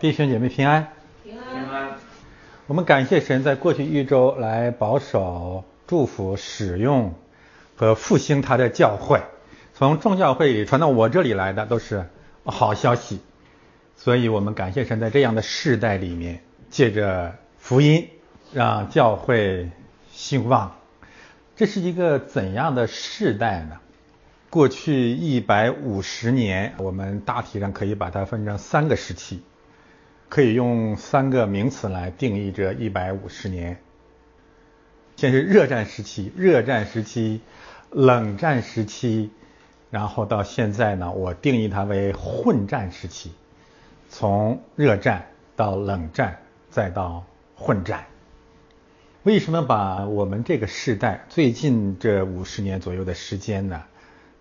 弟兄姐妹平安，平安。我们感谢神在过去一周来保守、祝福、使用和复兴他的教会。从众教会里传到我这里来的都是好消息，所以我们感谢神在这样的世代里面，借着福音让教会兴旺。这是一个怎样的世代呢？过去一百五十年，我们大体上可以把它分成三个时期。可以用三个名词来定义这一百五十年。先是热战时期，热战时期、冷战时期，然后到现在呢，我定义它为混战时期。从热战到冷战，再到混战。为什么把我们这个时代最近这五十年左右的时间呢？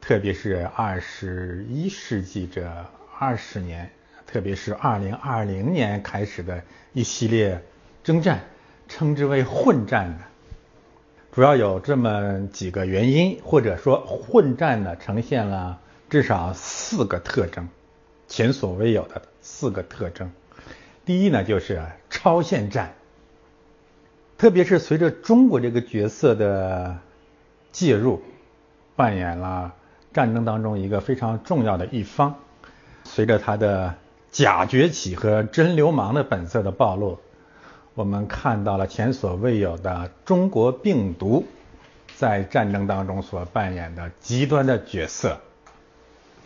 特别是二十一世纪这二十年。特别是二零二零年开始的一系列征战，称之为混战的，主要有这么几个原因，或者说混战呢呈现了至少四个特征，前所未有的四个特征。第一呢就是超限战，特别是随着中国这个角色的介入，扮演了战争当中一个非常重要的一方，随着他的。假崛起和真流氓的本色的暴露，我们看到了前所未有的中国病毒在战争当中所扮演的极端的角色，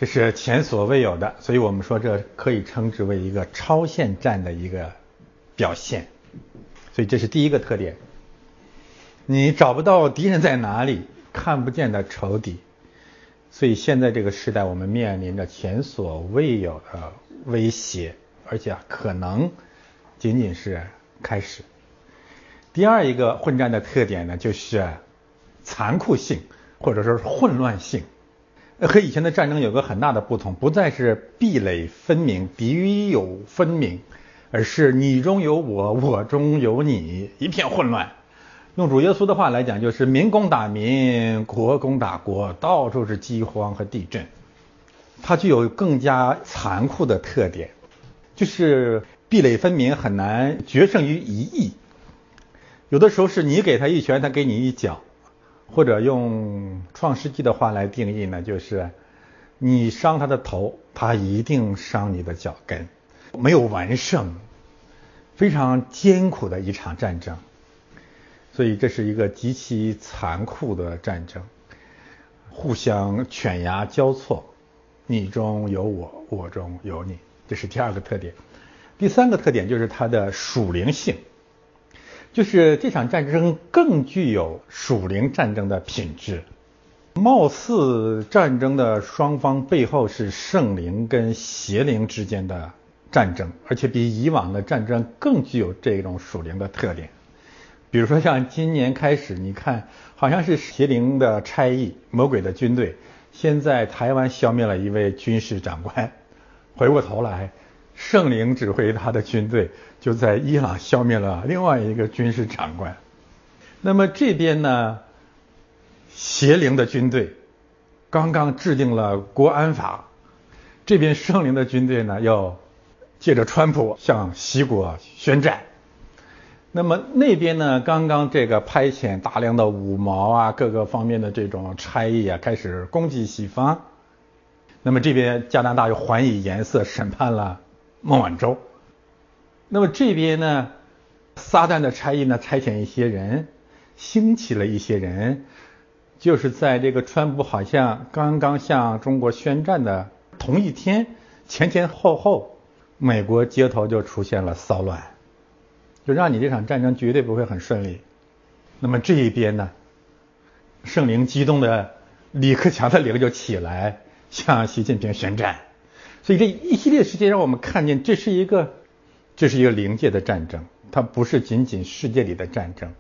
这是前所未有的，所以我们说这可以称之为一个超限战的一个表现。所以这是第一个特点，你找不到敌人在哪里，看不见的仇敌。所以现在这个时代，我们面临着前所未有的。威胁，而且可能仅仅是开始。第二一个混战的特点呢，就是残酷性或者说是混乱性。和以前的战争有个很大的不同，不再是壁垒分明、敌友分明，而是你中有我，我中有你，一片混乱。用主耶稣的话来讲，就是民攻打民，国攻打国，到处是饥荒和地震。它具有更加残酷的特点，就是壁垒分明，很难决胜于一役。有的时候是你给他一拳，他给你一脚，或者用创世纪的话来定义呢，就是你伤他的头，他一定伤你的脚跟，没有完胜，非常艰苦的一场战争。所以这是一个极其残酷的战争，互相犬牙交错。你中有我，我中有你，这是第二个特点。第三个特点就是它的属灵性，就是这场战争更具有属灵战争的品质。貌似战争的双方背后是圣灵跟邪灵之间的战争，而且比以往的战争更具有这种属灵的特点。比如说像今年开始，你看好像是邪灵的差役，魔鬼的军队。先在台湾消灭了一位军事长官，回过头来，圣灵指挥他的军队就在伊朗消灭了另外一个军事长官。那么这边呢，邪灵的军队刚刚制定了国安法，这边圣灵的军队呢要借着川普向西国宣战。那么那边呢？刚刚这个派遣大量的五毛啊，各个方面的这种差役啊，开始攻击西方。那么这边加拿大又还以颜色审判了孟晚舟。那么这边呢，撒旦的差役呢，差遣一些人，兴起了一些人，就是在这个川普好像刚刚向中国宣战的同一天，前前后后，美国街头就出现了骚乱。就让你这场战争绝对不会很顺利。那么这一边呢，圣灵激动的李克强的灵就起来向习近平宣战。所以这一系列事件让我们看见，这是一个这是一个灵界的战争，它不是仅仅世界里的战争。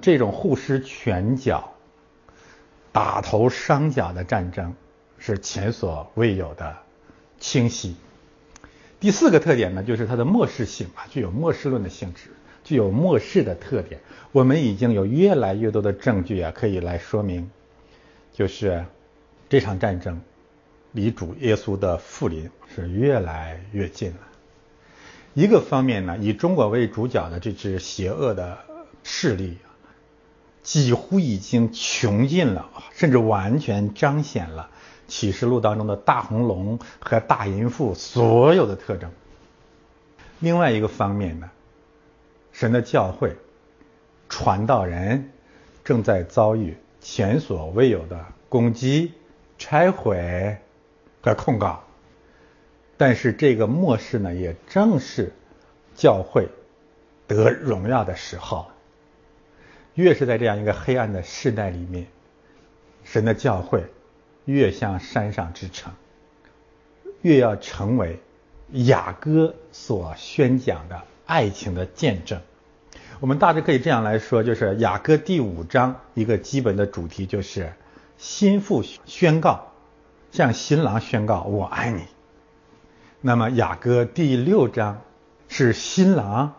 这种互施拳脚、打头伤脚的战争是前所未有的清晰。第四个特点呢，就是它的末世性啊，具有末世论的性质，具有末世的特点。我们已经有越来越多的证据啊，可以来说明，就是这场战争离主耶稣的复临是越来越近了。一个方面呢，以中国为主角的这支邪恶的势力，几乎已经穷尽了，甚至完全彰显了启示录当中的大红龙和大淫妇所有的特征。另外一个方面呢，神的教会传道人正在遭遇前所未有的攻击、拆毁和控告。但是这个末世呢，也正是教会得荣耀的时候。越是在这样一个黑暗的时代里面，神的教会越向山上之城，越要成为雅歌所宣讲的爱情的见证。我们大致可以这样来说，就是雅歌第五章一个基本的主题就是心腹宣告，向新郎宣告我爱你。那么雅歌第六章是新郎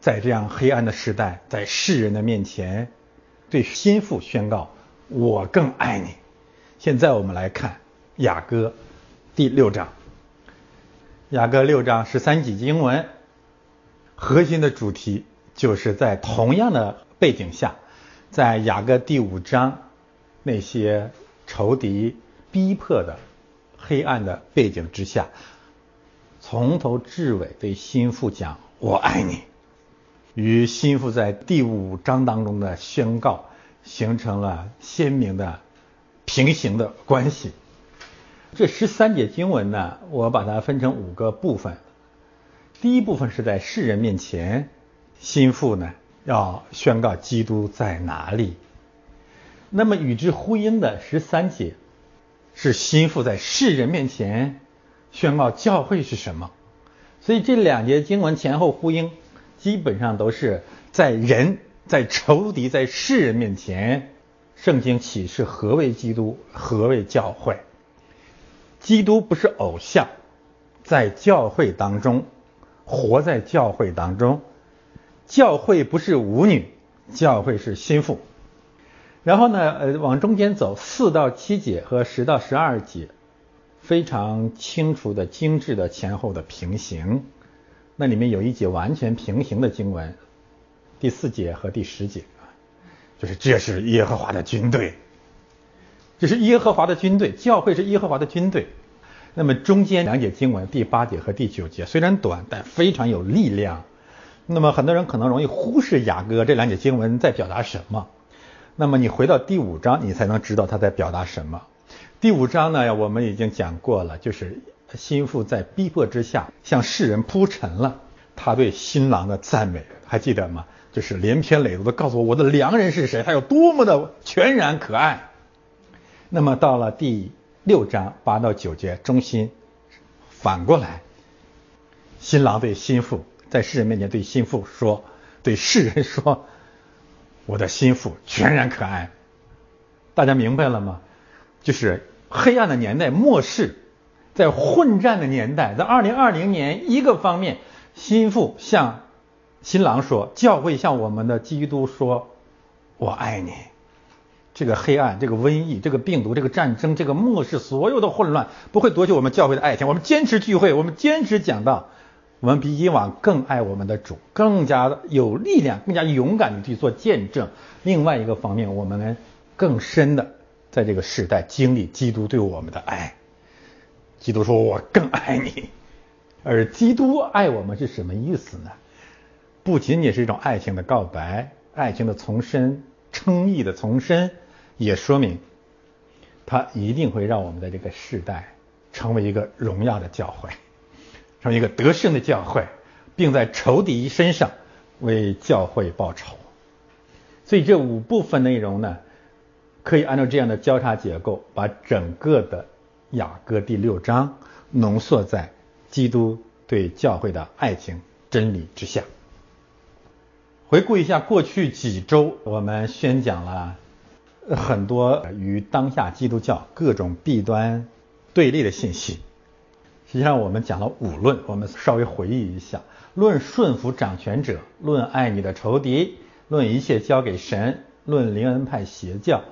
在这样黑暗的时代，在世人的面前对心腹宣告：“我更爱你。”现在我们来看雅歌第六章。雅歌六章十三节经文，核心的主题就是在同样的背景下，在雅歌第五章那些仇敌逼迫的黑暗的背景之下。从头至尾对心腹讲“我爱你”，与心腹在第五章当中的宣告形成了鲜明的平行的关系。这十三节经文呢，我把它分成五个部分。第一部分是在世人面前，心腹呢要宣告基督在哪里。那么与之呼应的十三节是心腹在世人面前。宣告教会是什么？所以这两节经文前后呼应，基本上都是在人、在仇敌、在世人面前，圣经启示何为基督，何为教会。基督不是偶像，在教会当中，活在教会当中。教会不是舞女，教会是心腹。然后呢，呃，往中间走，四到七节和十到十二节。非常清楚的、精致的前后的平行，那里面有一节完全平行的经文，第四节和第十节，就是这是耶和华的军队，这是耶和华的军队，教会是耶和华的军队。那么中间两节经文，第八节和第九节虽然短，但非常有力量。那么很多人可能容易忽视雅歌这两节经文在表达什么，那么你回到第五章，你才能知道他在表达什么。第五章呢，我们已经讲过了，就是心腹在逼迫之下向世人铺陈了他对新郎的赞美，还记得吗？就是连篇累牍的告诉我我的良人是谁，他有多么的全然可爱。那么到了第六章八到九节中心，反过来，新郎对心腹在世人面前对心腹说，对世人说，我的心腹全然可爱。大家明白了吗？就是。黑暗的年代，末世，在混战的年代，在二零二零年，一个方面，心腹向新郎说，教会向我们的基督说，我爱你。这个黑暗，这个瘟疫，这个病毒，这个战争，这个末世，所有的混乱，不会夺去我们教会的爱情。我们坚持聚会，我们坚持讲道，我们比以往更爱我们的主，更加有力量，更加勇敢的去做见证。另外一个方面，我们更深的。在这个时代经历基督对我们的爱，基督说：“我更爱你。”而基督爱我们是什么意思呢？不仅仅是一种爱情的告白、爱情的重申、称义的重申，也说明他一定会让我们在这个时代成为一个荣耀的教会，成为一个得胜的教会，并在仇敌身上为教会报仇。所以这五部分内容呢？可以按照这样的交叉结构，把整个的雅歌第六章浓缩在基督对教会的爱情真理之下。回顾一下过去几周，我们宣讲了很多与当下基督教各种弊端对立的信息。实际上，我们讲了五论，我们稍微回忆一下：论顺服掌权者，论爱你的仇敌，论一切交给神，论灵恩派邪教。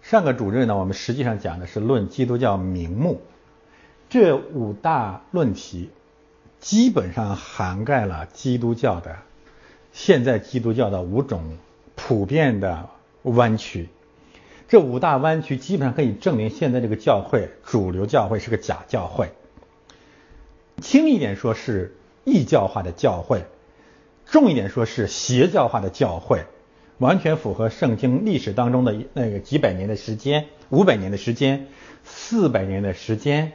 上个主日呢，我们实际上讲的是论基督教名目，这五大论题基本上涵盖了基督教的现在基督教的五种普遍的弯曲。这五大弯曲基本上可以证明现在这个教会主流教会是个假教会。轻一点说是异教化的教会，重一点说是邪教化的教会，完全符合圣经历史当中的那个几百年的时间、五百年的时间、四百年的时间，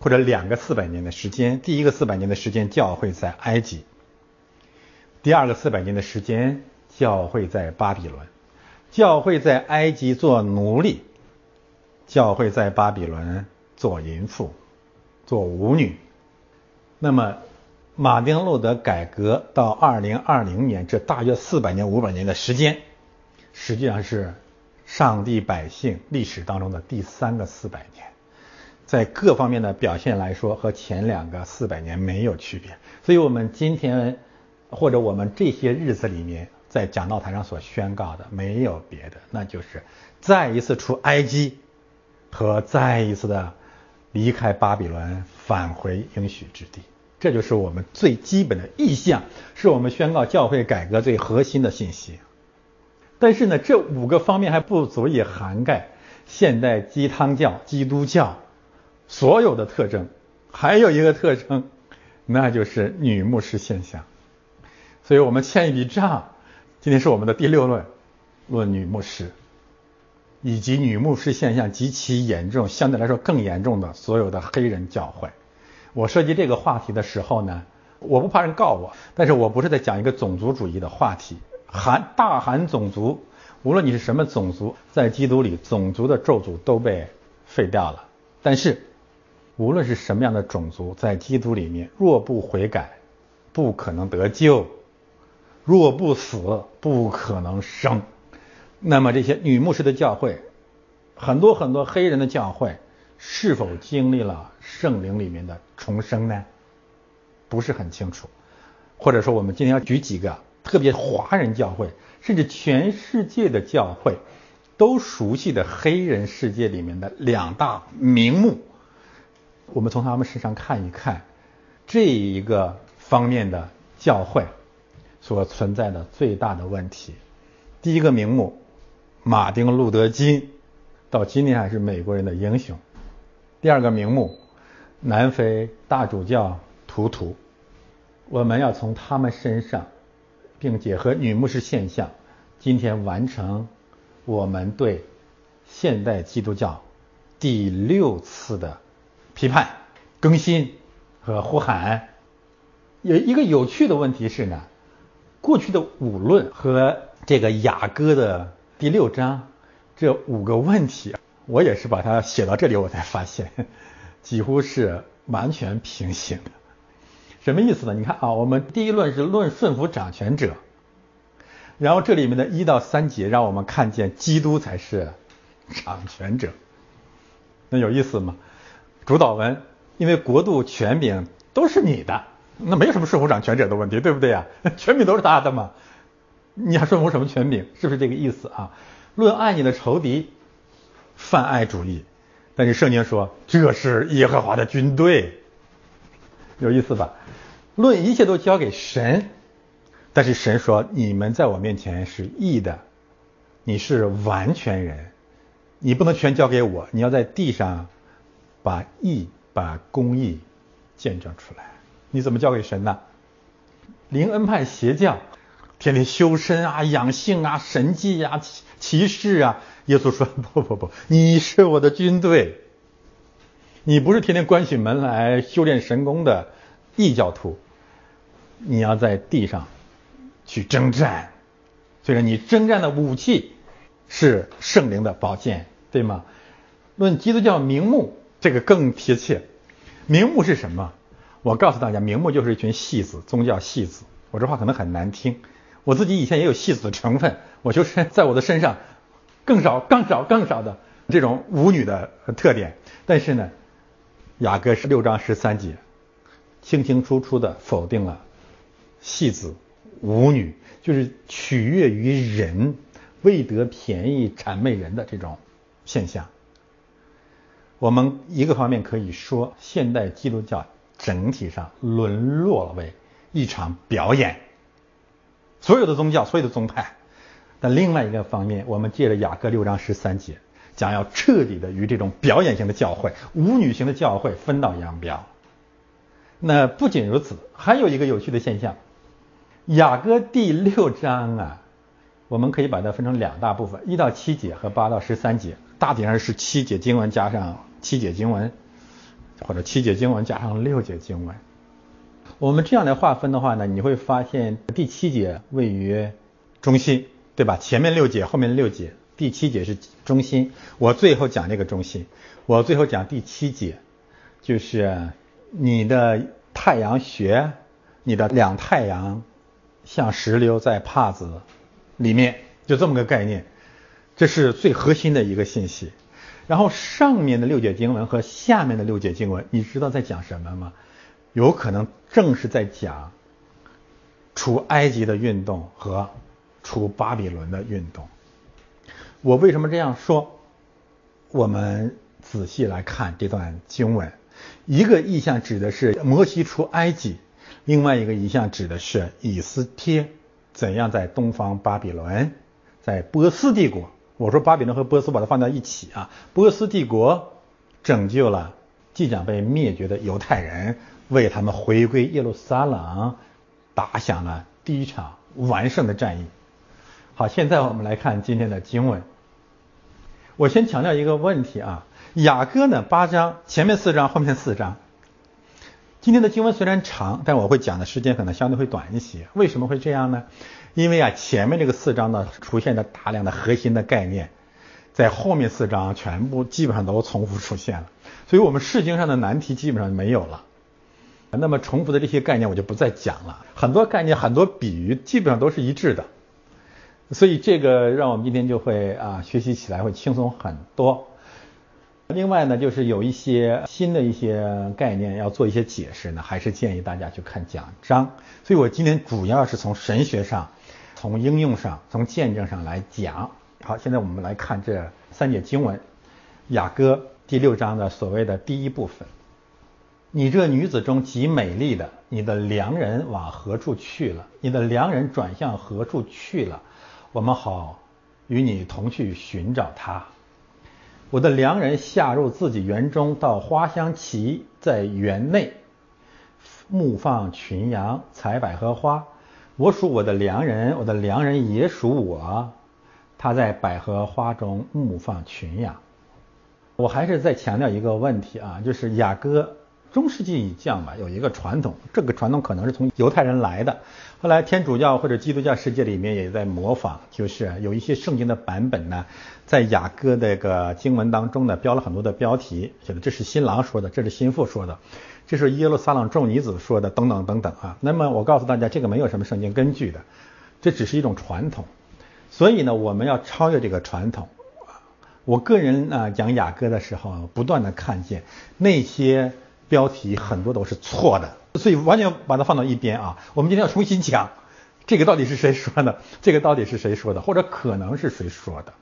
或者两个四百年的时间。第一个四百年的时间，教会在埃及；第二个四百年的时间，教会在巴比伦。教会在埃及做奴隶，教会在巴比伦做淫妇、做舞女。那么，马丁路德改革到二零二零年，这大约四百年、五百年的时间，实际上是上帝百姓历史当中的第三个四百年，在各方面的表现来说，和前两个四百年没有区别。所以，我们今天或者我们这些日子里面。在讲道台上所宣告的没有别的，那就是再一次出埃及和再一次的离开巴比伦返回应许之地，这就是我们最基本的意向，是我们宣告教会改革最核心的信息。但是呢，这五个方面还不足以涵盖现代鸡汤教基督教所有的特征。还有一个特征，那就是女牧师现象。所以我们欠一笔账。今天是我们的第六论，论女牧师，以及女牧师现象极其严重，相对来说更严重的所有的黑人教会。我涉及这个话题的时候呢，我不怕人告我，但是我不是在讲一个种族主义的话题，韩大韩种族，无论你是什么种族，在基督里种族的咒诅都被废掉了。但是，无论是什么样的种族，在基督里面若不悔改，不可能得救。若不死，不可能生。那么这些女牧师的教会，很多很多黑人的教会，是否经历了圣灵里面的重生呢？不是很清楚。或者说，我们今天要举几个特别华人教会，甚至全世界的教会都熟悉的黑人世界里面的两大名目，我们从他们身上看一看这一个方面的教会。所存在的最大的问题，第一个名目，马丁·路德·金，到今天还是美国人的英雄。第二个名目，南非大主教图图。我们要从他们身上，并结合女牧师现象，今天完成我们对现代基督教第六次的批判、更新和呼喊。有一个有趣的问题是呢？过去的五论和这个雅歌的第六章这五个问题，我也是把它写到这里，我才发现 几乎是完全平行的。什么意思呢？你看啊，我们第一论是论顺服掌权者，然后这里面的一到三节让我们看见基督才是掌权者，那有意思吗？主导文，因为国度权柄都是你的。那没有什么顺服掌权者的问题，对不对呀？权柄都是他的嘛，你还顺服什么权柄？是不是这个意思啊？论爱你的仇敌，泛爱主义，但是圣经说这是耶和华的军队，有意思吧？论一切都交给神，但是神说你们在我面前是义的，你是完全人，你不能全交给我，你要在地上把义、把公义见证出来。你怎么交给神呢？灵恩派邪教，天天修身啊、养性啊、神迹啊、骑骑士啊。耶稣说：“不不不，你是我的军队，你不是天天关起门来修炼神功的异教徒，你要在地上去征战。虽然你征战的武器是圣灵的宝剑，对吗？论基督教名目，这个更贴切。名目是什么？”我告诉大家，名目就是一群戏子，宗教戏子。我这话可能很难听，我自己以前也有戏子的成分，我就是在我的身上更少、更少、更少的这种舞女的特点。但是呢，雅各十六章十三节清清楚楚的否定了戏子、舞女，就是取悦于人、为得便宜谄媚人的这种现象。我们一个方面可以说，现代基督教。整体上沦落为一场表演。所有的宗教，所有的宗派。但另外一个方面，我们借着雅各六章十三节，将要彻底的与这种表演型的教会、舞女型的教会分道扬镳。那不仅如此，还有一个有趣的现象，雅各第六章啊，我们可以把它分成两大部分，一到七节和八到十三节，大体上是七节经文加上七节经文，或者七节经文加上六节经文。我们这样来划分的话呢，你会发现第七节位于中心，对吧？前面六节，后面六节，第七节是中心。我最后讲这个中心，我最后讲第七节，就是你的太阳穴，你的两太阳像石榴在帕子里面，就这么个概念，这是最核心的一个信息。然后上面的六节经文和下面的六节经文，你知道在讲什么吗？有可能正是在讲除埃及的运动和除巴比伦的运动。我为什么这样说？我们仔细来看这段经文，一个意象指的是摩西出埃及，另外一个意象指的是以斯帖怎样在东方巴比伦，在波斯帝国。我说巴比伦和波斯把它放在一起啊，波斯帝国拯救了即将被灭绝的犹太人。为他们回归耶路撒冷打响了第一场完胜的战役。好，现在我们来看今天的经文。我先强调一个问题啊，雅歌呢八章前面四章后面四章。今天的经文虽然长，但我会讲的时间可能相对会短一些。为什么会这样呢？因为啊前面这个四章呢出现的大量的核心的概念，在后面四章全部基本上都重复出现了，所以我们释经上的难题基本上没有了。那么重复的这些概念我就不再讲了，很多概念、很多比喻基本上都是一致的，所以这个让我们今天就会啊学习起来会轻松很多。另外呢，就是有一些新的一些概念要做一些解释呢，还是建议大家去看讲章。所以我今天主要是从神学上、从应用上、从见证上来讲。好，现在我们来看这三节经文，雅歌第六章的所谓的第一部分。你这女子中极美丽的，你的良人往何处去了？你的良人转向何处去了？我们好与你同去寻找他。我的良人下入自己园中，到花香齐在园内牧放群羊，采百合花。我属我的良人，我的良人也属我。他在百合花中牧放群羊。我还是再强调一个问题啊，就是雅歌。中世纪以降吧，有一个传统，这个传统可能是从犹太人来的。后来天主教或者基督教世界里面也在模仿，就是有一些圣经的版本呢，在雅歌那个经文当中呢，标了很多的标题，写的这是新郎说的，这是新妇说的，这是耶路撒冷众女子说的，等等等等啊。那么我告诉大家，这个没有什么圣经根据的，这只是一种传统。所以呢，我们要超越这个传统。我个人啊讲雅歌的时候，不断的看见那些。标题很多都是错的，所以完全把它放到一边啊。我们今天要重新讲，这个到底是谁说的？这个到底是谁说的？或者可能是谁说的？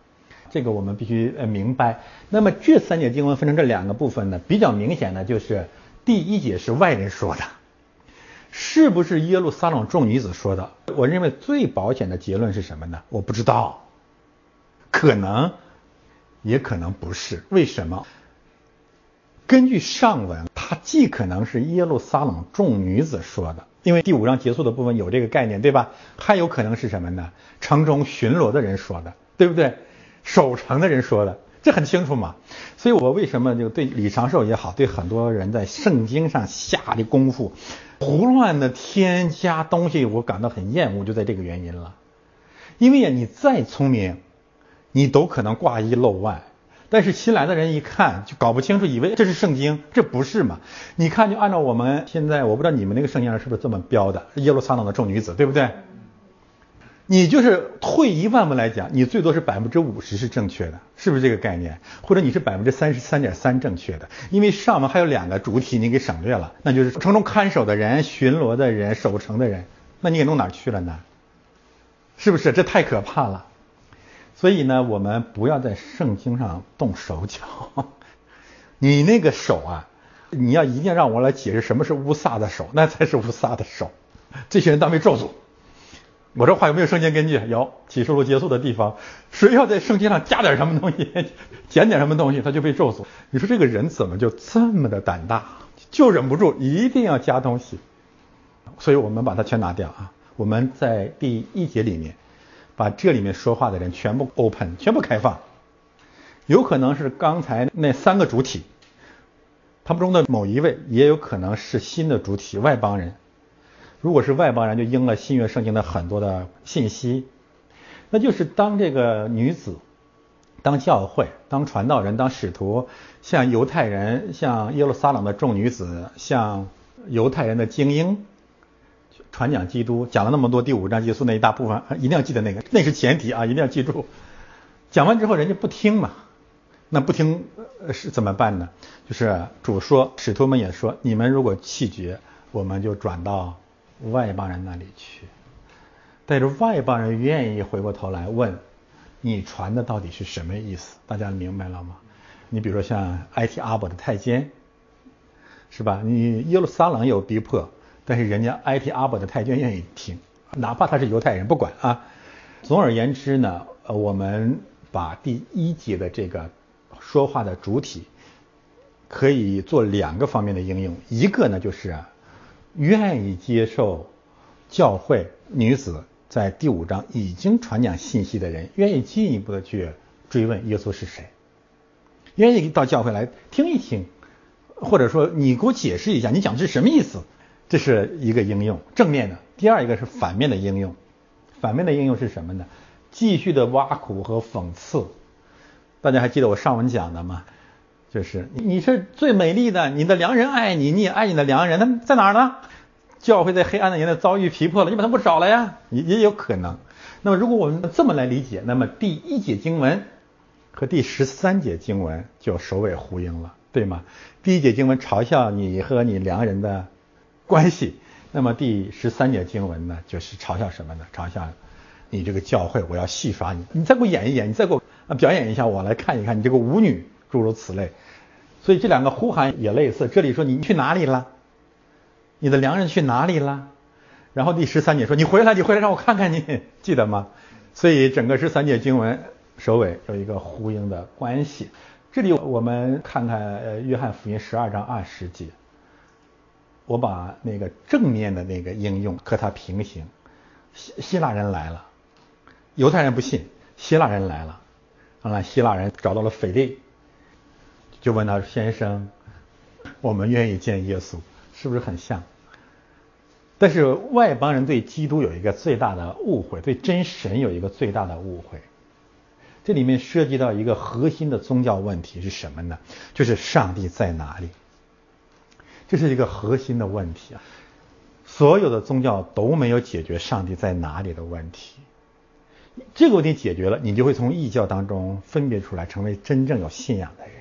这个我们必须呃明白。那么这三节经文分成这两个部分呢，比较明显的就是第一节是外人说的，是不是耶路撒冷众女子说的？我认为最保险的结论是什么呢？我不知道，可能，也可能不是。为什么？根据上文，它既可能是耶路撒冷众女子说的，因为第五章结束的部分有这个概念，对吧？还有可能是什么呢？城中巡逻的人说的，对不对？守城的人说的，这很清楚嘛。所以我为什么就对李长寿也好，对很多人在圣经上下的功夫，胡乱的添加东西，我感到很厌恶，就在这个原因了。因为呀，你再聪明，你都可能挂一漏万。但是新来的人一看就搞不清楚，以为这是圣经，这不是嘛？你看，就按照我们现在，我不知道你们那个圣经上是不是这么标的，耶路撒冷的众女子，对不对？你就是退一万步来讲，你最多是百分之五十是正确的，是不是这个概念？或者你是百分之三十三点三正确的？因为上面还有两个主体你给省略了，那就是城中看守的人、巡逻的人、守城的人，那你给弄哪去了呢？是不是？这太可怕了。所以呢，我们不要在圣经上动手脚。你那个手啊，你要一定要让我来解释什么是乌撒的手，那才是乌撒的手。这些人当被咒诅。我这话有没有圣经根据？有，启示录结束的地方，谁要在圣经上加点什么东西，减点什么东西，他就被咒诅。你说这个人怎么就这么的胆大，就忍不住一定要加东西？所以我们把它全拿掉啊！我们在第一节里面，把这里面说话的人全部 open，全部开放。有可能是刚才那三个主体，他们中的某一位，也有可能是新的主体外邦人。如果是外邦人，就应了新约圣经的很多的信息，那就是当这个女子，当教会，当传道人，当使徒，像犹太人，像耶路撒冷的众女子，像犹太人的精英，传讲基督，讲了那么多第五章结束那一大部分，一定要记得那个，那是前提啊，一定要记住。讲完之后，人家不听嘛，那不听是怎么办呢？就是主说，使徒们也说，你们如果弃绝，我们就转到。外邦人那里去，带着外邦人愿意回过头来问你传的到底是什么意思？大家明白了吗？你比如说像埃提阿伯的太监，是吧？你耶路撒冷有逼迫，但是人家埃提阿伯的太监愿意听，哪怕他是犹太人，不管啊。总而言之呢，呃，我们把第一节的这个说话的主体可以做两个方面的应用，一个呢就是。愿意接受教会女子在第五章已经传讲信息的人，愿意进一步的去追问耶稣是谁，愿意到教会来听一听，或者说你给我解释一下，你讲的是什么意思？这是一个应用，正面的。第二一个是反面的应用，反面的应用是什么呢？继续的挖苦和讽刺。大家还记得我上文讲的吗？就是你是最美丽的，你的良人爱你，你也爱你的良人，他在哪儿呢？教会在黑暗的年代遭遇逼迫了，你把他不找了呀？也也有可能。那么如果我们这么来理解，那么第一节经文和第十三节经文就首尾呼应了，对吗？第一节经文嘲笑你和你良人的关系，那么第十三节经文呢，就是嘲笑什么呢？嘲笑你这个教会，我要戏耍你，你再给我演一演，你再给我表演一下，我来看一看你这个舞女。诸如此类，所以这两个呼喊也类似。这里说你去哪里了？你的良人去哪里了？然后第十三节说你回来，你回来让我看看你，记得吗？所以整个十三节经文首尾有一个呼应的关系。这里我们看看呃约翰福音十二章二十节，我把那个正面的那个应用和它平行。希希腊人来了，犹太人不信，希腊人来了，完了希腊人找到了腓力。就问他说先生，我们愿意见耶稣，是不是很像？但是外邦人对基督有一个最大的误会，对真神有一个最大的误会。这里面涉及到一个核心的宗教问题是什么呢？就是上帝在哪里？这是一个核心的问题啊！所有的宗教都没有解决上帝在哪里的问题。这个问题解决了，你就会从异教当中分别出来，成为真正有信仰的人。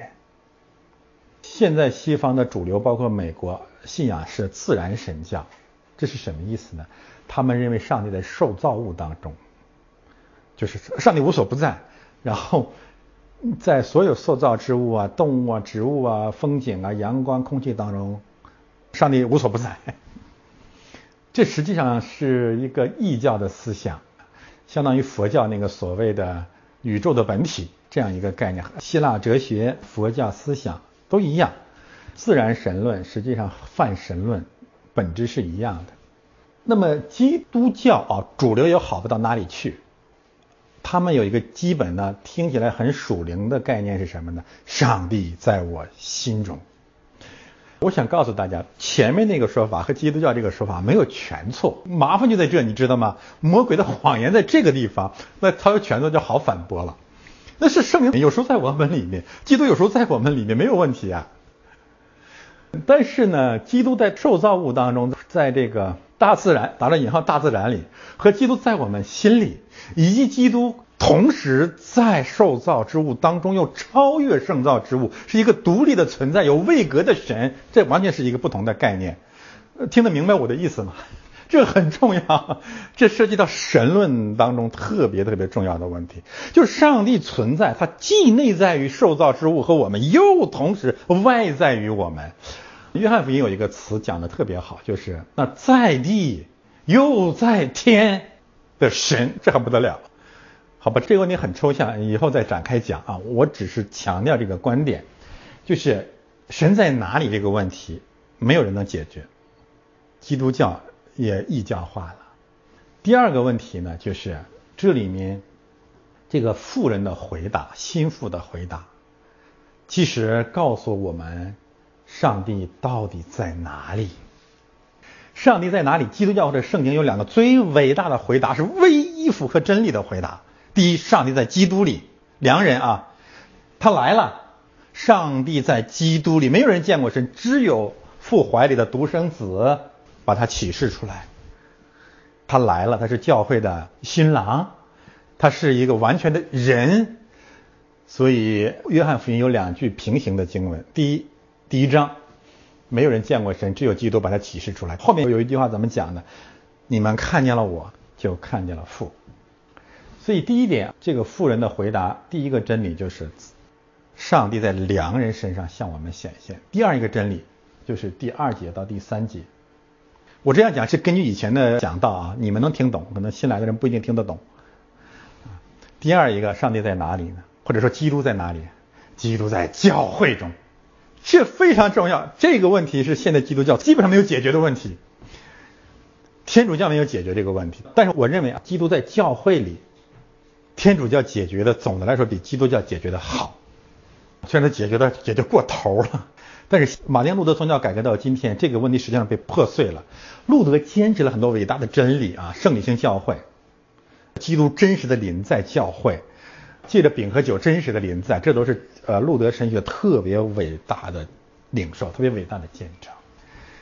现在西方的主流，包括美国，信仰是自然神教，这是什么意思呢？他们认为上帝在受造物当中，就是上帝无所不在，然后在所有塑造之物啊、动物啊、植物啊、风景啊、阳光、空气当中，上帝无所不在。这实际上是一个异教的思想，相当于佛教那个所谓的宇宙的本体这样一个概念。希腊哲学、佛教思想。都一样，自然神论实际上泛神论本质是一样的。那么基督教啊，主流也好不到哪里去。他们有一个基本的听起来很属灵的概念是什么呢？上帝在我心中。我想告诉大家，前面那个说法和基督教这个说法没有全错，麻烦就在这，你知道吗？魔鬼的谎言在这个地方，那他有全错就好反驳了。那是圣灵有时候在我们里面，基督有时候在我们里面没有问题啊。但是呢，基督在受造物当中，在这个大自然打了引号大自然里，和基督在我们心里，以及基督同时在受造之物当中又超越圣造之物，是一个独立的存在，有位格的神，这完全是一个不同的概念。听得明白我的意思吗？这很重要，这涉及到神论当中特别特别重要的问题，就是上帝存在，它既内在于受造之物和我们，又同时外在于我们。约翰福音有一个词讲的特别好，就是那在地又在天的神，这还不得了？好吧，这个问题很抽象，以后再展开讲啊。我只是强调这个观点，就是神在哪里这个问题，没有人能解决，基督教也异教化了。第二个问题呢，就是这里面这个富人的回答，心腹的回答，其实告诉我们上帝到底在哪里？上帝在哪里？基督教或者圣经有两个最伟大的回答，是唯一符合真理的回答。第一，上帝在基督里，良人啊，他来了。上帝在基督里，没有人见过神，只有父怀里的独生子把他启示出来。他来了，他是教会的新郎，他是一个完全的人。所以，约翰福音有两句平行的经文：第一，第一章，没有人见过神，只有基督把他启示出来。后面有一句话怎么讲呢？你们看见了我，就看见了父。所以第一点，这个富人的回答，第一个真理就是，上帝在良人身上向我们显现。第二一个真理就是第二节到第三节。我这样讲是根据以前的讲道啊，你们能听懂，可能新来的人不一定听得懂。第二一个，上帝在哪里呢？或者说基督在哪里？基督在教会中，这非常重要。这个问题是现在基督教基本上没有解决的问题，天主教没有解决这个问题。但是我认为啊，基督在教会里。天主教解决的总的来说比基督教解决的好，虽然他解决的解决过头了，但是马丁路德宗教改革到今天，这个问题实际上被破碎了。路德坚持了很多伟大的真理啊，圣理性教会，基督真实的临在教会，借着饼和酒真实的临在，这都是呃路德神学特别伟大的领受，特别伟大的见证。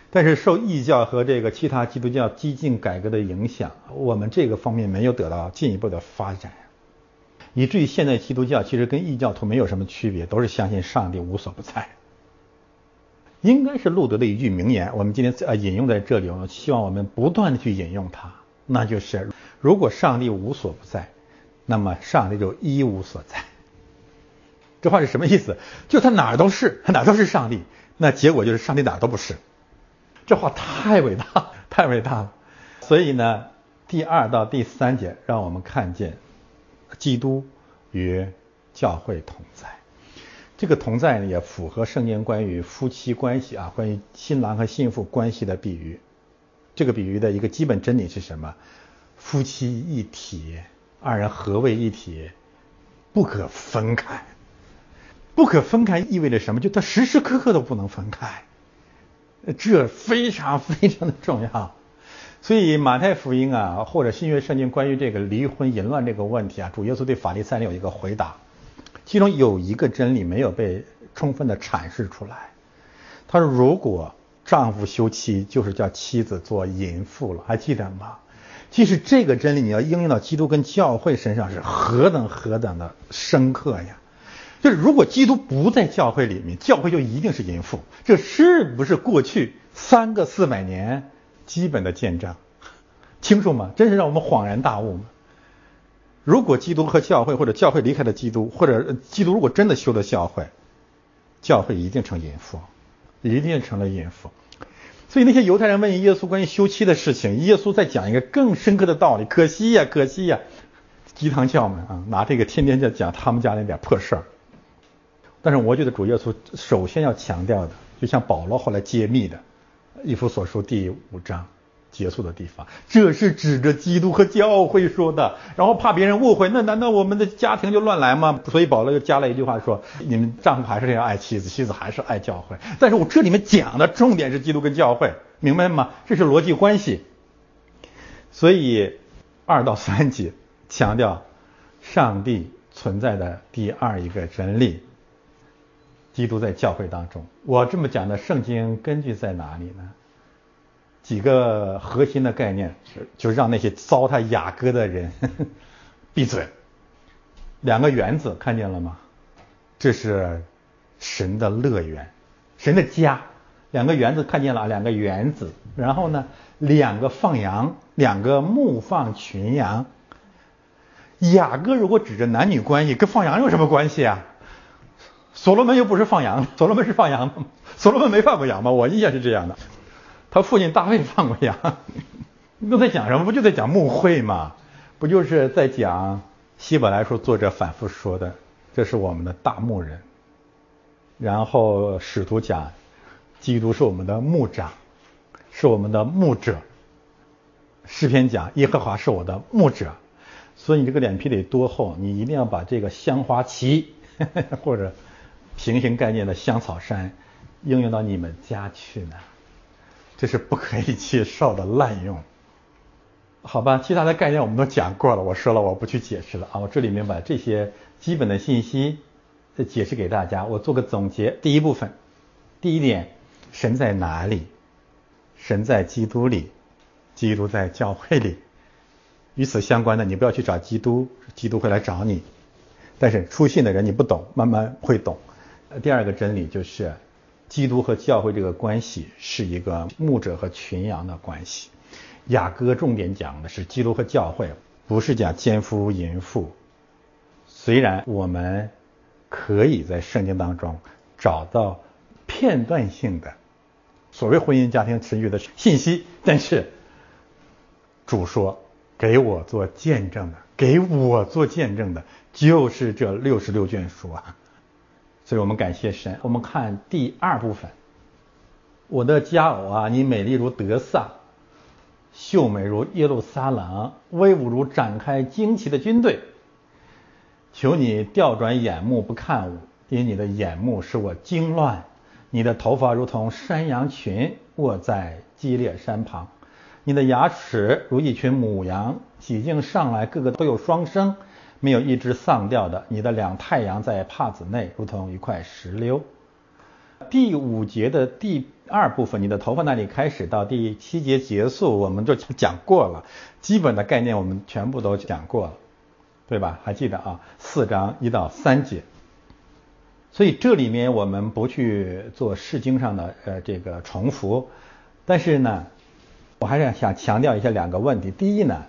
但是受异教和这个其他基督教激进改革的影响，我们这个方面没有得到进一步的发展。以至于现在基督教其实跟异教徒没有什么区别，都是相信上帝无所不在。应该是路德的一句名言，我们今天呃引用在这里，我希望我们不断的去引用它，那就是如果上帝无所不在，那么上帝就一无所在。这话是什么意思？就他哪儿都是，他哪都是上帝，那结果就是上帝哪儿都不是。这话太伟大，太伟大了。所以呢，第二到第三节让我们看见。基督与教会同在，这个同在呢也符合圣经关于夫妻关系啊，关于新郎和新妇关系的比喻。这个比喻的一个基本真理是什么？夫妻一体，二人合为一体，不可分开。不可分开意味着什么？就他时时刻刻都不能分开，这非常非常的重要。所以马太福音啊，或者新约圣经关于这个离婚淫乱这个问题啊，主耶稣对法利赛人有一个回答，其中有一个真理没有被充分的阐释出来。他说，如果丈夫休妻，就是叫妻子做淫妇了，还记得吗？其实这个真理你要应用到基督跟教会身上是何等何等的深刻呀！就是如果基督不在教会里面，教会就一定是淫妇，这是不是过去三个四百年？基本的见证，清楚吗？真是让我们恍然大悟吗？如果基督和教会，或者教会离开了基督，或者基督如果真的修了教会，教会一定成淫妇，一定成了淫妇。所以那些犹太人问耶稣关于休妻的事情，耶稣在讲一个更深刻的道理。可惜呀，可惜呀，鸡汤教们啊，拿这个天天在讲他们家那点破事儿。但是我觉得主耶稣首先要强调的，就像保罗后来揭秘的。以弗所书第五章结束的地方，这是指着基督和教会说的，然后怕别人误会，那难道我们的家庭就乱来吗？所以保罗又加了一句话说：你们丈夫还是这样爱妻子，妻子还是爱教会。但是我这里面讲的重点是基督跟教会，明白吗？这是逻辑关系。所以二到三节强调上帝存在的第二一个真理。基督在教会当中，我这么讲的圣经根据在哪里呢？几个核心的概念，就让那些糟蹋雅各的人呵 呵闭嘴。两个园子看见了吗？这是神的乐园，神的家。两个园子看见了，两个园子。然后呢，两个放羊，两个牧放群羊。雅各如果指着男女关系，跟放羊有什么关系啊？所罗门又不是放羊，所罗门是放羊的？所罗门没放过羊吗？我印象是这样的，他父亲大卫放过羊。那在讲什么？不就在讲牧会吗？不就是在讲希伯来书作者反复说的，这是我们的大牧人。然后使徒讲，基督是我们的牧长，是我们的牧者。诗篇讲，耶和华是我的牧者。所以你这个脸皮得多厚，你一定要把这个香花旗 或者平行概念的香草山应用到你们家去呢，这是不可以接受的滥用。好吧，其他的概念我们都讲过了，我说了我不去解释了啊。我这里面把这些基本的信息再解释给大家，我做个总结。第一部分，第一点，神在哪里？神在基督里，基督在教会里。与此相关的，你不要去找基督，基督会来找你。但是出信的人你不懂，慢慢会懂。第二个真理就是，基督和教会这个关系是一个牧者和群羊的关系。雅歌重点讲的是基督和教会，不是讲奸夫淫妇。虽然我们可以在圣经当中找到片段性的所谓婚姻家庭持续的信息，但是主说。给我做见证的，给我做见证的，就是这六十六卷书啊！所以我们感谢神。我们看第二部分，我的佳偶啊，你美丽如德萨，秀美如耶路撒冷，威武如展开旌旗的军队。求你调转眼目不看我，因你的眼目使我惊乱。你的头发如同山羊群卧在激烈山旁。你的牙齿如一群母羊，洗净上来，个个都有双生，没有一只丧掉的。你的两太阳在帕子内，如同一块石榴。第五节的第二部分，你的头发那里开始到第七节结束，我们就讲过了，基本的概念我们全部都讲过了，对吧？还记得啊？四章一到三节。所以这里面我们不去做释经上的呃这个重复，但是呢。我还是想强调一下两个问题。第一呢，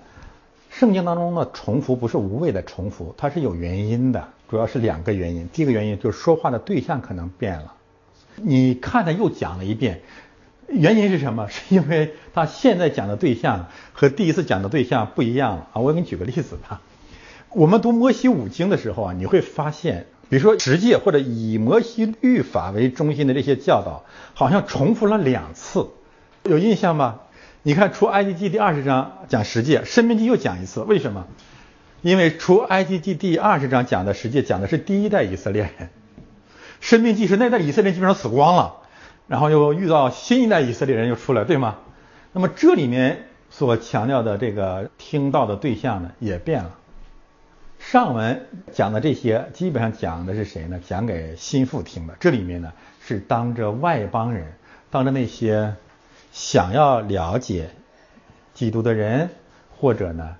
圣经当中的重复不是无谓的重复，它是有原因的，主要是两个原因。第一个原因就是说话的对象可能变了，你看他又讲了一遍，原因是什么？是因为他现在讲的对象和第一次讲的对象不一样了啊！我给你举个例子吧。我们读摩西五经的时候啊，你会发现，比如说十诫或者以摩西律法为中心的这些教导，好像重复了两次，有印象吗？你看出埃及记第二十章讲十诫，申命记又讲一次，为什么？因为出埃及记第二十章讲的十诫讲的是第一代以色列人，申命记是那代以色列人基本上死光了，然后又遇到新一代以色列人又出来，对吗？那么这里面所强调的这个听到的对象呢也变了。上文讲的这些基本上讲的是谁呢？讲给心腹听的。这里面呢是当着外邦人，当着那些。想要了解基督的人，或者呢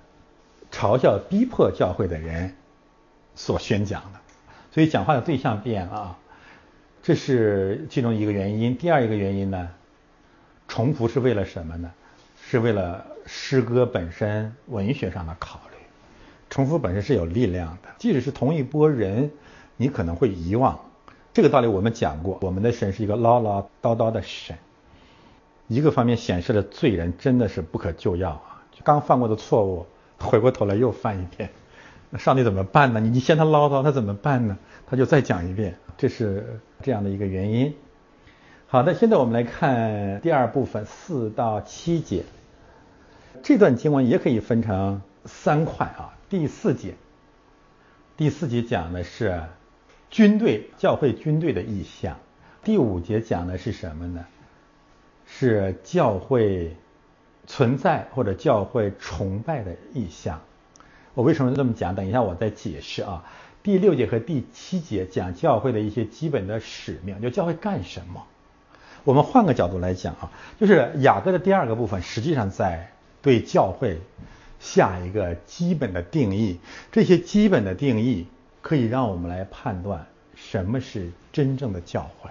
嘲笑逼迫教会的人所宣讲的，所以讲话的对象变了，这是其中一个原因。第二一个原因呢，重复是为了什么呢？是为了诗歌本身文学上的考虑。重复本身是有力量的，即使是同一波人，你可能会遗忘。这个道理我们讲过，我们的神是一个唠唠叨叨的神。一个方面显示了罪人真的是不可救药啊！刚犯过的错误，回过头来又犯一遍，那上帝怎么办呢？你你嫌他唠叨，他怎么办呢？他就再讲一遍，这是这样的一个原因。好的，现在我们来看第二部分四到七节，这段经文也可以分成三块啊。第四节，第四节讲的是军队教会军队的意象，第五节讲的是什么呢？是教会存在或者教会崇拜的意象。我为什么这么讲？等一下我再解释啊。第六节和第七节讲教会的一些基本的使命，就教会干什么。我们换个角度来讲啊，就是雅各的第二个部分，实际上在对教会下一个基本的定义。这些基本的定义可以让我们来判断什么是真正的教会。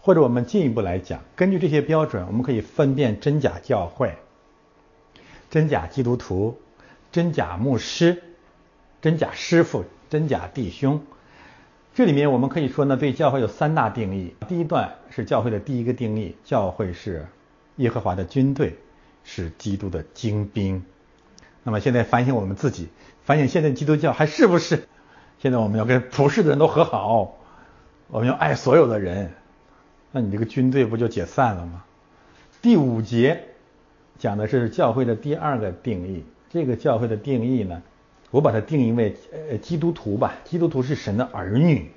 或者我们进一步来讲，根据这些标准，我们可以分辨真假教会、真假基督徒、真假牧师、真假师傅、真假弟兄。这里面我们可以说呢，对教会有三大定义。第一段是教会的第一个定义，教会是耶和华的军队，是基督的精兵。那么现在反省我们自己，反省现在基督教还是不是？现在我们要跟普世的人都和好，我们要爱所有的人，那你这个军队不就解散了吗？第五节讲的是教会的第二个定义，这个教会的定义呢？我把它定义为呃基督徒吧，基督徒是神的儿女，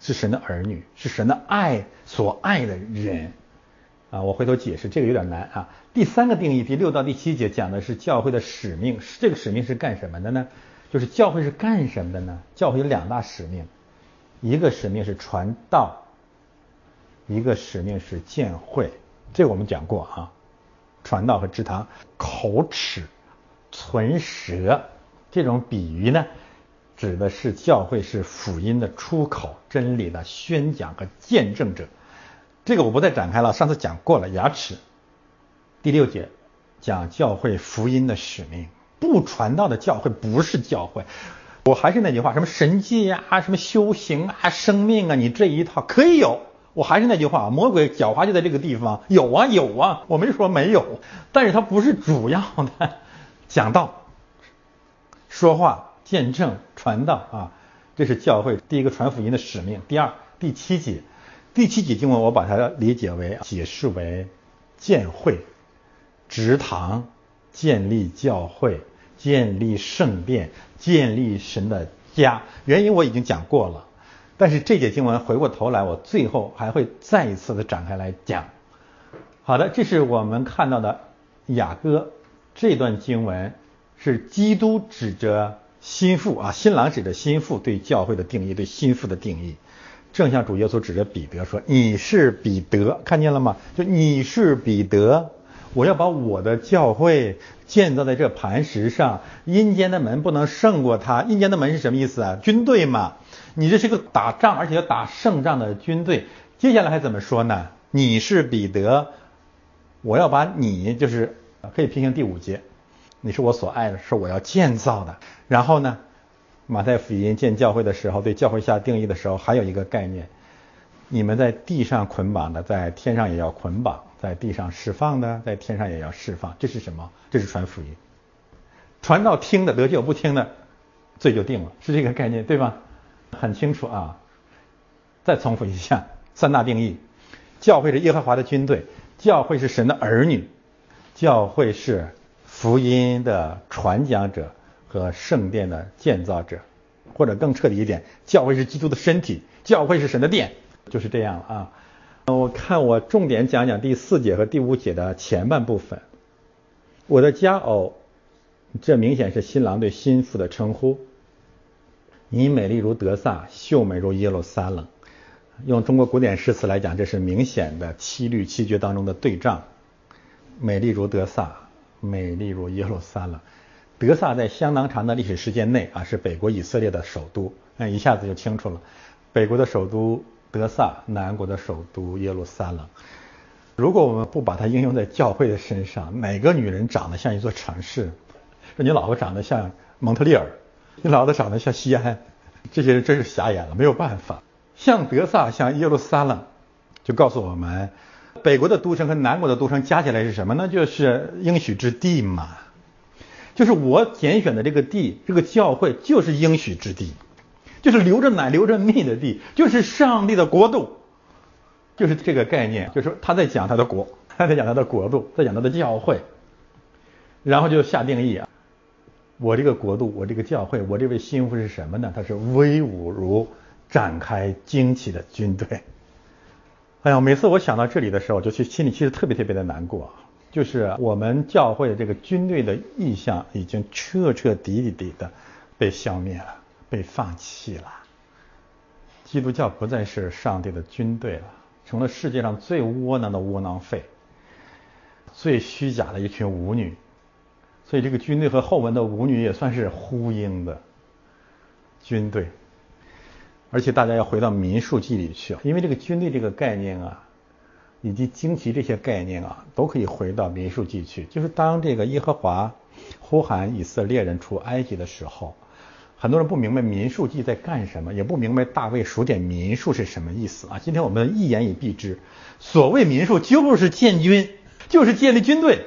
是神的儿女，是神的爱所爱的人啊。我回头解释这个有点难啊。第三个定义，第六到第七节讲的是教会的使命，这个使命是干什么的呢？就是教会是干什么的呢？教会有两大使命，一个使命是传道，一个使命是建会。这个我们讲过啊，传道和支堂，口齿唇舌。这种比喻呢，指的是教会是福音的出口，真理的宣讲和见证者。这个我不再展开了，上次讲过了。牙齿第六节讲教会福音的使命，不传道的教会不是教会。我还是那句话，什么神迹啊，什么修行啊，生命啊，你这一套可以有。我还是那句话，魔鬼狡猾就在这个地方，有啊有啊，我没说没有，但是它不是主要的讲道。说话、见证、传道啊，这是教会第一个传福音的使命。第二，第七节，第七节经文我把它理解为解释为建会、职堂、建立教会、建立圣殿、建立神的家。原因我已经讲过了，但是这节经文回过头来，我最后还会再一次的展开来讲。好的，这是我们看到的雅歌这段经文。是基督指着心腹啊，新郎指着心腹对教会的定义，对心腹的定义，正像主耶稣指着彼得说：“你是彼得，看见了吗？就你是彼得，我要把我的教会建造在这磐石上，阴间的门不能胜过它。阴间的门是什么意思啊？军队嘛，你这是个打仗而且要打胜仗的军队。接下来还怎么说呢？你是彼得，我要把你就是可以平行第五节。”你是我所爱的，是我要建造的。然后呢，马太福音建教会的时候，对教会下定义的时候，还有一个概念：你们在地上捆绑的，在天上也要捆绑；在地上释放的，在天上也要释放。这是什么？这是传福音。传到听的得救，不听的罪就定了，是这个概念，对吧？很清楚啊。再重复一下三大定义：教会是耶和华的军队，教会是神的儿女，教会是。福音的传讲者和圣殿的建造者，或者更彻底一点，教会是基督的身体，教会是神的殿，就是这样啊。我看我重点讲讲第四节和第五节的前半部分。我的佳偶，这明显是新郎对新妇的称呼。你美丽如德萨，秀美如耶路撒冷。用中国古典诗词来讲，这是明显的七律七绝当中的对仗。美丽如德萨。美丽如耶路撒冷，德萨在相当长的历史时间内啊是北国以色列的首都，那一下子就清楚了，北国的首都德萨，南国的首都耶路撒冷。如果我们不把它应用在教会的身上，哪个女人长得像一座城市？说你老婆长得像蒙特利尔，你 老子长得像西安，这些人真是瞎眼了，没有办法。像德萨，像耶路撒冷，就告诉我们。北国的都城和南国的都城加起来是什么呢？就是应许之地嘛，就是我拣选的这个地，这个教会就是应许之地，就是流着奶流着蜜的地，就是上帝的国度，就是这个概念。就是他在讲他的国，他在讲他的国度，在讲他的教会，然后就下定义啊，我这个国度，我这个教会，我这位心腹是什么呢？他是威武如展开旌旗的军队。哎呀，每次我想到这里的时候，就去心里其实特别特别的难过。就是我们教会的这个军队的意向已经彻彻底底的被消灭了，被放弃了。基督教不再是上帝的军队了，成了世界上最窝囊的窝囊废，最虚假的一群舞女。所以这个军队和后文的舞女也算是呼应的军队。而且大家要回到民数记里去，因为这个军队这个概念啊，以及旌旗这些概念啊，都可以回到民数记去。就是当这个耶和华呼喊以色列人出埃及的时候，很多人不明白民数记在干什么，也不明白大卫数点民数是什么意思啊。今天我们一言以蔽之，所谓民数就是建军，就是建立军队。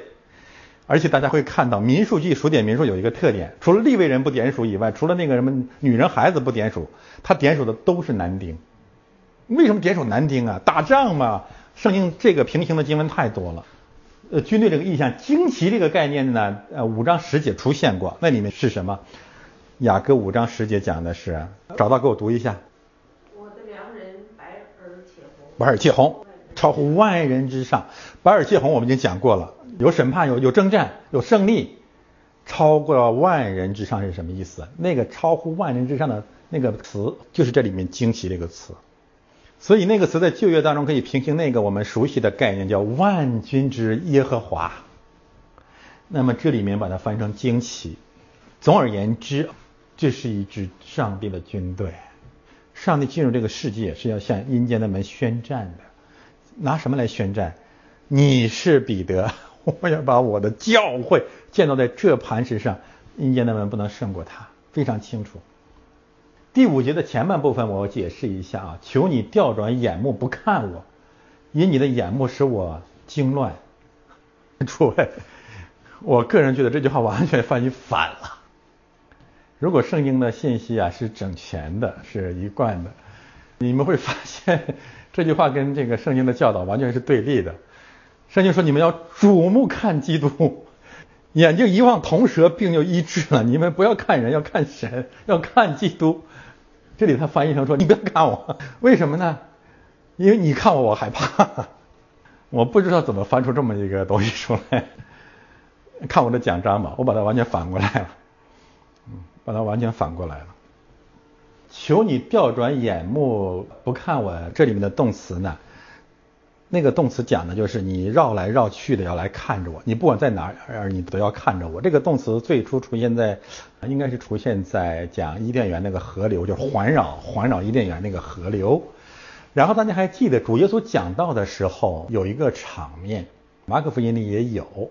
而且大家会看到民数记数点民数有一个特点，除了立位人不点数以外，除了那个什么女人孩子不点数，他点数的都是男丁。为什么点数男丁啊？打仗嘛。圣经这个平行的经文太多了。呃，军队这个意象，旌旗这个概念呢，呃，五章十节出现过，那里面是什么？雅各五章十节讲的是，找到给我读一下。我的良人白而且红，白而且红，超乎万人之上。白而且红我们已经讲过了，有审判，有有征战，有胜利，超过万人之上是什么意思？那个超乎万人之上的那个词，就是这里面惊奇这个词。所以那个词在旧约当中可以平行那个我们熟悉的概念，叫万军之耶和华。那么这里面把它翻成惊奇。总而言之。这是一支上帝的军队，上帝进入这个世界是要向阴间的门宣战的，拿什么来宣战？你是彼得，我要把我的教会建造在这磐石上，阴间的门不能胜过他，非常清楚。第五节的前半部分我解释一下啊，求你调转眼目不看我，因你的眼目使我惊乱。诸位，我个人觉得这句话完全翻译反了。如果圣经的信息啊是整全的，是一贯的，你们会发现 这句话跟这个圣经的教导完全是对立的。圣经说你们要瞩目看基督，眼睛一望铜蛇，病就医治了。你们不要看人，要看神，要看基督。这里他翻译成说你不要看我，为什么呢？因为你看我我害怕。我不知道怎么翻出这么一个东西出来。看我的奖章吧，我把它完全反过来了。嗯把它完全反过来了。求你调转眼目不看我这里面的动词呢？那个动词讲的就是你绕来绕去的要来看着我，你不管在哪儿，你都要看着我。这个动词最初出现在，应该是出现在讲伊甸园那个河流，就环绕环绕伊甸园那个河流。然后大家还记得主耶稣讲到的时候有一个场面，马可福音里也有。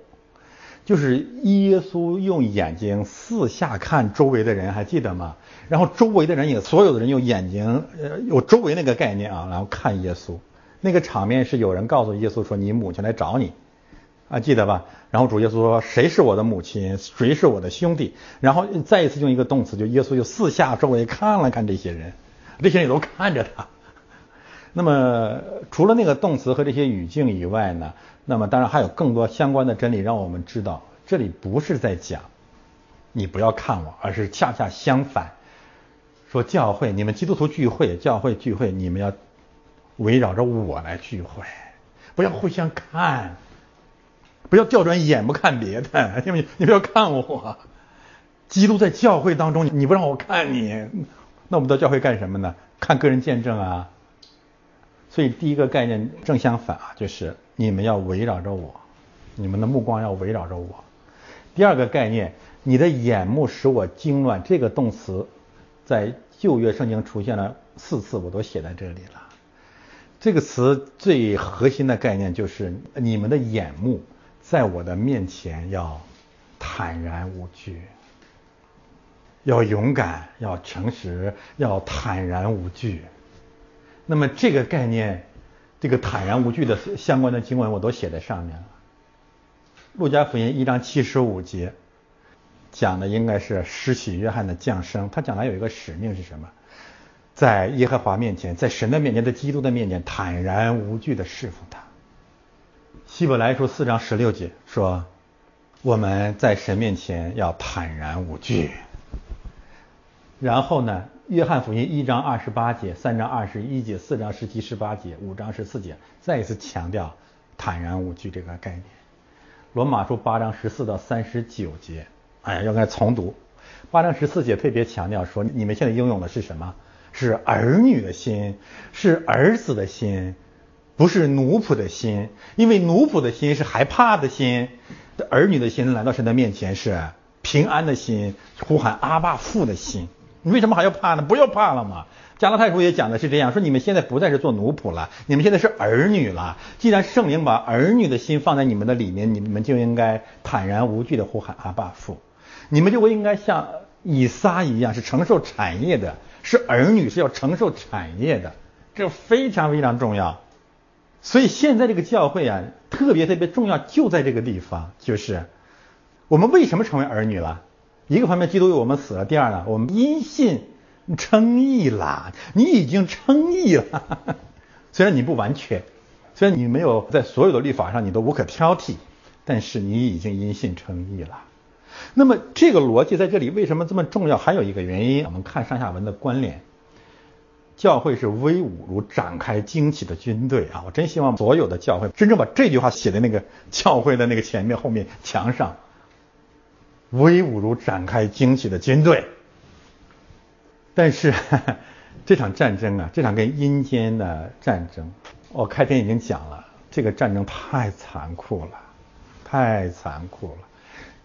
就是耶稣用眼睛四下看周围的人，还记得吗？然后周围的人也所有的人用眼睛，呃，有周围那个概念啊，然后看耶稣。那个场面是有人告诉耶稣说：“你母亲来找你。”啊，记得吧？然后主耶稣说：“谁是我的母亲？谁是我的兄弟？”然后再一次用一个动词，就耶稣就四下周围看了看这些人，这些人也都看着他。那么除了那个动词和这些语境以外呢？那么当然还有更多相关的真理，让我们知道这里不是在讲你不要看我，而是恰恰相反，说教会你们基督徒聚会，教会聚会你们要围绕着我来聚会，不要互相看，不要调转眼不看别的，因为你不要看我，基督在教会当中，你不让我看你，那我们到教会干什么呢？看个人见证啊。所以第一个概念正相反啊，就是你们要围绕着我，你们的目光要围绕着我。第二个概念，你的眼目使我惊乱，这个动词在旧约圣经出现了四次，我都写在这里了。这个词最核心的概念就是你们的眼目在我的面前要坦然无惧，要勇敢，要诚实，要坦然无惧。那么这个概念，这个坦然无惧的相关的经文我都写在上面了。路加福音一章七十五节讲的应该是施洗约翰的降生，他讲的有一个使命是什么？在耶和华面前，在神的面前，在基督的面前，坦然无惧的侍奉他。希伯来书四章十六节说，我们在神面前要坦然无惧。然后呢？约翰福音一章二十八节、三章二十一节、四章十七、十八节、五章十四节，再一次强调坦然无惧这个概念。罗马书八章十四到三十九节，哎，要该重读。八章十四节特别强调说，你们现在拥有的是什么？是儿女的心，是儿子的心，不是奴仆的心。因为奴仆的心是害怕的心，儿女的心来到神的面前是平安的心，呼喊阿爸父的心。你为什么还要怕呢？不要怕了嘛！加拉太书也讲的是这样说：你们现在不再是做奴仆了，你们现在是儿女了。既然圣灵把儿女的心放在你们的里面，你们就应该坦然无惧的呼喊阿爸父。你们就应该像以撒一样是承受产业的，是儿女是要承受产业的，这非常非常重要。所以现在这个教会啊，特别特别重要，就在这个地方，就是我们为什么成为儿女了？一个方面，基督为我们死了；第二呢，我们因信称义了。你已经称义了，虽然你不完全，虽然你没有在所有的律法上你都无可挑剔，但是你已经因信称义了。那么这个逻辑在这里为什么这么重要？还有一个原因，我们看上下文的关联。教会是威武如展开旌旗的军队啊！我真希望所有的教会真正把这句话写在那个教会的那个前面、后面墙上。威武如展开旌旗的军队。但是 这场战争啊，这场跟阴间的战争，我开篇已经讲了，这个战争太残酷了，太残酷了，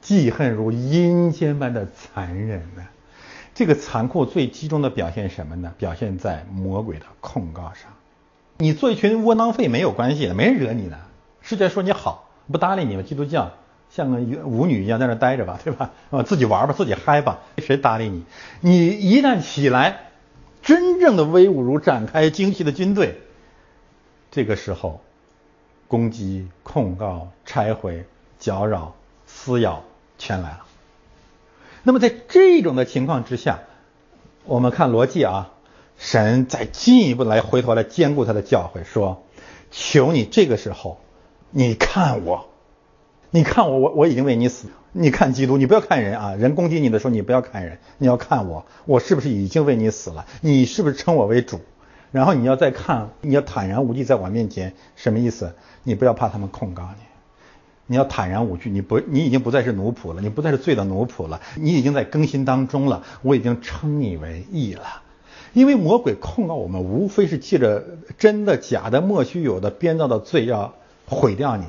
记恨如阴间般的残忍呢。这个残酷最集中的表现什么呢？表现在魔鬼的控告上。你做一群窝囊废没有关系的，没人惹你的。世界说你好，不搭理你们。基督教像个舞女一样在那待着吧，对吧？啊，自己玩吧，自己嗨吧，谁搭理你？你一旦起来，真正的威武如展开精细的军队，这个时候，攻击、控告、拆毁、搅扰、撕咬，全来了。那么在这种的情况之下，我们看逻辑啊，神再进一步来回头来兼顾他的教诲，说：求你这个时候，你看我，你看我，我我已经为你死。你看基督，你不要看人啊，人攻击你的时候，你不要看人，你要看我，我是不是已经为你死了？你是不是称我为主？然后你要再看，你要坦然无惧在我面前，什么意思？你不要怕他们控告你。你要坦然无惧，你不，你已经不再是奴仆了，你不再是罪的奴仆了，你已经在更新当中了。我已经称你为义了，因为魔鬼控告我们，无非是借着真的、假的、莫须有的编造的罪，要毁掉你，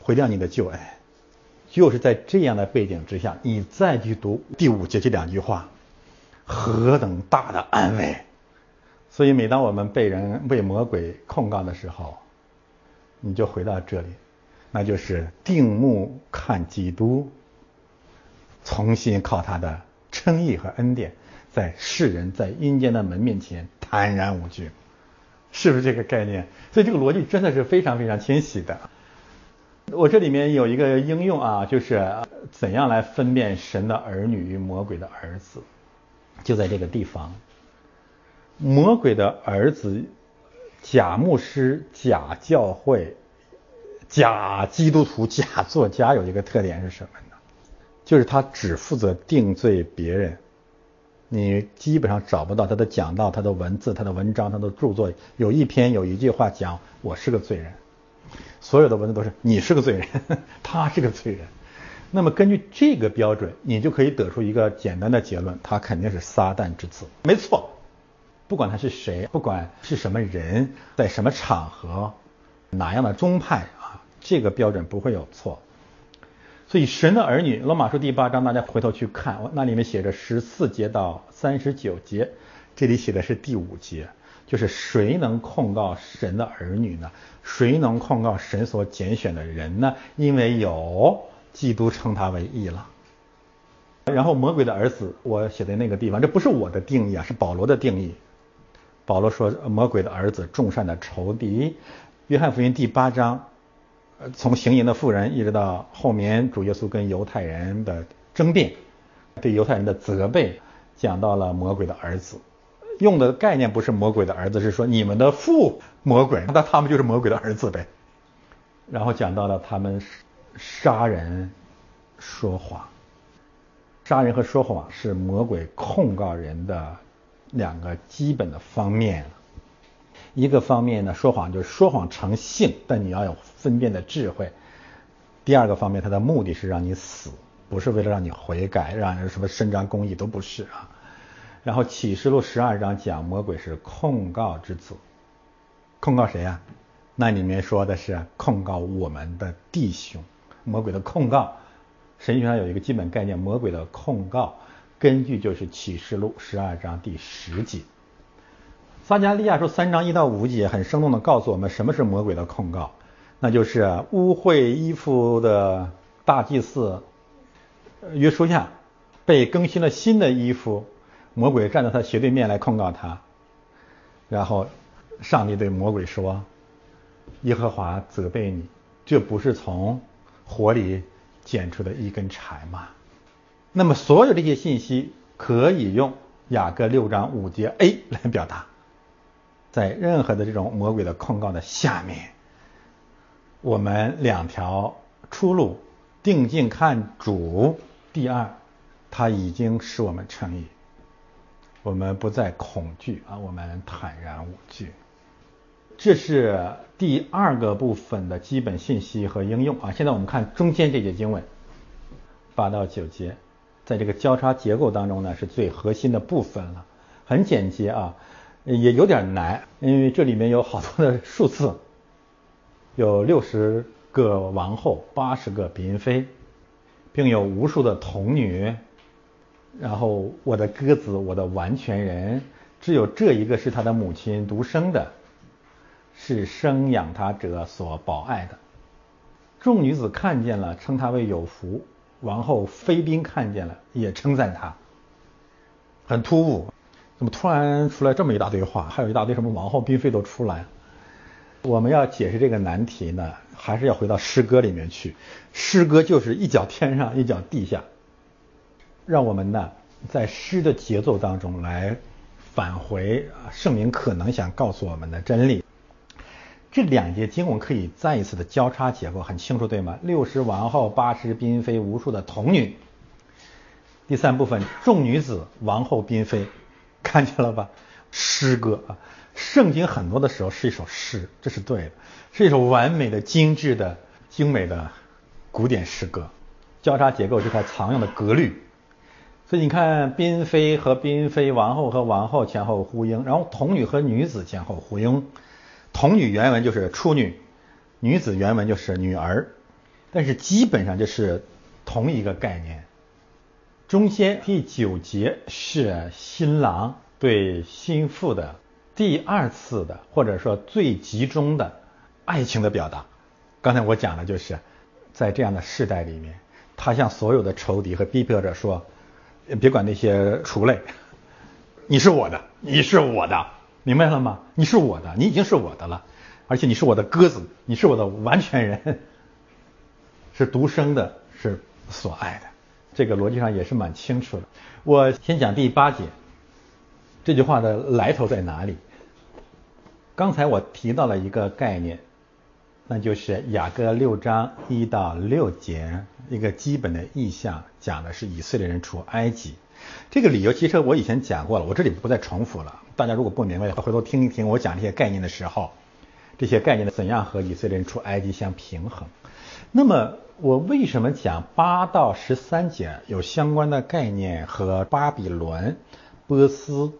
毁掉你的救恩。就是在这样的背景之下，你再去读第五节这两句话，何等大的安慰！所以每当我们被人被魔鬼控告的时候，你就回到这里。那就是定目看基督，重新靠他的称义和恩典，在世人在阴间的门面前坦然无惧，是不是这个概念？所以这个逻辑真的是非常非常清晰的。我这里面有一个应用啊，就是怎样来分辨神的儿女与魔鬼的儿子，就在这个地方。魔鬼的儿子，假牧师，假教会。假基督徒、假作家有一个特点是什么呢？就是他只负责定罪别人，你基本上找不到他的讲道、他的文字、他的文章、他的著作有一篇有一句话讲我是个罪人，所有的文字都是你是个罪人，他是个罪人。那么根据这个标准，你就可以得出一个简单的结论：他肯定是撒旦之子。没错，不管他是谁，不管是什么人，在什么场合，哪样的宗派。这个标准不会有错，所以神的儿女，罗马书第八章，大家回头去看，那里面写着十四节到三十九节，这里写的是第五节，就是谁能控告神的儿女呢？谁能控告神所拣选的人呢？因为有基督称他为义了。然后魔鬼的儿子，我写在那个地方，这不是我的定义啊，是保罗的定义。保罗说魔鬼的儿子，众善的仇敌。约翰福音第八章。从行淫的妇人一直到后面主耶稣跟犹太人的争辩，对犹太人的责备，讲到了魔鬼的儿子，用的概念不是魔鬼的儿子，是说你们的父魔鬼，那他们就是魔鬼的儿子呗。然后讲到了他们杀人、说谎，杀人和说谎是魔鬼控告人的两个基本的方面。一个方面呢，说谎就是说谎成性，但你要有分辨的智慧。第二个方面，它的目的是让你死，不是为了让你悔改，让人什么伸张公义都不是啊。然后启示录十二章讲魔鬼是控告之子，控告谁呀？那里面说的是控告我们的弟兄。魔鬼的控告，神学上有一个基本概念，魔鬼的控告根据就是启示录十二章第十节。撒加利亚书三章一到五节很生动的告诉我们什么是魔鬼的控告，那就是污秽衣服的大祭司约书亚被更新了新的衣服，魔鬼站在他斜对面来控告他。然后，上帝对魔鬼说：“耶和华责备你，这不是从火里捡出的一根柴吗？”那么，所有这些信息可以用雅各六章五节 A 来表达。在任何的这种魔鬼的控告的下面，我们两条出路：定睛看主。第二，他已经使我们称义。我们不再恐惧啊，我们坦然无惧。这是第二个部分的基本信息和应用啊。现在我们看中间这节经文，八到九节，在这个交叉结构当中呢，是最核心的部分了。很简洁啊，也有点难，因为这里面有好多的数字，有六十个王后，八十个嫔妃，并有无数的童女。然后我的鸽子，我的完全人，只有这一个是他的母亲独生的，是生养他者所保爱的。众女子看见了，称他为有福；王后妃嫔看见了，也称赞他。很突兀，怎么突然出来这么一大堆话？还有一大堆什么王后嫔妃都出来。我们要解释这个难题呢，还是要回到诗歌里面去。诗歌就是一脚天上，一脚地下。让我们呢，在诗的节奏当中来返回圣灵可能想告诉我们的真理。这两节经文可以再一次的交叉结构，很清楚，对吗？六十王后，八十嫔妃，无数的童女。第三部分，众女子，王后，嫔妃，看见了吧？诗歌啊，圣经很多的时候是一首诗，这是对的，是一首完美的、精致的、精美的古典诗歌。交叉结构是它常用的格律。所以你看，嫔妃和嫔妃，王后和王后前后呼应，然后童女和女子前后呼应。童女原文就是处女，女子原文就是女儿，但是基本上就是同一个概念。中间第九节是新郎对新妇的第二次的，或者说最集中的爱情的表达。刚才我讲的就是，在这样的世代里面，他向所有的仇敌和逼迫者说。别管那些畜类，你是我的，你是我的，明白了吗？你是我的，你已经是我的了，而且你是我的鸽子，你是我的完全人，是独生的，是所爱的。这个逻辑上也是蛮清楚的。我先讲第八节，这句话的来头在哪里？刚才我提到了一个概念。那就是雅各六章一到六节一个基本的意象，讲的是以色列人出埃及。这个理由其实我以前讲过了，我这里不再重复了。大家如果不明白的话，回头听一听我讲这些概念的时候，这些概念怎样和以色列人出埃及相平衡。那么我为什么讲八到十三节有相关的概念和巴比伦、波斯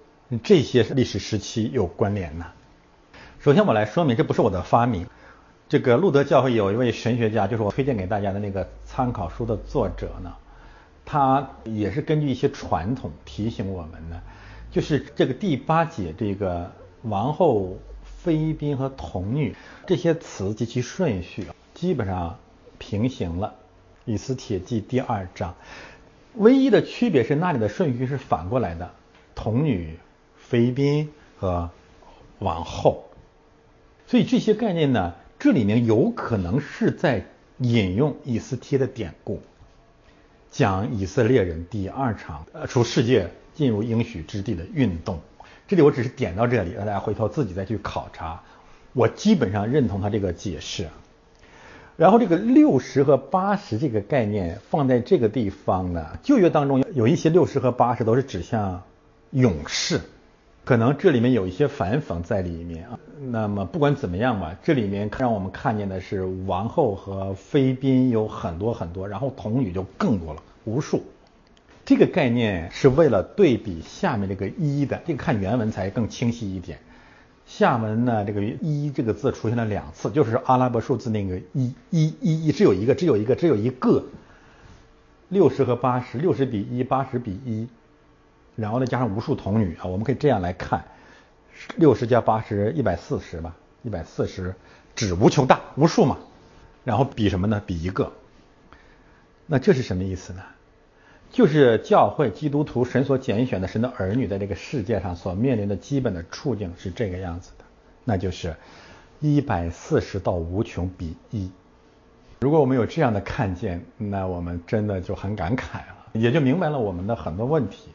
这些历史时期有关联呢？首先我来说明，这不是我的发明。这个路德教会有一位神学家，就是我推荐给大家的那个参考书的作者呢，他也是根据一些传统提醒我们呢，就是这个第八节这个王后、妃嫔和童女这些词及其顺序基本上平行了。以斯帖记第二章，唯一的区别是那里的顺序是反过来的，童女、妃嫔和王后。所以这些概念呢。这里面有可能是在引用以斯帖的典故，讲以色列人第二场呃出世界进入应许之地的运动。这里我只是点到这里，大家回头自己再去考察。我基本上认同他这个解释。然后这个六十和八十这个概念放在这个地方呢，旧约当中有一些六十和八十都是指向勇士。可能这里面有一些反讽在里面啊。那么不管怎么样吧，这里面让我们看见的是王后和妃嫔有很多很多，然后童女就更多了，无数。这个概念是为了对比下面这个一的，这个看原文才更清晰一点。厦门呢，这个一这个字出现了两次，就是阿拉伯数字那个一一一一，只有一个，只有一个，只有一个。六十和八十，六十比一，八十比一。然后呢，加上无数童女啊，我们可以这样来看：六十加八十，一百四十吧，一百四十，指无穷大，无数嘛。然后比什么呢？比一个。那这是什么意思呢？就是教会基督徒神所拣选的神的儿女在这个世界上所面临的基本的处境是这个样子的，那就是一百四十到无穷比一。如果我们有这样的看见，那我们真的就很感慨了，也就明白了我们的很多问题，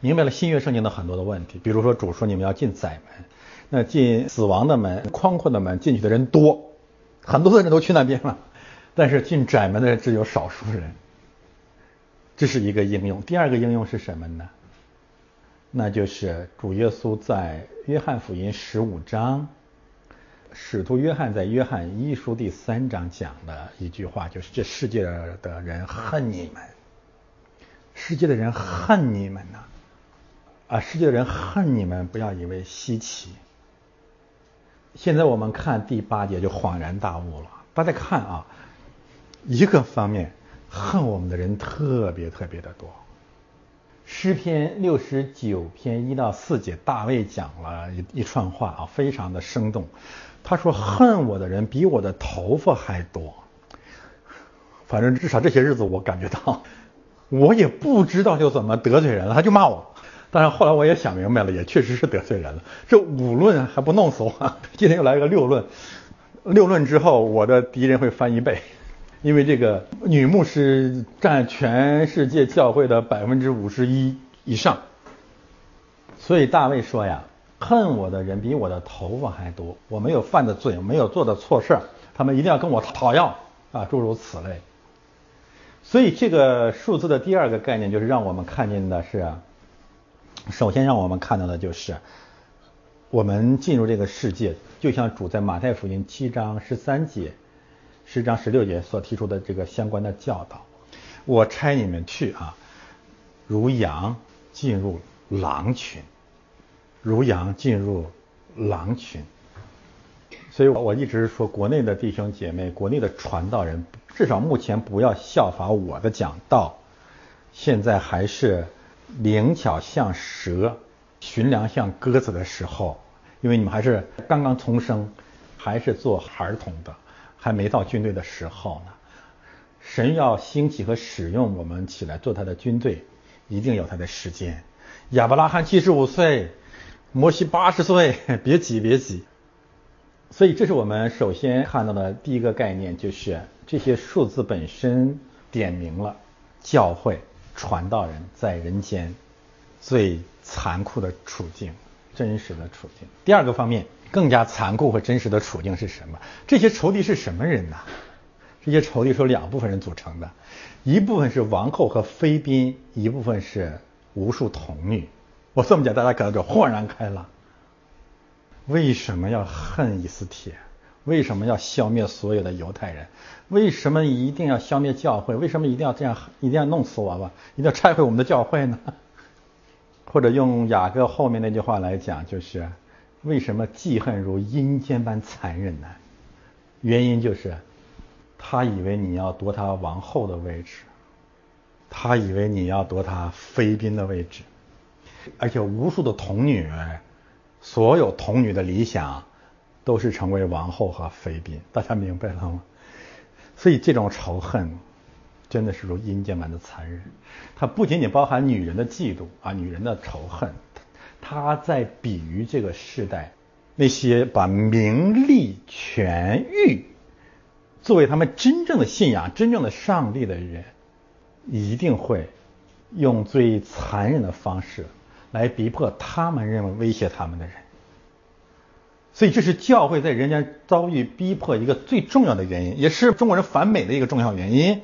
明白了新约圣经的很多的问题。比如说主说你们要进窄门，那进死亡的门、宽阔的门进去的人多，很多的人都去那边了，但是进窄门的人只有少数人。这是一个应用。第二个应用是什么呢？那就是主耶稣在约翰福音十五章。使徒约翰在约翰一书第三章讲的一句话，就是这世界的人恨你们，世界的人恨你们呢，啊，世界的人恨你们，不要以为稀奇。现在我们看第八节就恍然大悟了。大家看啊，一个方面恨我们的人特别特别的多。诗篇六十九篇一到四节，大卫讲了一一串话啊，非常的生动。他说：“恨我的人比我的头发还多。反正至少这些日子，我感觉到，我也不知道就怎么得罪人了，他就骂我。但是后来我也想明白了，也确实是得罪人了。这五论还不弄死我，今天又来个六论。六论之后，我的敌人会翻一倍，因为这个女牧师占全世界教会的百分之五十一以上。所以大卫说呀。”恨我的人比我的头发还多，我没有犯的罪，没有做的错事，他们一定要跟我讨要啊，诸如此类。所以这个数字的第二个概念就是让我们看见的是，首先让我们看到的就是，我们进入这个世界，就像主在马太福音七章十三节、十章十六节所提出的这个相关的教导，我差你们去啊，如羊进入狼群。如羊进入狼群，所以我一直说，国内的弟兄姐妹，国内的传道人，至少目前不要效法我的讲道。现在还是灵巧像蛇，驯良像鸽子的时候，因为你们还是刚刚重生，还是做孩童的，还没到军队的时候呢。神要兴起和使用我们起来做他的军队，一定有他的时间。亚伯拉罕七十五岁。摩西八十岁，别急别急。所以这是我们首先看到的第一个概念，就是这些数字本身点明了教会传道人在人间最残酷的处境，真实的处境。第二个方面，更加残酷和真实的处境是什么？这些仇敌是什么人呢？这些仇敌是由两部分人组成的，一部分是王后和妃嫔，一部分是无数童女。我这么讲，大家可能就豁然开朗。为什么要恨以斯帖？为什么要消灭所有的犹太人？为什么一定要消灭教会？为什么一定要这样？一定要弄死我吧？一定要拆毁我们的教会呢？或者用雅各后面那句话来讲，就是为什么记恨如阴间般残忍呢？原因就是他以为你要夺他王后的位置，他以为你要夺他妃嫔的位置。而且无数的童女，所有童女的理想都是成为王后和妃嫔，大家明白了吗？所以这种仇恨真的是如阴间般的残忍。它不仅仅包含女人的嫉妒啊，女人的仇恨，他在比喻这个时代那些把名利权欲作为他们真正的信仰、真正的上帝的人，一定会用最残忍的方式。来逼迫他们认为威胁他们的人，所以这是教会在人间遭遇逼迫一个最重要的原因，也是中国人反美的一个重要原因，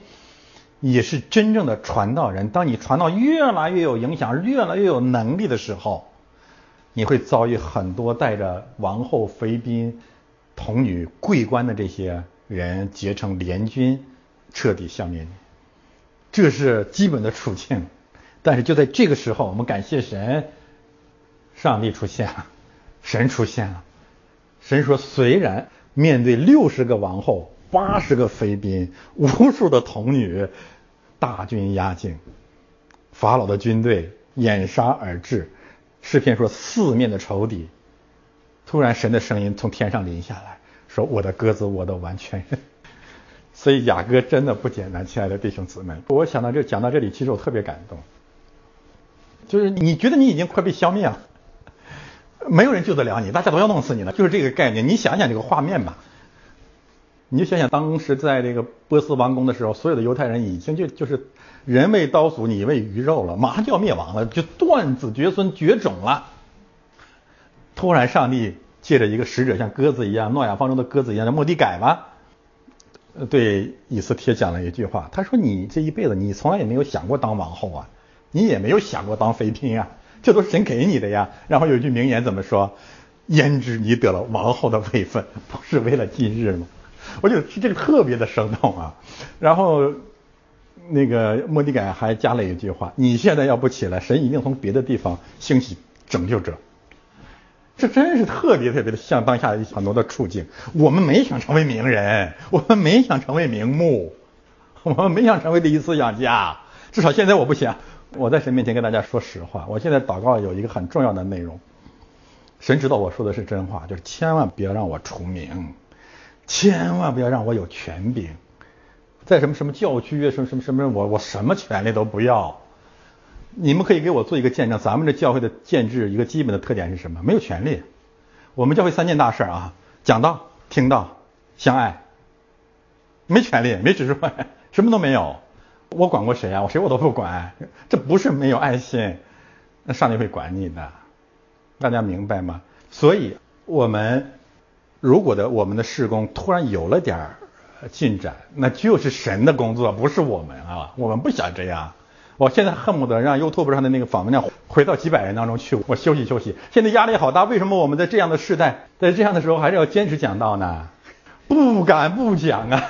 也是真正的传道人。当你传道越来越有影响、越来越有能力的时候，你会遭遇很多带着王后、妃嫔、童女、贵官的这些人结成联军，彻底消灭你。这是基本的处境。但是就在这个时候，我们感谢神，上帝出现了，神出现了。神说：“虽然面对六十个王后、八十个妃嫔、无数的童女，大军压境，法老的军队掩杀而至。”诗篇说：“四面的仇敌。”突然，神的声音从天上临下来说：“我的鸽子，我的完全。”所以雅各真的不简单，亲爱的弟兄姊妹。我想到这讲到这里，其实我特别感动。就是你觉得你已经快被消灭了，没有人救得了你，大家都要弄死你了，就是这个概念。你想想这个画面吧，你就想想当时在这个波斯王宫的时候，所有的犹太人已经就就是人为刀俎，你为鱼肉了，马上就要灭亡了，就断子绝孙、绝种了。突然，上帝借着一个使者，像鸽子一样，诺亚方舟的鸽子一样，叫莫迪改吧，对以斯帖讲了一句话，他说：“你这一辈子，你从来也没有想过当王后啊。”你也没有想过当妃嫔啊，这都是神给你的呀。然后有句名言怎么说？焉知你得了王后的位分，不是为了今日吗？我觉得这个特别的生动啊。然后那个莫迪改还加了一句话：你现在要不起来，神一定从别的地方兴起拯救者。这真是特别特别的像当下很多的处境。我们没想成为名人，我们没想成为名目，我们没想成为第一思想家，至少现在我不想。我在神面前跟大家说实话，我现在祷告有一个很重要的内容，神知道我说的是真话，就是千万别让我出名，千万不要让我有权柄，在什么什么教区什么什么什么，我我什么权利都不要。你们可以给我做一个见证，咱们这教会的建制一个基本的特点是什么？没有权利。我们教会三件大事啊：讲道、听道、相爱。没权利，没指示牌，什么都没有。我管过谁啊？我谁我都不管，这不是没有爱心，那上帝会管你的，大家明白吗？所以，我们如果的我们的事工突然有了点儿进展，那就是神的工作，不是我们啊，我们不想这样。我现在恨不得让 YouTube 上的那个访问量回到几百人当中去，我休息休息。现在压力好大，为什么我们在这样的时代，在这样的时候还是要坚持讲道呢？不敢不讲啊。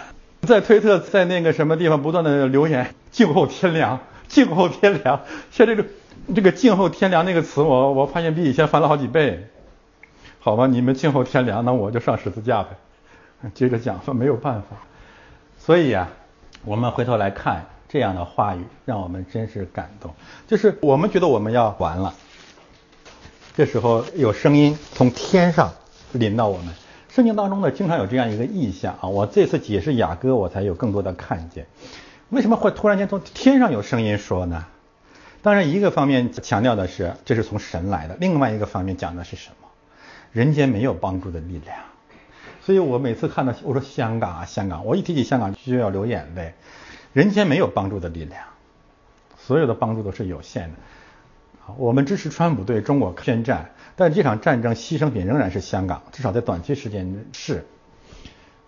在推特，在那个什么地方不断的留言，静候天凉，静候天凉。像这个这个静候天凉那个词，我我发现比以前翻了好几倍。好吧，你们静候天凉，那我就上十字架呗。接着讲，说没有办法。所以啊，我们回头来看这样的话语，让我们真是感动。就是我们觉得我们要完了，这时候有声音从天上临到我们。圣经当中呢，经常有这样一个意象啊。我这次解释雅歌，我才有更多的看见。为什么会突然间从天上有声音说呢？当然，一个方面强调的是这是从神来的，另外一个方面讲的是什么？人间没有帮助的力量。所以我每次看到我说香港啊，香港，我一提起香港就要流眼泪。人间没有帮助的力量，所有的帮助都是有限的。我们支持川普对中国宣战。但这场战争牺牲品仍然是香港，至少在短期时间是。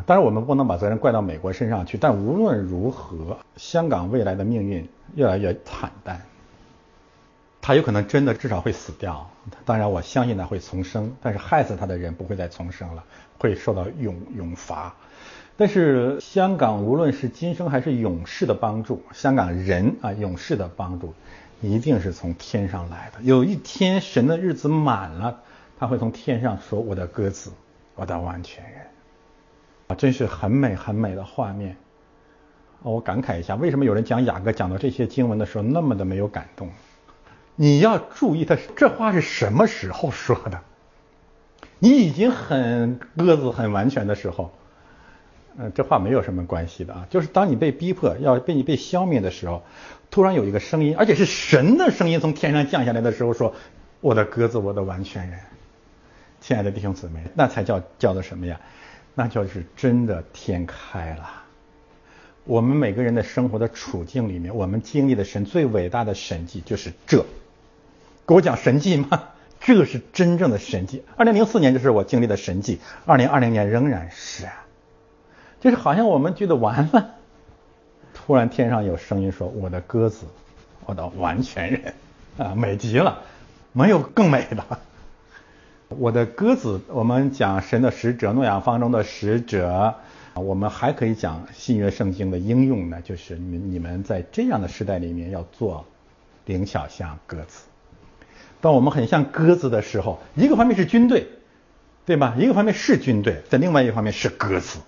当然，我们不能把责任怪到美国身上去。但无论如何，香港未来的命运越来越惨淡。他有可能真的至少会死掉。当然，我相信他会重生，但是害死他的人不会再重生了，会受到永永罚。但是香港无论是今生还是永世的帮助，香港人啊永世的帮助。一定是从天上来的。有一天神的日子满了，他会从天上说：“我的鸽子，我的完全人。”啊，真是很美很美的画面。我感慨一下，为什么有人讲雅各讲到这些经文的时候那么的没有感动？你要注意，他这话是什么时候说的？你已经很鸽子很完全的时候。嗯，这话没有什么关系的啊，就是当你被逼迫要被你被消灭的时候，突然有一个声音，而且是神的声音从天上降下来的时候说：“我的鸽子，我的完全人，亲爱的弟兄姊妹，那才叫叫做什么呀？那就是真的天开了。我们每个人的生活的处境里面，我们经历的神最伟大的神迹就是这。给我讲神迹吗？这个是真正的神迹。二零零四年就是我经历的神迹，二零二零年仍然是。就是好像我们觉得完了，突然天上有声音说：“我的鸽子，我的完全人，啊，美极了，没有更美的。我的鸽子，我们讲神的使者，诺亚方舟的使者，我们还可以讲新约圣经的应用呢，就是你你们在这样的时代里面要做灵巧像鸽子。当我们很像鸽子的时候，一个方面是军队，对吧？一个方面是军队，在另外一方面是鸽子。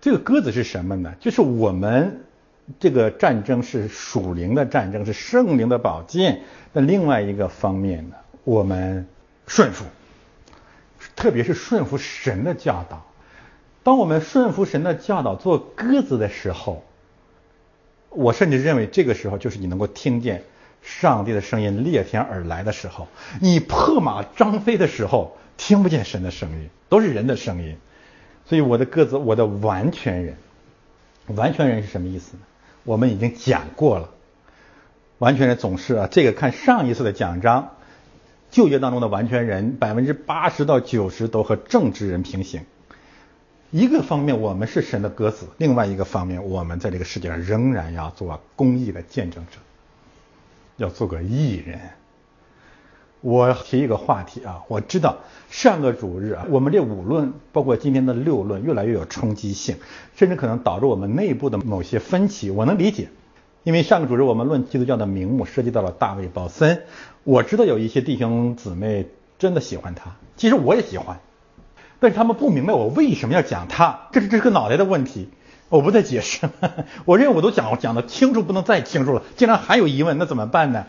这个鸽子是什么呢？就是我们这个战争是属灵的战争，是圣灵的宝剑。那另外一个方面呢，我们顺服，特别是顺服神的教导。当我们顺服神的教导做鸽子的时候，我甚至认为这个时候就是你能够听见上帝的声音裂天而来的时候。你破马张飞的时候听不见神的声音，都是人的声音。所以我的鸽子，我的完全人，完全人是什么意思呢？我们已经讲过了，完全人总是啊，这个看上一次的讲章，就业当中的完全人百分之八十到九十都和正直人平行。一个方面我们是神的鸽子，另外一个方面我们在这个世界上仍然要做公义的见证者，要做个艺人。我提一个话题啊，我知道上个主日啊，我们这五论包括今天的六论越来越有冲击性，甚至可能导致我们内部的某些分歧。我能理解，因为上个主日我们论基督教的名目涉及到了大卫鲍森，我知道有一些弟兄姊妹真的喜欢他，其实我也喜欢。但是他们不明白我为什么要讲他，这是这是个脑袋的问题，我不再解释了。我认为我都讲讲的清楚，不能再清楚了。竟然还有疑问，那怎么办呢？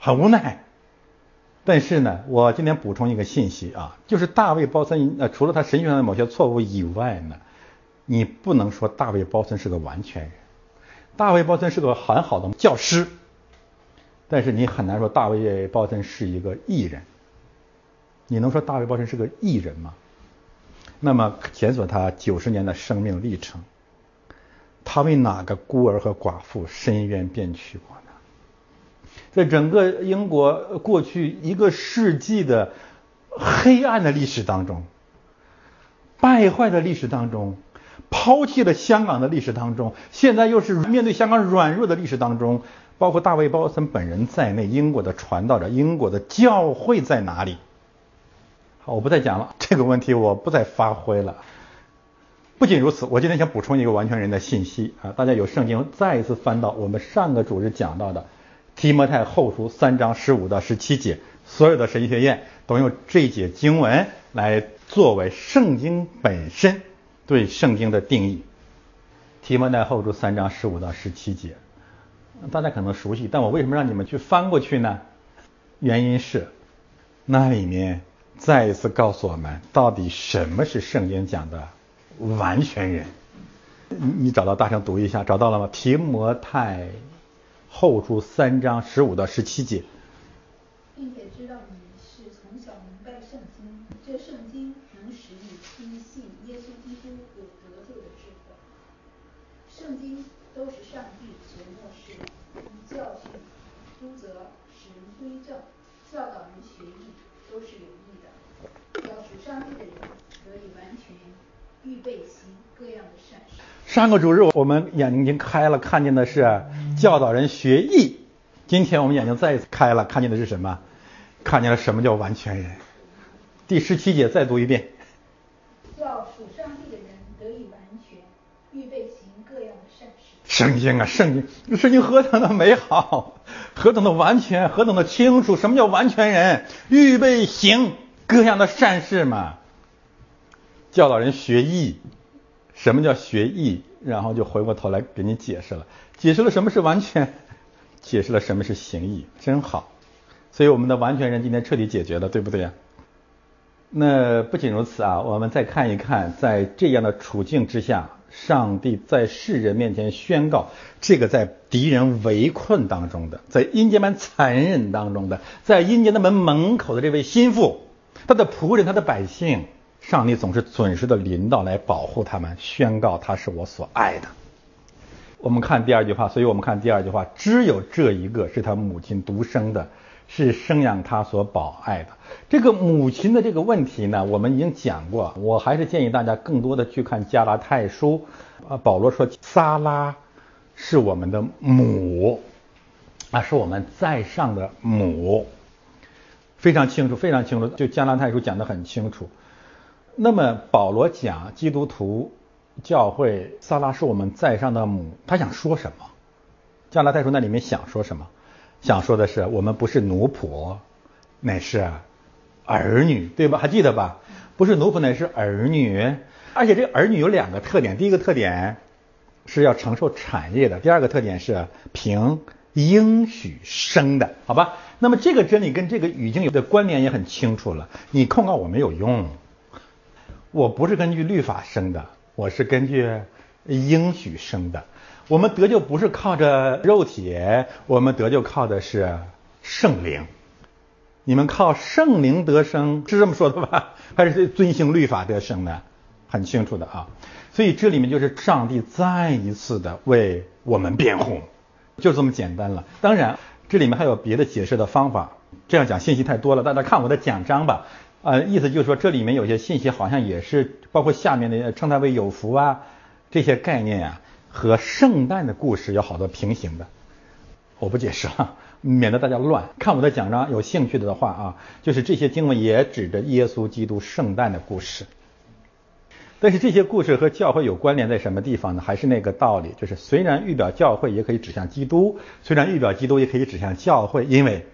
很无奈。但是呢，我今天补充一个信息啊，就是大卫鲍森呃，除了他神学上的某些错误以外呢，你不能说大卫鲍森是个完全人。大卫鲍森是个很好的教师，但是你很难说大卫鲍森是一个艺人。你能说大卫鲍森是个艺人吗？那么检索他九十年的生命历程，他为哪个孤儿和寡妇伸冤辩屈过呢？在整个英国过去一个世纪的黑暗的历史当中，败坏的历史当中，抛弃了香港的历史当中，现在又是面对香港软弱的历史当中，包括大卫鲍森本人在内，英国的传道者，英国的教会在哪里？我不再讲了，这个问题我不再发挥了。不仅如此，我今天想补充一个完全人的信息啊，大家有圣经再一次翻到我们上个主日讲到的提摩太后书三章十五到十七节，所有的神学院都用这一节经文来作为圣经本身对圣经的定义。提摩太后书三章十五到十七节，大家可能熟悉，但我为什么让你们去翻过去呢？原因是那里面。再一次告诉我们，到底什么是圣经讲的完全人？你你找到大声读一下，找到了吗？提摩太后书三章十五到十七节，并且知道你是从小明白圣经，这圣经能使你因信耶稣基督有得救的智慧。圣经都是上帝所默示，以教训、督责、使人归正、教导人学义，上帝的人得以完全预备行各样的善事。上个主日我们眼睛已经开了，看见的是教导人学艺。今天我们眼睛再一次开了，看见的是什么？看见了什么叫完全人？第十七节再读一遍。叫属上帝的人得以完全预备行各样的善事。圣经啊，圣经，圣经何等的美好，何等的完全，何等的清楚。什么叫完全人？预备行。各样的善事嘛，教导人学艺，什么叫学艺？然后就回过头来给你解释了，解释了什么是完全，解释了什么是行义，真好。所以我们的完全人今天彻底解决了，对不对呀？那不仅如此啊，我们再看一看，在这样的处境之下，上帝在世人面前宣告，这个在敌人围困当中的，在阴间门残忍当中的，在阴间的门门口的这位心腹。他的仆人，他的百姓，上帝总是准时的临到来保护他们，宣告他是我所爱的。我们看第二句话，所以我们看第二句话，只有这一个是他母亲独生的，是生养他所保爱的。这个母亲的这个问题呢，我们已经讲过，我还是建议大家更多的去看加拉太书。啊，保罗说撒拉是我们的母，啊，是我们在上的母。非常清楚，非常清楚，就加拉太书讲得很清楚。那么保罗讲基督徒教会萨拉是我们在上的母，他想说什么？加拉太书那里面想说什么？想说的是我们不是奴仆，乃是儿女，对吧？还记得吧？不是奴仆，乃是儿女。而且这儿女有两个特点，第一个特点是要承受产业的，第二个特点是凭应许生的，好吧？那么这个真理跟这个语境有的关联也很清楚了。你控告我没有用，我不是根据律法生的，我是根据应许生的。我们得救不是靠着肉体，我们得救靠的是圣灵。你们靠圣灵得生，是这么说的吧？还是遵行律法得生呢？很清楚的啊。所以这里面就是上帝再一次的为我们辩护，就这么简单了。当然，这里面还有别的解释的方法。这样讲信息太多了，大家看我的奖章吧。呃，意思就是说，这里面有些信息好像也是包括下面的称它为有福啊这些概念啊。和圣诞的故事有好多平行的，我不解释了，免得大家乱。看我的奖章，有兴趣的话啊，就是这些经文也指着耶稣基督圣诞的故事。但是这些故事和教会有关联在什么地方呢？还是那个道理，就是虽然预表教会，也可以指向基督；虽然预表基督，也可以指向教会，因为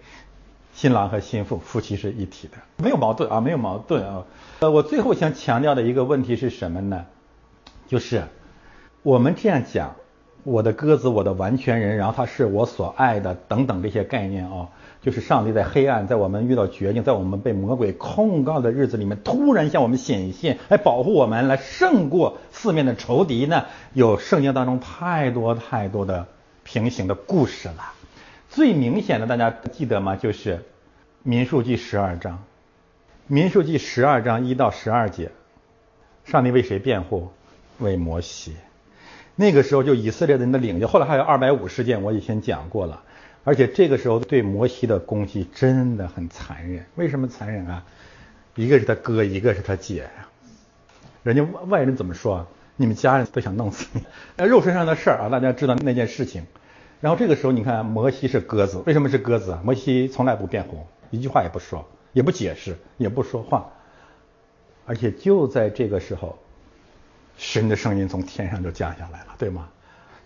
新郎和新妇夫妻是一体的，没有矛盾啊，没有矛盾啊。呃，我最后想强调的一个问题是什么呢？就是。我们这样讲，我的鸽子，我的完全人，然后他是我所爱的，等等这些概念啊，就是上帝在黑暗，在我们遇到绝境，在我们被魔鬼控告的日子里面，突然向我们显现，来保护我们，来胜过四面的仇敌呢。有圣经当中太多太多的平行的故事了。最明显的，大家记得吗？就是民数记十二章，民数记十二章一到十二节，上帝为谁辩护？为摩西。那个时候就以色列人的领袖，后来还有二百五事件，我以前讲过了。而且这个时候对摩西的攻击真的很残忍。为什么残忍啊？一个是他哥，一个是他姐呀。人家外人怎么说啊？你们家人都想弄死你。肉身上的事儿啊，大家知道那件事情。然后这个时候你看摩西是鸽子，为什么是鸽子啊？摩西从来不辩护，一句话也不说，也不解释，也不说话。而且就在这个时候。神的声音从天上就降下来了，对吗？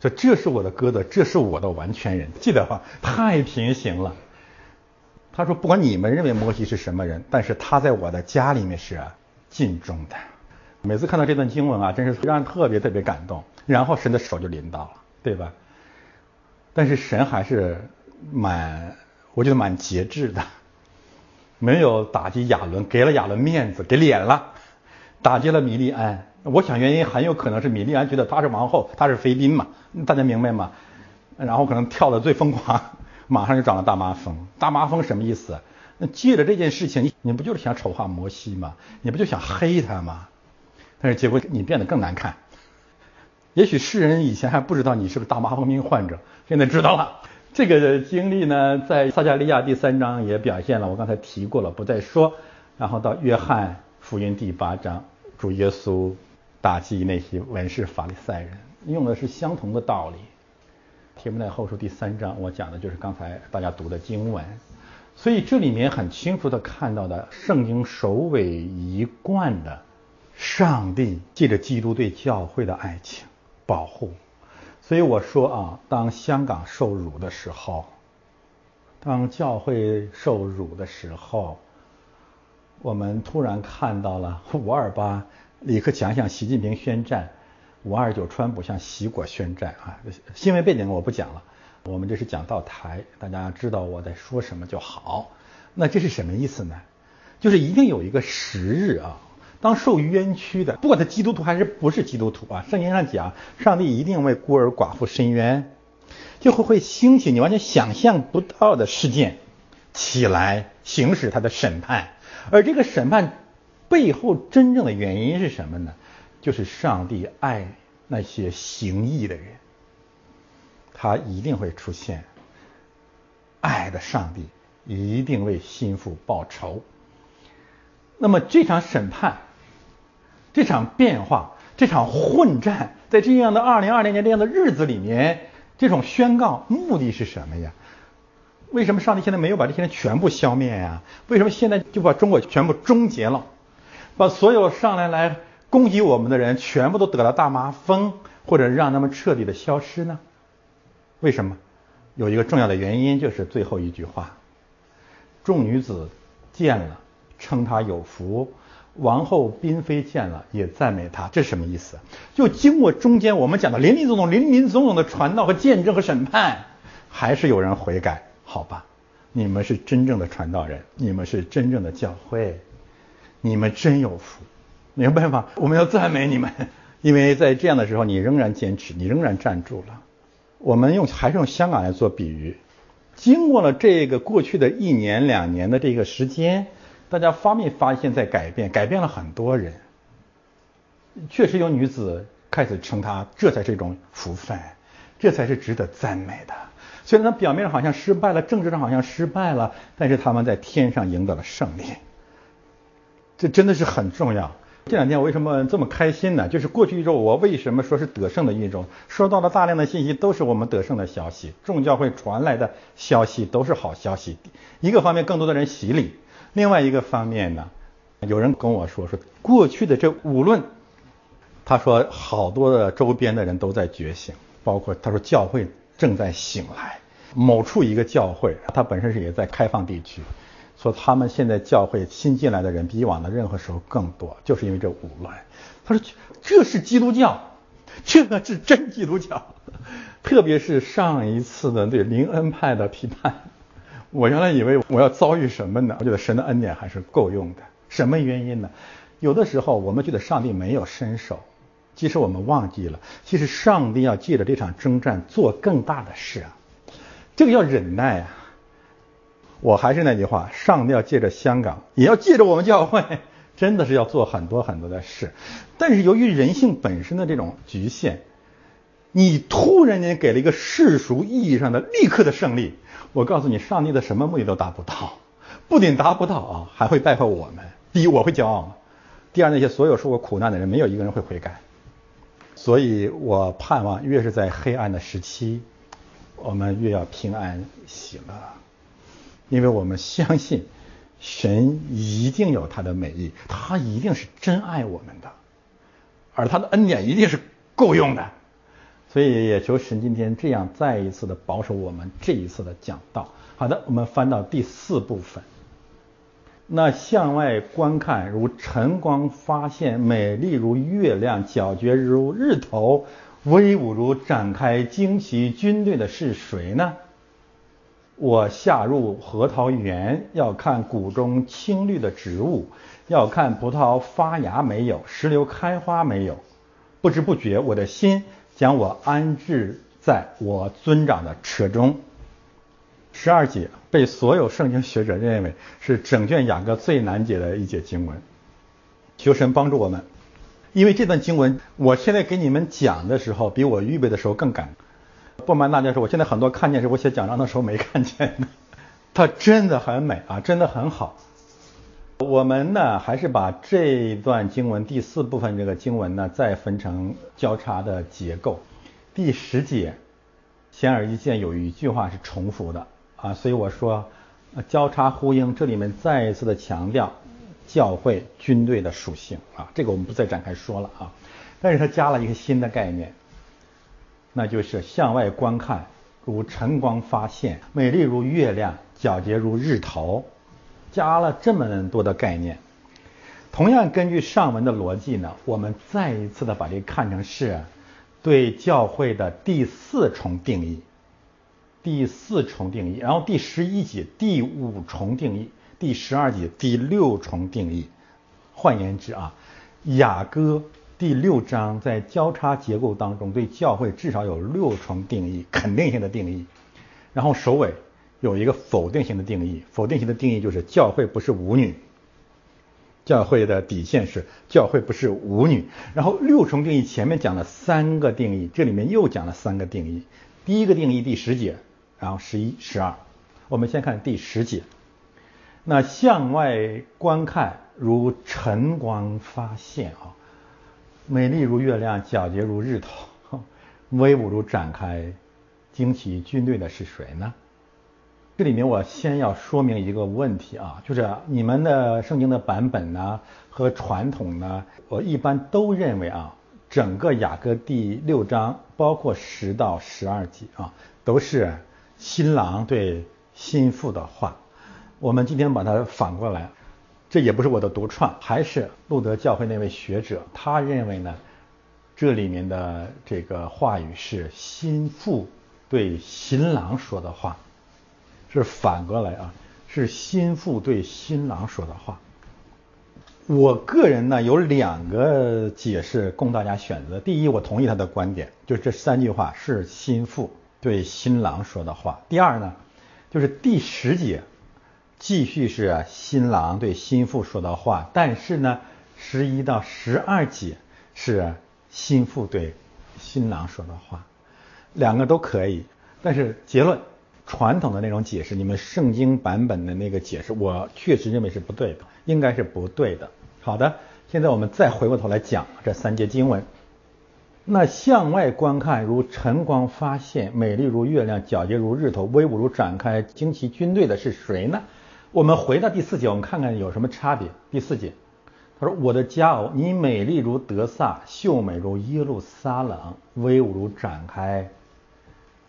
说这是我的哥哥，这是我的完全人，记得吧？太平行了。他说，不管你们认为摩西是什么人，但是他在我的家里面是尽忠的。每次看到这段经文啊，真是让人特别特别感动。然后神的手就临到了，对吧？但是神还是蛮，我觉得蛮节制的，没有打击亚伦，给了亚伦面子，给脸了，打击了米利安。我想原因很有可能是米利安觉得她是王后，她是妃嫔嘛，大家明白吗？然后可能跳的最疯狂，马上就长了大麻风。大麻风什么意思？那借着这件事情，你你不就是想丑化摩西吗？你不就想黑他吗？但是结果你变得更难看。也许世人以前还不知道你是个大麻风病患者，现在知道了。这个经历呢，在撒加利亚第三章也表现了，我刚才提过了，不再说。然后到约翰福音第八章，主耶稣。打击那些文士法利赛人，用的是相同的道理。提摩太后书第三章，我讲的就是刚才大家读的经文。所以这里面很清楚的看到的，圣经首尾一贯的，上帝借着基督对教会的爱情保护。所以我说啊，当香港受辱的时候，当教会受辱的时候，我们突然看到了五二八。李克强向习近平宣战，五二九川普向习国宣战啊！新闻背景我不讲了，我们这是讲道台，大家知道我在说什么就好。那这是什么意思呢？就是一定有一个时日啊，当受冤屈的，不管他基督徒还是不是基督徒啊，圣经上讲，上帝一定为孤儿寡妇伸冤，就会会兴起你完全想象不到的事件起来行使他的审判，而这个审判。背后真正的原因是什么呢？就是上帝爱那些行义的人，他一定会出现。爱的上帝一定为心腹报仇。那么这场审判、这场变化、这场混战，在这样的二零二零年这样的日子里面，这种宣告目的是什么呀？为什么上帝现在没有把这些人全部消灭呀？为什么现在就把中国全部终结了？把所有上来来攻击我们的人全部都得了大麻风，或者让他们彻底的消失呢？为什么？有一个重要的原因，就是最后一句话：众女子见了，称他有福；王后嫔妃见了，也赞美他。这是什么意思？就经过中间我们讲的林林总总、林林总总的传道和见证和审判，还是有人悔改？好吧，你们是真正的传道人，你们是真正的教会。你们真有福，明白吗？我们要赞美你们，因为在这样的时候，你仍然坚持，你仍然站住了。我们用还是用香港来做比喻，经过了这个过去的一年两年的这个时间，大家发没发现，在改变，改变了很多人。确实有女子开始称他，这才是一种福分，这才是值得赞美的。虽然他表面上好像失败了，政治上好像失败了，但是他们在天上赢得了胜利。这真的是很重要。这两天我为什么这么开心呢？就是过去一周我为什么说是得胜的一周？收到了大量的信息，都是我们得胜的消息。众教会传来的消息都是好消息。一个方面，更多的人洗礼；另外一个方面呢，有人跟我说说过去的这五论，他说好多的周边的人都在觉醒，包括他说教会正在醒来。某处一个教会，他本身是也在开放地区。说他们现在教会新进来的人比以往的任何时候更多，就是因为这五乱。他说这是基督教，这个是真基督教。特别是上一次的对灵恩派的批判，我原来以为我要遭遇什么呢？我觉得神的恩典还是够用的。什么原因呢？有的时候我们觉得上帝没有伸手，即使我们忘记了，其实上帝要借着这场征战做更大的事啊。这个要忍耐啊。我还是那句话，上帝要借着香港，也要借着我们教会，真的是要做很多很多的事。但是由于人性本身的这种局限，你突然间给了一个世俗意义上的立刻的胜利，我告诉你，上帝的什么目的都达不到，不仅达不到啊，还会败坏我们。第一，我会骄傲；第二，那些所有受过苦难的人，没有一个人会悔改。所以我盼望，越是在黑暗的时期，我们越要平安喜乐。因为我们相信，神一定有他的美意，他一定是真爱我们的，而他的恩典一定是够用的，所以也求神今天这样再一次的保守我们这一次的讲道。好的，我们翻到第四部分，那向外观看，如晨光发现，美丽如月亮，皎洁如日头，威武如展开旌旗军队的是谁呢？我下入核桃园，要看谷中青绿的植物，要看葡萄发芽没有，石榴开花没有。不知不觉，我的心将我安置在我尊长的车中。十二节被所有圣经学者认为是整卷雅各最难解的一节经文。求神帮助我们，因为这段经文，我现在给你们讲的时候，比我预备的时候更赶。不瞒大家说，我现在很多看见是我写讲章的时候没看见的。它真的很美啊，真的很好。我们呢，还是把这一段经文第四部分这个经文呢，再分成交叉的结构。第十节，显而易见有一句话是重复的啊，所以我说交叉呼应。这里面再一次的强调教会军队的属性啊，这个我们不再展开说了啊。但是它加了一个新的概念。那就是向外观看，如晨光发现，美丽如月亮，皎洁如日头，加了这么多的概念。同样根据上文的逻辑呢，我们再一次的把这看成是对教会的第四重定义，第四重定义。然后第十一节第五重定义，第十二节第六重定义。换言之啊，雅歌。第六章在交叉结构当中，对教会至少有六重定义，肯定性的定义。然后首尾有一个否定性的定义，否定性的定义就是教会不是舞女。教会的底线是教会不是舞女。然后六重定义前面讲了三个定义，这里面又讲了三个定义。第一个定义第十节，然后十一、十二。我们先看第十节，那向外观看，如晨光发现啊。美丽如月亮，皎洁如日头，威武如展开旌旗军队的是谁呢？这里面我先要说明一个问题啊，就是你们的圣经的版本呢和传统呢，我一般都认为啊，整个雅各第六章，包括十到十二节啊，都是新郎对新妇的话。我们今天把它反过来。这也不是我的独创，还是路德教会那位学者，他认为呢，这里面的这个话语是新妇对新郎说的话，是反过来啊，是新妇对新郎说的话。我个人呢有两个解释供大家选择。第一，我同意他的观点，就这三句话是心腹对新郎说的话。第二呢，就是第十节继续是新郎对心腹说的话，但是呢，十一到十二节是心腹对新郎说的话，两个都可以。但是结论，传统的那种解释，你们圣经版本的那个解释，我确实认为是不对的，应该是不对的。好的，现在我们再回过头来讲这三节经文。那向外观看，如晨光发现，美丽如月亮，皎洁如日头，威武如展开旌旗军队的是谁呢？我们回到第四节，我们看看有什么差别。第四节，他说：“我的佳偶，你美丽如德萨，秀美如耶路撒冷，威武如展开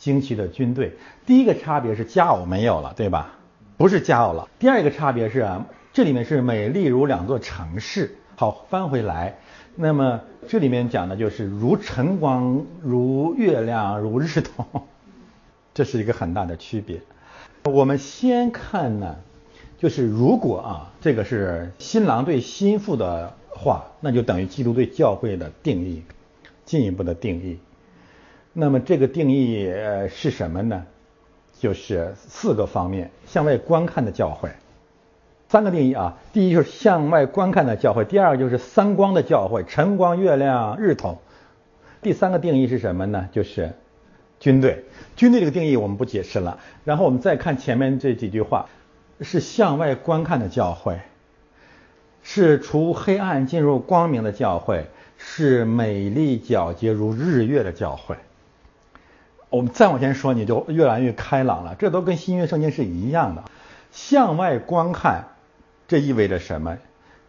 旌旗的军队。”第一个差别是佳偶没有了，对吧？不是佳偶了。第二个差别是啊。这里面是美丽如两座城市，好翻回来。那么这里面讲的就是如晨光、如月亮、如日头，这是一个很大的区别。我们先看呢，就是如果啊，这个是新郎对新妇的话，那就等于基督对教会的定义，进一步的定义。那么这个定义呃是什么呢？就是四个方面，向外观看的教会。三个定义啊，第一就是向外观看的教会，第二个就是三光的教会，晨光、月亮、日头。第三个定义是什么呢？就是军队。军队这个定义我们不解释了。然后我们再看前面这几句话，是向外观看的教会，是除黑暗进入光明的教会，是美丽皎洁如日月的教会。我们再往前说，你就越来越开朗了。这都跟新约圣经是一样的，向外观看。这意味着什么？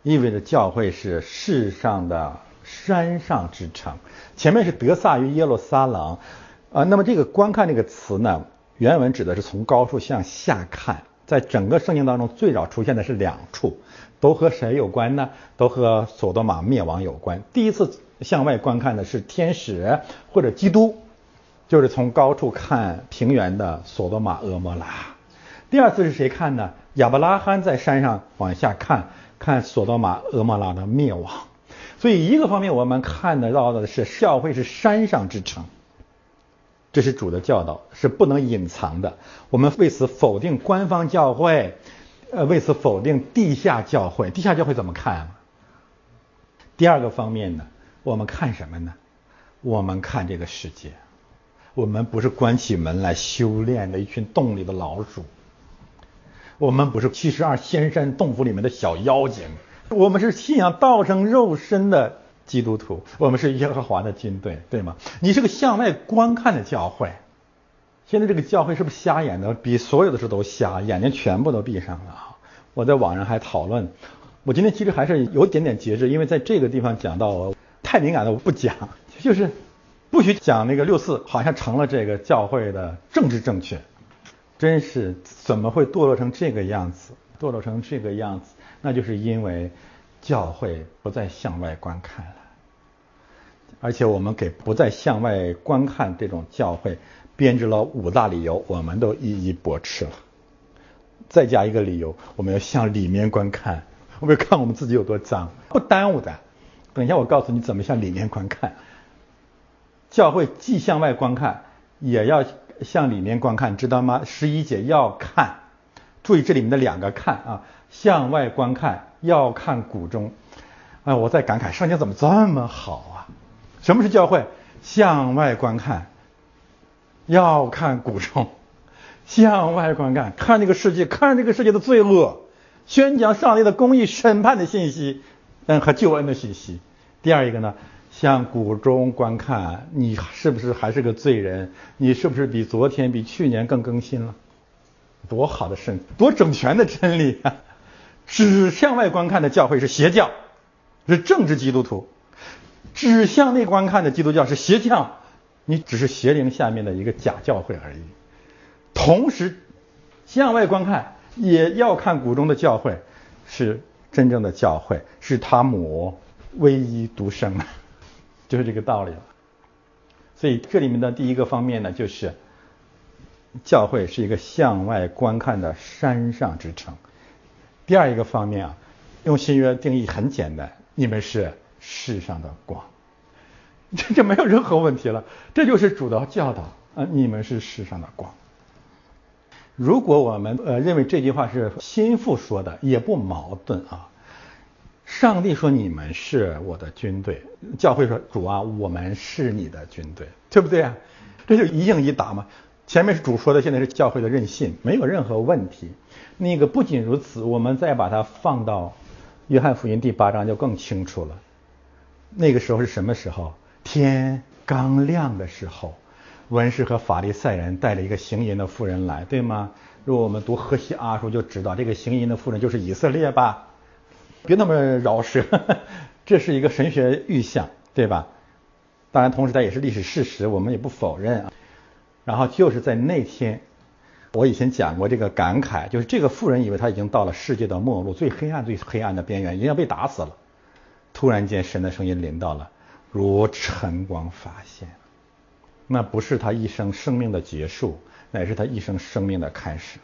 意味着教会是世上的山上之城。前面是德萨与耶路撒冷，啊，那么这个观看这个词呢，原文指的是从高处向下看。在整个圣经当中，最早出现的是两处，都和谁有关呢？都和索多玛灭亡有关。第一次向外观看的是天使或者基督，就是从高处看平原的索多玛、俄摩拉。第二次是谁看呢？亚伯拉罕在山上往下看，看索多玛、俄摩拉的灭亡。所以一个方面我们看得到的是教会是山上之城，这是主的教导，是不能隐藏的。我们为此否定官方教会，呃，为此否定地下教会。地下教会怎么看啊？第二个方面呢，我们看什么呢？我们看这个世界，我们不是关起门来修炼的一群洞里的老鼠。我们不是七十二仙山洞府里面的小妖精，我们是信仰道成肉身的基督徒，我们是耶和华的军队，对吗？你是个向外观看的教会，现在这个教会是不是瞎眼的？比所有的事都瞎，眼睛全部都闭上了！我在网上还讨论，我今天其实还是有点点节制，因为在这个地方讲到太敏感的我不讲，就是不许讲那个六四，好像成了这个教会的政治正确。真是怎么会堕落成这个样子？堕落成这个样子，那就是因为教会不再向外观看了，而且我们给不再向外观看这种教会编织了五大理由，我们都一一驳斥了。再加一个理由，我们要向里面观看，我们要看我们自己有多脏，不耽误的。等一下我告诉你怎么向里面观看。教会既向外观看，也要。向里面观看，知道吗？十一节要看，注意这里面的两个看啊，向外观看要看谷中。啊，我在感慨，圣经怎么这么好啊？什么是教会？向外观看，要看谷中，向外观看，看这个世界，看这个世界的罪恶，宣讲上帝的公义审判的信息，嗯，和救恩的信息。第二一个呢？向谷中观看，你是不是还是个罪人？你是不是比昨天、比去年更更新了？多好的圣，多整全的真理啊！只向外观看的教会是邪教，是政治基督徒；只向内观看的基督教是邪教，你只是邪灵下面的一个假教会而已。同时，向外观看也要看谷中的教会是真正的教会，是他母唯一独生的。就是这个道理了，所以这里面的第一个方面呢，就是教会是一个向外观看的山上之城。第二一个方面啊，用新约定义很简单，你们是世上的光，这就没有任何问题了。这就是主的教导啊，你们是世上的光。如果我们呃认为这句话是心腹说的，也不矛盾啊。上帝说你们是我的军队，教会说主啊，我们是你的军队，对不对啊？这就一应一答嘛。前面是主说的，现在是教会的任性，没有任何问题。那个不仅如此，我们再把它放到约翰福音第八章就更清楚了。那个时候是什么时候？天刚亮的时候，文士和法利赛人带着一个行淫的妇人来，对吗？如果我们读荷西阿书就知道，这个行淫的妇人就是以色列吧？别那么饶舌，这是一个神学预象，对吧？当然，同时它也是历史事实，我们也不否认啊。然后就是在那天，我以前讲过这个感慨，就是这个妇人以为她已经到了世界的末路，最黑暗、最黑暗的边缘，已经要被打死了。突然间，神的声音临到了，如晨光发现。那不是他一生生命的结束，乃是他一生生命的开始。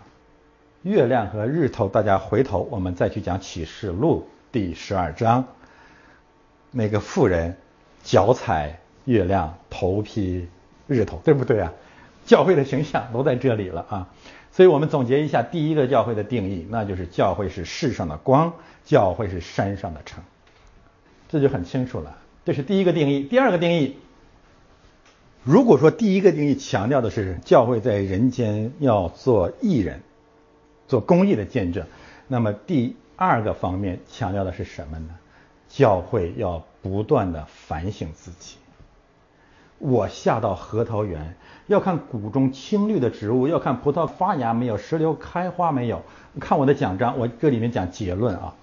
月亮和日头，大家回头我们再去讲启示录第十二章，那个妇人脚踩月亮，头披日头，对不对啊？教会的形象都在这里了啊！所以我们总结一下第一个教会的定义，那就是教会是世上的光，教会是山上的城，这就很清楚了。这是第一个定义。第二个定义，如果说第一个定义强调的是教会在人间要做义人。做公益的见证，那么第二个方面强调的是什么呢？教会要不断的反省自己。我下到核桃园，要看谷中青绿的植物，要看葡萄发芽没有，石榴开花没有。看我的奖章，我这里面讲结论啊。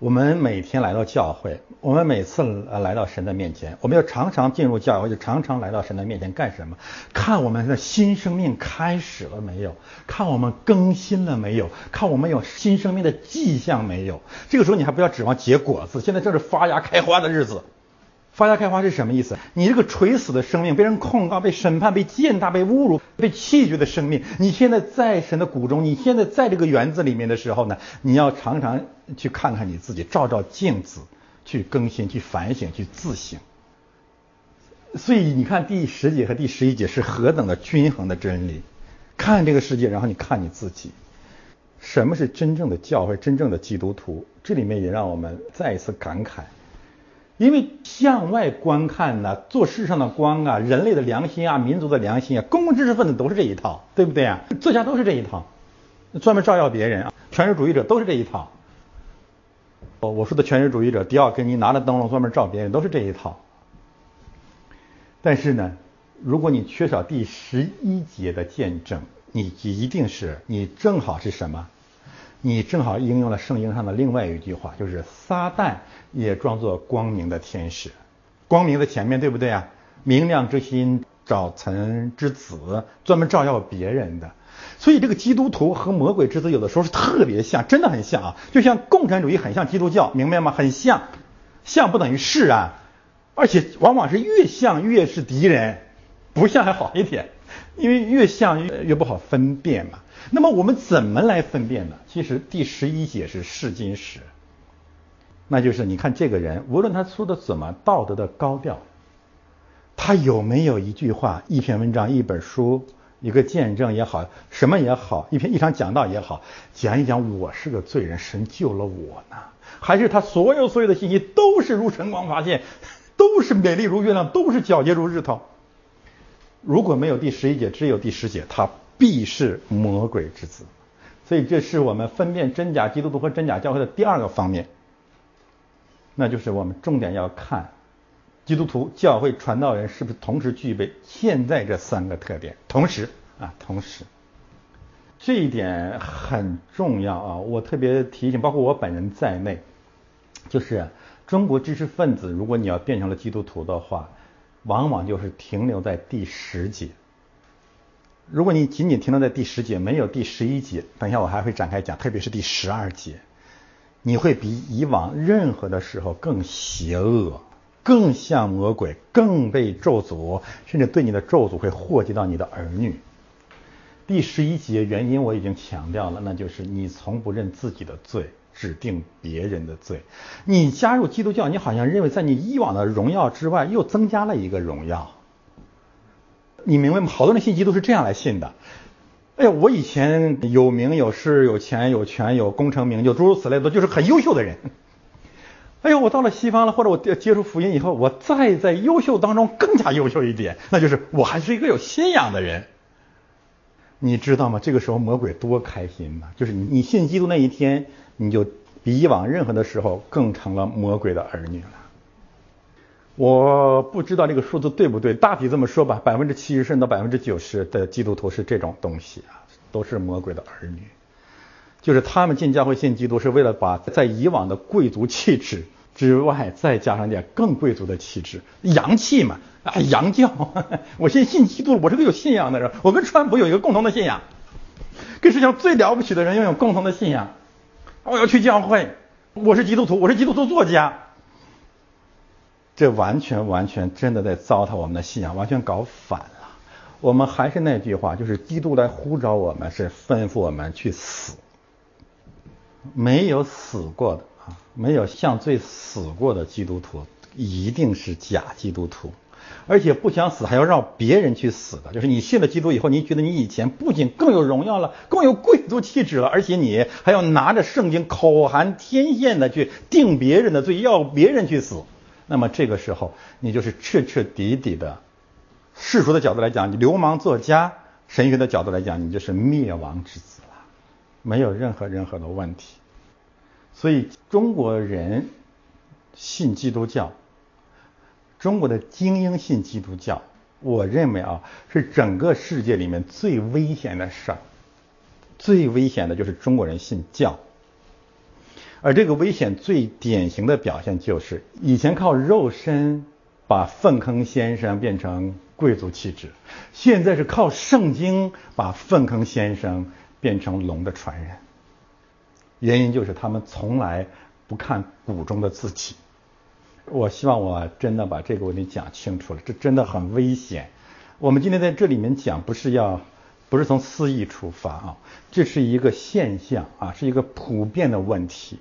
我们每天来到教会，我们每次来到神的面前，我们要常常进入教会，就常常来到神的面前干什么？看我们的新生命开始了没有？看我们更新了没有？看我们有新生命的迹象没有？这个时候你还不要指望结果子，现在正是发芽开花的日子。发芽开花是什么意思？你这个垂死的生命，被人控告、被审判、被践踏、被侮辱、被弃绝的生命，你现在在神的谷中，你现在在这个园子里面的时候呢，你要常常去看看你自己，照照镜子，去更新、去反省、去自省。所以你看第十节和第十一节是何等的均衡的真理。看这个世界，然后你看你自己，什么是真正的教会、真正的基督徒？这里面也让我们再一次感慨。因为向外观看呢，做世上的光啊，人类的良心啊，民族的良心啊，公共知识分子都是这一套，对不对啊？作家都是这一套，专门照耀别人啊，权势主义者都是这一套。我我说的权势主义者，迪奥根尼拿着灯笼专门照别人，都是这一套。但是呢，如果你缺少第十一节的见证，你一定是你正好是什么？你正好应用了圣经上的另外一句话，就是撒旦也装作光明的天使，光明的前面对不对啊？明亮之心，早晨之子，专门照耀别人的。所以这个基督徒和魔鬼之子有的时候是特别像，真的很像啊，就像共产主义很像基督教，明白吗？很像，像不等于是啊，而且往往是越像越是敌人，不像还好一点，因为越像越越不好分辨嘛。那么我们怎么来分辨呢？其实第十一节是试金石，那就是你看这个人，无论他说的怎么道德的高调，他有没有一句话、一篇文章、一本书、一个见证也好，什么也好，一篇一场讲道也好，讲一讲我是个罪人，神救了我呢？还是他所有所有的信息都是如晨光发现，都是美丽如月亮，都是皎洁如日头？如果没有第十一节，只有第十节，他。必是魔鬼之子，所以这是我们分辨真假基督徒和真假教会的第二个方面，那就是我们重点要看基督徒教会传道人是不是同时具备现在这三个特点，同时啊，同时。这一点很重要啊，我特别提醒，包括我本人在内，就是中国知识分子，如果你要变成了基督徒的话，往往就是停留在第十节。如果你仅仅停留在第十节，没有第十一节，等一下我还会展开讲，特别是第十二节，你会比以往任何的时候更邪恶，更像魔鬼，更被咒诅，甚至对你的咒诅会祸及到你的儿女。第十一节原因我已经强调了，那就是你从不认自己的罪，指定别人的罪。你加入基督教，你好像认为在你以往的荣耀之外又增加了一个荣耀。你明白吗？好多人信基督是这样来信的。哎呀，我以前有名有势有钱有权有功成名就，诸如此类的，就是很优秀的人。哎呦，我到了西方了，或者我接触福音以后，我再在优秀当中更加优秀一点，那就是我还是一个有信仰的人。你知道吗？这个时候魔鬼多开心呐！就是你信基督那一天，你就比以往任何的时候更成了魔鬼的儿女了。我不知道这个数字对不对，大体这么说吧，百分之七十甚至到百分之九十的基督徒是这种东西啊，都是魔鬼的儿女。就是他们进教会信基督，是为了把在以往的贵族气质之外，再加上点更贵族的气质，洋气嘛啊，洋教。我信信基督，我是个有信仰的人，我跟川普有一个共同的信仰，跟世界上最了不起的人拥有共同的信仰。我要去教会，我是基督徒，我是基督徒作家。这完全完全真的在糟蹋我们的信仰，完全搞反了。我们还是那句话，就是基督来呼召我们，是吩咐我们去死。没有死过的啊，没有向罪死过的基督徒，一定是假基督徒。而且不想死还要让别人去死的，就是你信了基督以后，你觉得你以前不仅更有荣耀了，更有贵族气质了，而且你还要拿着圣经口含天线的去定别人的罪，要别人去死。那么这个时候，你就是彻彻底底的，世俗的角度来讲，你流氓作家；神学的角度来讲，你就是灭亡之子了，没有任何任何的问题。所以中国人信基督教，中国的精英信基督教，我认为啊，是整个世界里面最危险的事儿。最危险的就是中国人信教。而这个危险最典型的表现就是，以前靠肉身把粪坑先生变成贵族气质，现在是靠圣经把粪坑先生变成龙的传人。原因就是他们从来不看骨中的自己。我希望我真的把这个问题讲清楚了，这真的很危险。我们今天在这里面讲，不是要。不是从私意出发啊，这是一个现象啊，是一个普遍的问题。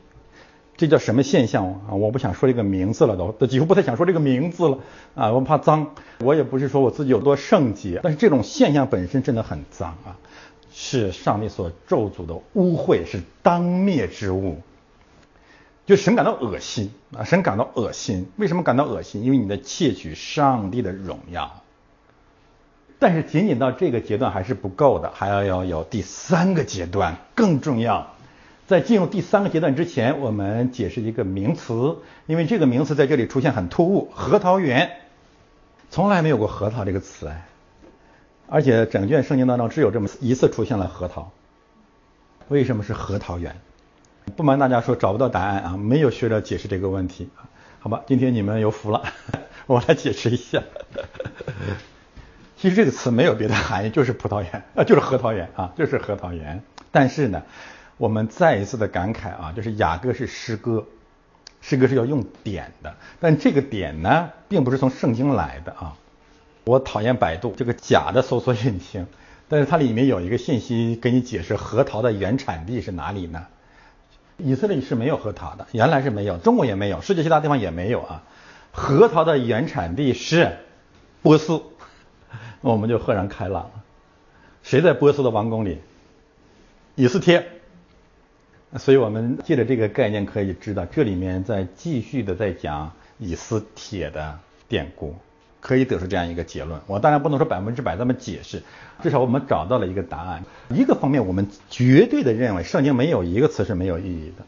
这叫什么现象啊？我不想说这个名字了，都都几乎不太想说这个名字了啊，我怕脏。我也不是说我自己有多圣洁，但是这种现象本身真的很脏啊，是上帝所咒诅的污秽，是当灭之物。就神感到恶心啊，神感到恶心。为什么感到恶心？因为你在窃取上帝的荣耀。但是仅仅到这个阶段还是不够的，还要要有第三个阶段更重要。在进入第三个阶段之前，我们解释一个名词，因为这个名词在这里出现很突兀。核桃园从来没有过核桃这个词哎，而且整卷圣经当中只有这么一次出现了核桃。为什么是核桃园？不瞒大家说，找不到答案啊，没有学者解释这个问题。好吧，今天你们有福了，我来解释一下。其实这个词没有别的含义，就是葡萄园啊，就是核桃园啊，就是核桃园。但是呢，我们再一次的感慨啊，就是雅歌是诗歌，诗歌是要用点的，但这个点呢，并不是从圣经来的啊。我讨厌百度这个假的搜索引擎，但是它里面有一个信息给你解释核桃的原产地是哪里呢？以色列是没有核桃的，原来是没有，中国也没有，世界其他地方也没有啊。核桃的原产地是波斯。我们就豁然开朗了。谁在波斯的王宫里？以斯帖。所以我们借着这个概念可以知道，这里面在继续的在讲以斯帖的典故，可以得出这样一个结论。我当然不能说百分之百这么解释，至少我们找到了一个答案。一个方面，我们绝对的认为圣经没有一个词是没有意义的。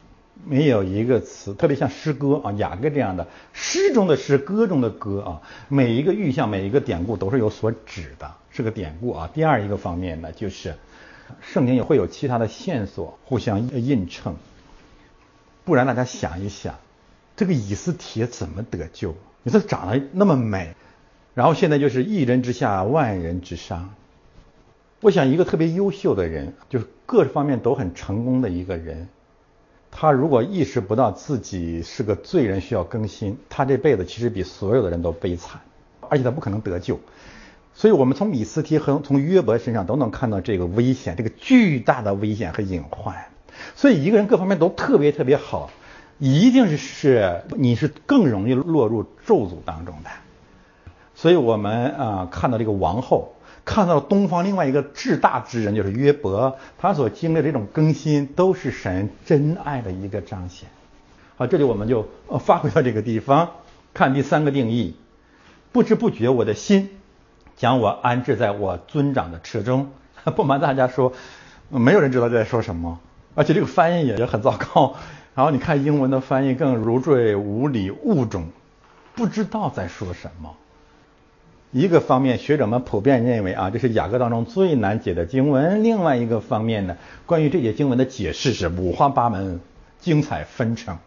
没有一个词，特别像诗歌啊，雅歌这样的诗中的诗，歌中的歌啊，每一个预象，每一个典故都是有所指的，是个典故啊。第二一个方面呢，就是圣经也会有其他的线索互相映衬，不然大家想一想，这个以斯帖怎么得救？你说长得那么美，然后现在就是一人之下，万人之上。我想一个特别优秀的人，就是各方面都很成功的一个人。他如果意识不到自己是个罪人，需要更新，他这辈子其实比所有的人都悲惨，而且他不可能得救。所以，我们从米斯提和从约伯身上都能看到这个危险，这个巨大的危险和隐患。所以一个人各方面都特别特别好，一定是是你是更容易落入咒诅当中的。所以我们啊看到这个王后，看到东方另外一个至大之人就是约伯，他所经历的这种更新，都是神真爱的一个彰显。好，这里我们就呃发回到这个地方，看第三个定义：不知不觉我的心将我安置在我尊长的池中。不瞒大家说，没有人知道在说什么，而且这个翻译也也很糟糕。然后你看英文的翻译更如坠无里雾中，不知道在说什么。一个方面，学者们普遍认为啊，这是雅各当中最难解的经文；另外一个方面呢，关于这节经文的解释是五花八门、精彩纷呈、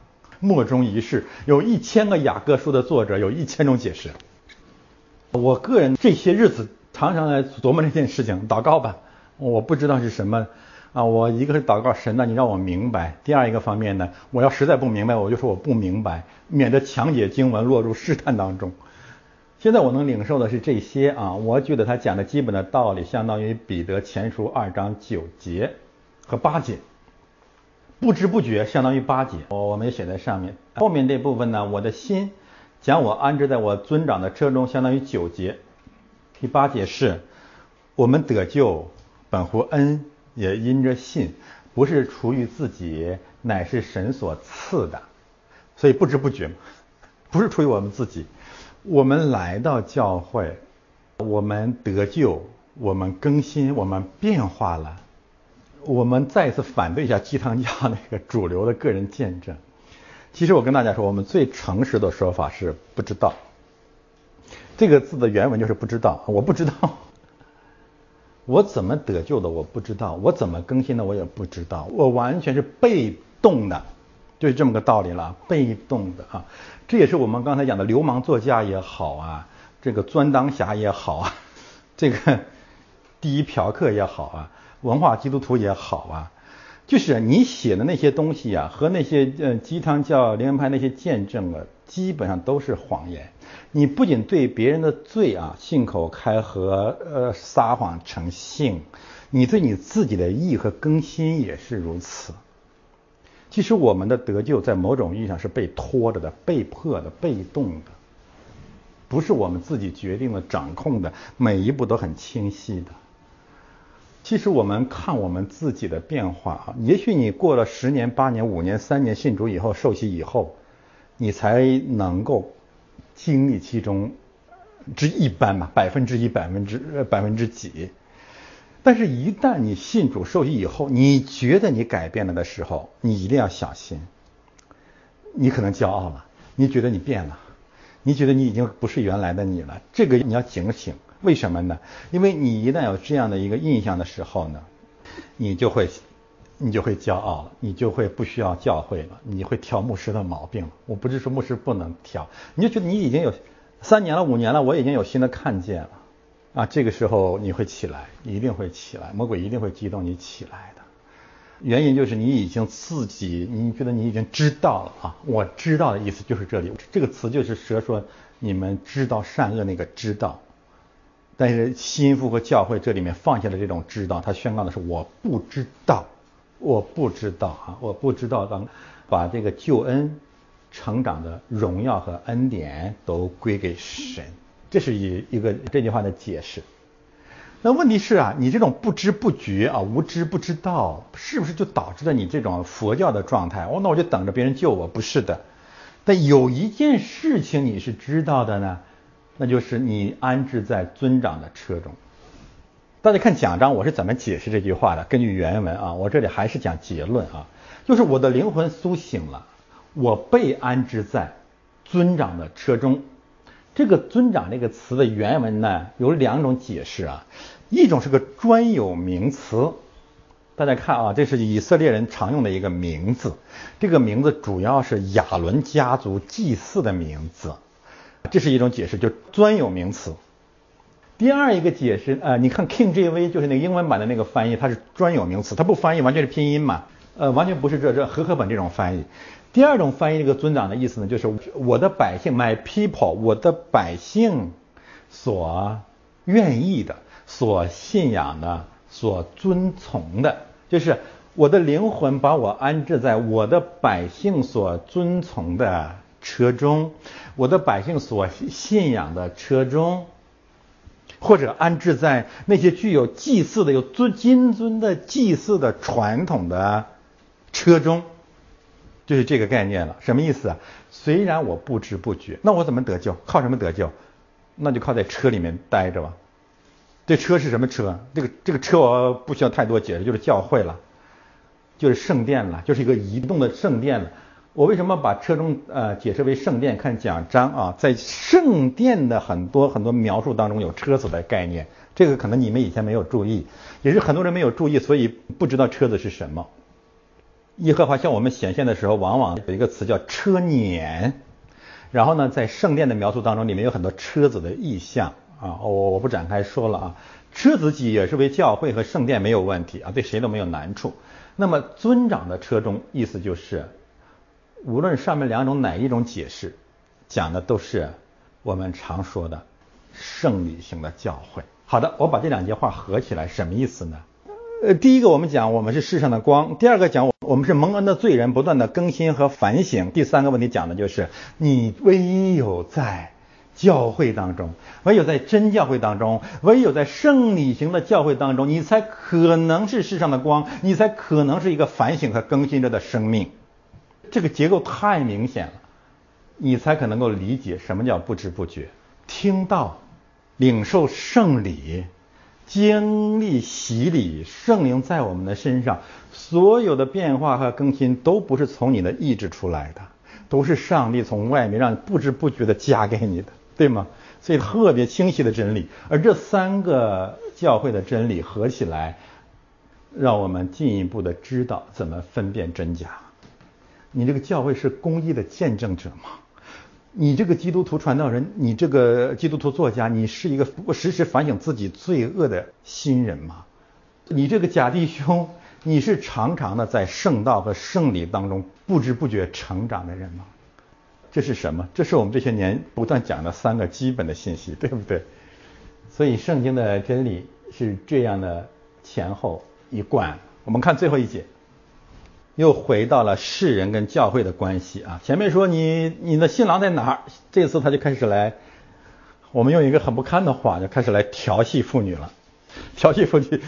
莫衷一是。有一千个雅各书的作者，有一千种解释。我个人这些日子常常来琢磨这件事情，祷告吧，我不知道是什么啊。我一个是祷告神呢，你让我明白；第二一个方面呢，我要实在不明白，我就说我不明白，免得强解经文落入试探当中。现在我能领受的是这些啊，我觉得他讲的基本的道理，相当于彼得前书二章九节和八节，不知不觉相当于八节，我我没写在上面。后面这部分呢，我的心将我安置在我尊长的车中，相当于九节。第八节是，我们得救本乎恩，也因着信，不是出于自己，乃是神所赐的，所以不知不觉，不是出于我们自己。我们来到教会，我们得救，我们更新，我们变化了。我们再次反对一下鸡汤教那个主流的个人见证。其实我跟大家说，我们最诚实的说法是不知道。这个字的原文就是不知道，我不知道。我怎么得救的？我不知道。我怎么更新的？我也不知道。我完全是被动的。就是这么个道理了，被动的啊，这也是我们刚才讲的流氓作家也好啊，这个钻当侠也好啊，这个第一嫖客也好啊，文化基督徒也好啊，就是你写的那些东西啊，和那些呃鸡汤教灵恩派那些见证啊，基本上都是谎言。你不仅对别人的罪啊信口开河，呃撒谎成性，你对你自己的义和更新也是如此。其实我们的得救在某种意义上是被拖着的、被迫的、被动的，不是我们自己决定的、掌控的，每一步都很清晰的。其实我们看我们自己的变化啊，也许你过了十年、八年、五年、三年信主以后、受洗以后，你才能够经历其中之一般吧，百分之一、百分之百分之几。但是，一旦你信主受洗以后，你觉得你改变了的时候，你一定要小心。你可能骄傲了，你觉得你变了，你觉得你已经不是原来的你了。这个你要警醒。为什么呢？因为你一旦有这样的一个印象的时候呢，你就会，你就会骄傲了，你就会不需要教会了，你会挑牧师的毛病。我不是说牧师不能挑，你就觉得你已经有三年了、五年了，我已经有新的看见了。啊，这个时候你会起来，一定会起来，魔鬼一定会激动你起来的。原因就是你已经自己，你觉得你已经知道了啊。我知道的意思就是这里，这个词就是蛇说你们知道善恶那个知道。但是心腹和教会这里面放下了这种知道，他宣告的是我不知道，我不知道啊，我不知道当把这个救恩、成长的荣耀和恩典都归给神。这是一一个这句话的解释。那问题是啊，你这种不知不觉啊，无知不知道，是不是就导致了你这种佛教的状态？哦，那我就等着别人救我，不是的。但有一件事情你是知道的呢，那就是你安置在尊长的车中。大家看讲章，我是怎么解释这句话的？根据原文啊，我这里还是讲结论啊，就是我的灵魂苏醒了，我被安置在尊长的车中。这个“尊长”这个词的原文呢，有两种解释啊。一种是个专有名词，大家看啊，这是以色列人常用的一个名字。这个名字主要是亚伦家族祭祀的名字，这是一种解释，就专有名词。第二一个解释，呃，你看 King J V 就是那个英文版的那个翻译，它是专有名词，它不翻译完全是拼音嘛，呃，完全不是这这和合本这种翻译。第二种翻译这个尊长的意思呢，就是我的百姓，my people，我的百姓所愿意的、所信仰的、所遵从的，就是我的灵魂把我安置在我的百姓所遵从的车中，我的百姓所信仰的车中，或者安置在那些具有祭祀的、有尊金尊的祭祀的传统的车中，就是这个概念了。什么意思啊？虽然我不知不觉，那我怎么得救？靠什么得救？那就靠在车里面待着吧。这车是什么车？这个这个车我不需要太多解释，就是教会了。就是圣殿了，就是一个移动的圣殿了。我为什么把车中呃解释为圣殿？看讲章啊，在圣殿的很多很多描述当中有车子的概念，这个可能你们以前没有注意，也是很多人没有注意，所以不知道车子是什么。耶和华向我们显现的时候，往往有一个词叫车辇，然后呢，在圣殿的描述当中，里面有很多车子的意象啊，我我不展开说了啊。车子解也是为教会和圣殿没有问题啊，对谁都没有难处。那么尊长的车中，意思就是，无论上面两种哪一种解释，讲的都是我们常说的圣礼型的教会。好的，我把这两节话合起来，什么意思呢？呃，第一个我们讲我们是世上的光，第二个讲我们是蒙恩的罪人，不断的更新和反省。第三个问题讲的就是你唯有在。教会当中，唯有在真教会当中，唯有在圣礼型的教会当中，你才可能是世上的光，你才可能是一个反省和更新着的生命。这个结构太明显了，你才可能够理解什么叫不知不觉。听到、领受圣礼、经历洗礼，圣灵在我们的身上，所有的变化和更新都不是从你的意志出来的，都是上帝从外面让你不知不觉的加给你的。对吗？所以特别清晰的真理，而这三个教会的真理合起来，让我们进一步的知道怎么分辨真假。你这个教会是公益的见证者吗？你这个基督徒传道人，你这个基督徒作家，你是一个不时时反省自己罪恶的新人吗？你这个假弟兄，你是常常的在圣道和圣礼当中不知不觉成长的人吗？这是什么？这是我们这些年不断讲的三个基本的信息，对不对？所以圣经的真理是这样的前后一贯。我们看最后一节，又回到了世人跟教会的关系啊。前面说你你的新郎在哪儿？这次他就开始来，我们用一个很不堪的话，就开始来调戏妇女了。调戏妇女，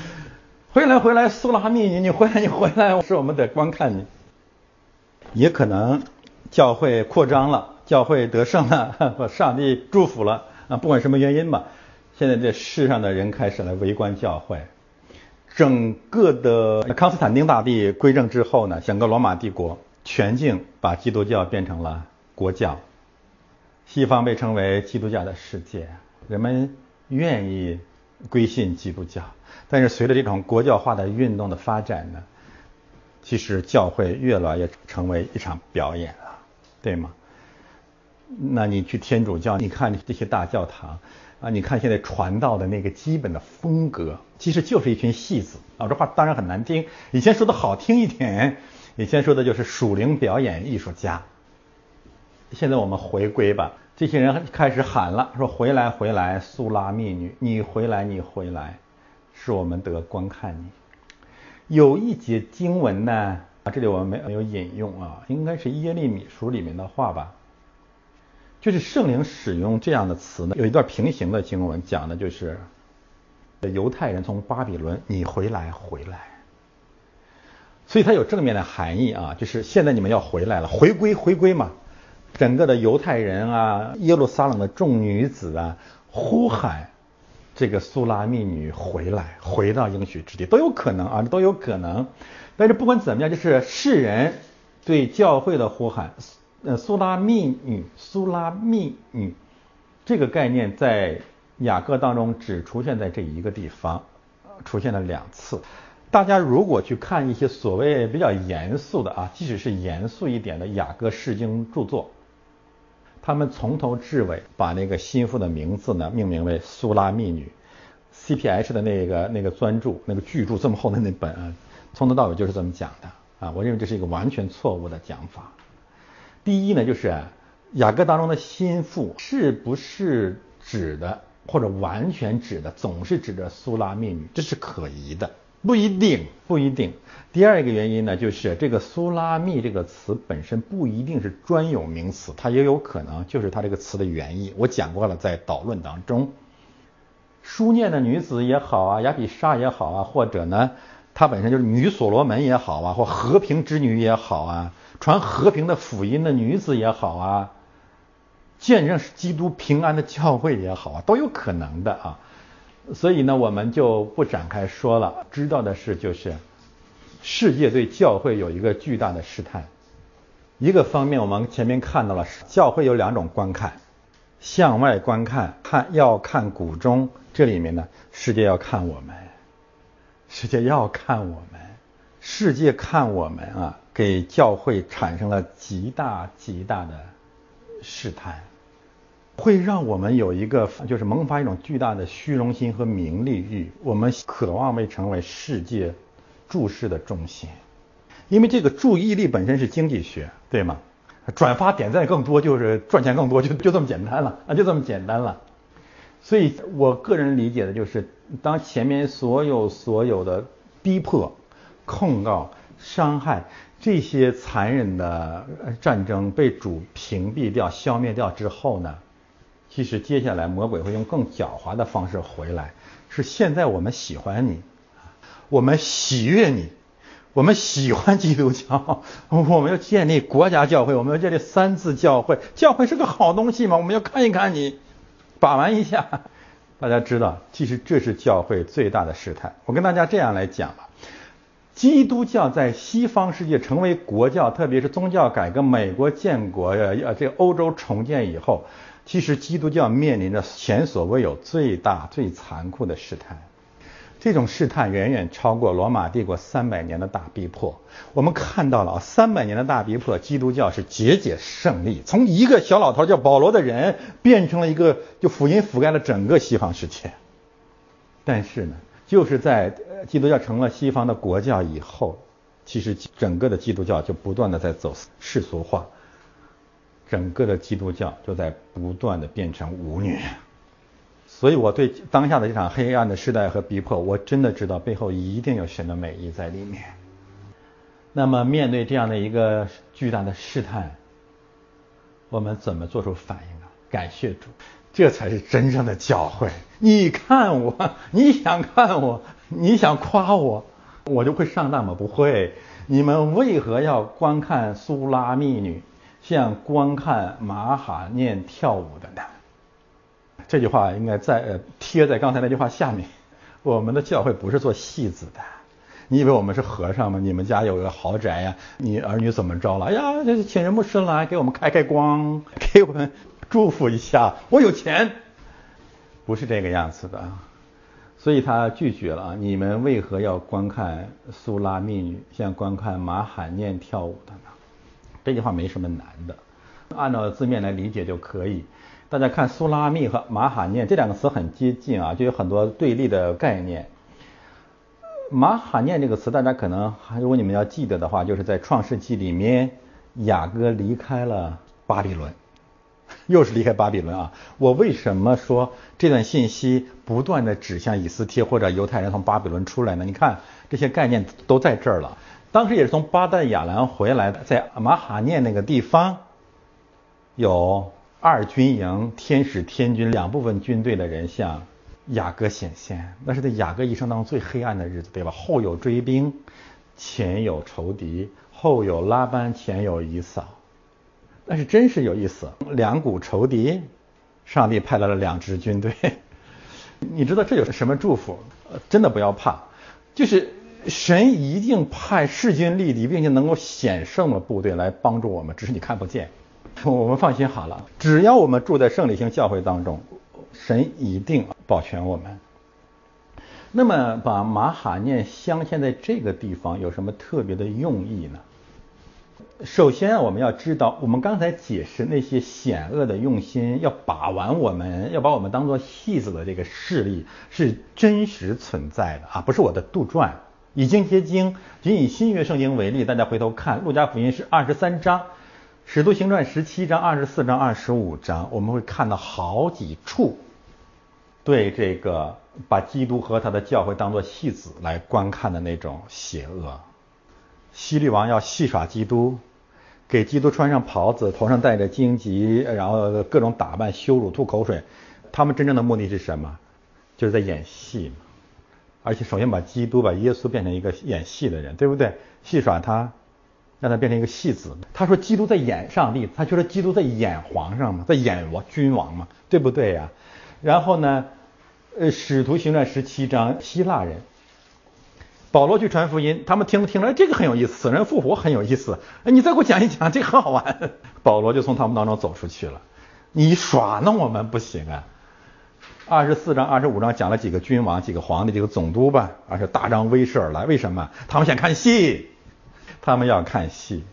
回来回来，苏拉密，你你回来你回来，是我们得观看你，也可能。教会扩张了，教会得胜了，上帝祝福了啊！不管什么原因吧，现在这世上的人开始来围观教会。整个的康斯坦丁大帝归正之后呢，整个罗马帝国全境把基督教变成了国教，西方被称为基督教的世界，人们愿意归信基督教。但是随着这种国教化的运动的发展呢，其实教会越来越成为一场表演了。对吗？那你去天主教，你看这些大教堂啊，你看现在传道的那个基本的风格，其实就是一群戏子啊。这话当然很难听，以前说的好听一点，以前说的就是属灵表演艺术家。现在我们回归吧，这些人开始喊了，说回来回来，苏拉密女，你回来你回来，是我们得观看你。有一节经文呢。啊，这里我们没没有引用啊，应该是耶利米书里面的话吧。就是圣灵使用这样的词呢，有一段平行的经文讲的就是犹太人从巴比伦你回来回来，所以它有正面的含义啊，就是现在你们要回来了，回归回归嘛。整个的犹太人啊，耶路撒冷的众女子啊，呼喊这个苏拉密女回来，回到应许之地都有可能啊，都有可能。但是不管怎么样，就是世人对教会的呼喊，呃，苏拉密女，苏拉密女这个概念在雅各当中只出现在这一个地方，出现了两次。大家如果去看一些所谓比较严肃的啊，即使是严肃一点的雅各释经著作，他们从头至尾把那个心腹的名字呢命名为苏拉密女。C P H 的那个那个专著，那个巨著这么厚的那本啊。从头到尾就是这么讲的啊，我认为这是一个完全错误的讲法。第一呢，就是雅各当中的心腹是不是指的，或者完全指的，总是指着苏拉密女，这是可疑的。不一定，不一定。第二个原因呢，就是这个苏拉密这个词本身不一定是专有名词，它也有可能就是它这个词的原意。我讲过了，在导论当中，书念的女子也好啊，雅比莎也好啊，或者呢，它本身就是女所罗门也好啊，或和平之女也好啊，传和平的福音的女子也好啊，见证基督平安的教会也好啊，都有可能的啊。所以呢，我们就不展开说了。知道的是，就是世界对教会有一个巨大的试探。一个方面，我们前面看到了，教会有两种观看：向外观看，看要看谷中；这里面呢，世界要看我们，世界要看我们，世界看我们啊，给教会产生了极大极大的试探。会让我们有一个，就是萌发一种巨大的虚荣心和名利欲。我们渴望被成为世界注视的中心，因为这个注意力本身是经济学，对吗？转发点赞更多就是赚钱更多，就就这么简单了啊，就这么简单了。所以我个人理解的就是，当前面所有所有的逼迫、控告、伤害这些残忍的战争被主屏蔽掉、消灭掉之后呢？其实接下来魔鬼会用更狡猾的方式回来，是现在我们喜欢你，我们喜悦你，我们喜欢基督教，我们要建立国家教会，我们要建立三次教会，教会是个好东西嘛，我们要看一看你，把玩一下。大家知道，其实这是教会最大的试探。我跟大家这样来讲吧，基督教在西方世界成为国教，特别是宗教改革，美国建国，呃，这个欧洲重建以后。其实基督教面临着前所未有最大、最残酷的试探，这种试探远远超过罗马帝国三百年的大逼迫。我们看到了啊，三百年的大逼迫，基督教是节节胜利，从一个小老头叫保罗的人，变成了一个就福音覆盖了整个西方世界。但是呢，就是在基督教成了西方的国教以后，其实整个的基督教就不断的在走世俗化。整个的基督教就在不断的变成舞女，所以我对当下的这场黑暗的时代和逼迫，我真的知道背后一定有神的美意在里面。那么面对这样的一个巨大的试探，我们怎么做出反应啊？感谢主，这才是真正的教会。你看我，你想看我，你想夸我，我就会上当吗？不会。你们为何要观看苏拉密女？像观看马哈念跳舞的呢？这句话应该在呃贴在刚才那句话下面。我们的教会不是做戏子的，你以为我们是和尚吗？你们家有个豪宅呀？你儿女怎么着了？哎呀，这请人牧师来给我们开开光，给我们祝福一下。我有钱，不是这个样子的。所以他拒绝了。你们为何要观看苏拉密女，像观看马哈念跳舞的呢？这句话没什么难的，按照字面来理解就可以。大家看苏拉密和马哈念这两个词很接近啊，就有很多对立的概念。马哈念这个词，大家可能如果你们要记得的话，就是在创世纪里面，雅各离开了巴比伦，又是离开巴比伦啊。我为什么说这段信息不断的指向以斯帖或者犹太人从巴比伦出来呢？你看这些概念都在这儿了。当时也是从巴旦亚兰回来的，在马哈念那个地方，有二军营、天使、天军两部分军队的人向雅各显现。那是在雅各一生当中最黑暗的日子，对吧？后有追兵，前有仇敌，后有拉班，前有以扫。但是真是有意思，两股仇敌，上帝派来了两支军队。你知道这有什么祝福？真的不要怕，就是。神一定派势均力敌并且能够险胜的部队来帮助我们，只是你看不见。我们放心好了，只要我们住在圣理性教会当中，神一定保全我们。那么，把马哈念镶嵌在这个地方有什么特别的用意呢？首先，我们要知道，我们刚才解释那些险恶的用心要把玩我们，要把我们当做戏子的这个势力是真实存在的啊，不是我的杜撰。以经结经，仅以新约圣经为例，大家回头看，路加福音是二十三章，使徒行传十七章、二十四章、二十五章，我们会看到好几处对这个把基督和他的教会当作戏子来观看的那种邪恶。希律王要戏耍基督，给基督穿上袍子，头上戴着荆棘，然后各种打扮、羞辱、吐口水。他们真正的目的是什么？就是在演戏。而且首先把基督、把耶稣变成一个演戏的人，对不对？戏耍他，让他变成一个戏子。他说基督在演上帝，他觉得基督在演皇上嘛，在演王君王嘛，对不对呀？然后呢，呃，使徒行传十七章，希腊人，保罗去传福音，他们听听了，这个很有意思，死人复活很有意思，哎，你再给我讲一讲，这个很好玩。保罗就从他们当中走出去了。你耍弄我们不行啊。二十四章、二十五章讲了几个君王、几个皇帝、几个总督吧，而且大张威势而来。为什么？他们想看戏，他们要看戏。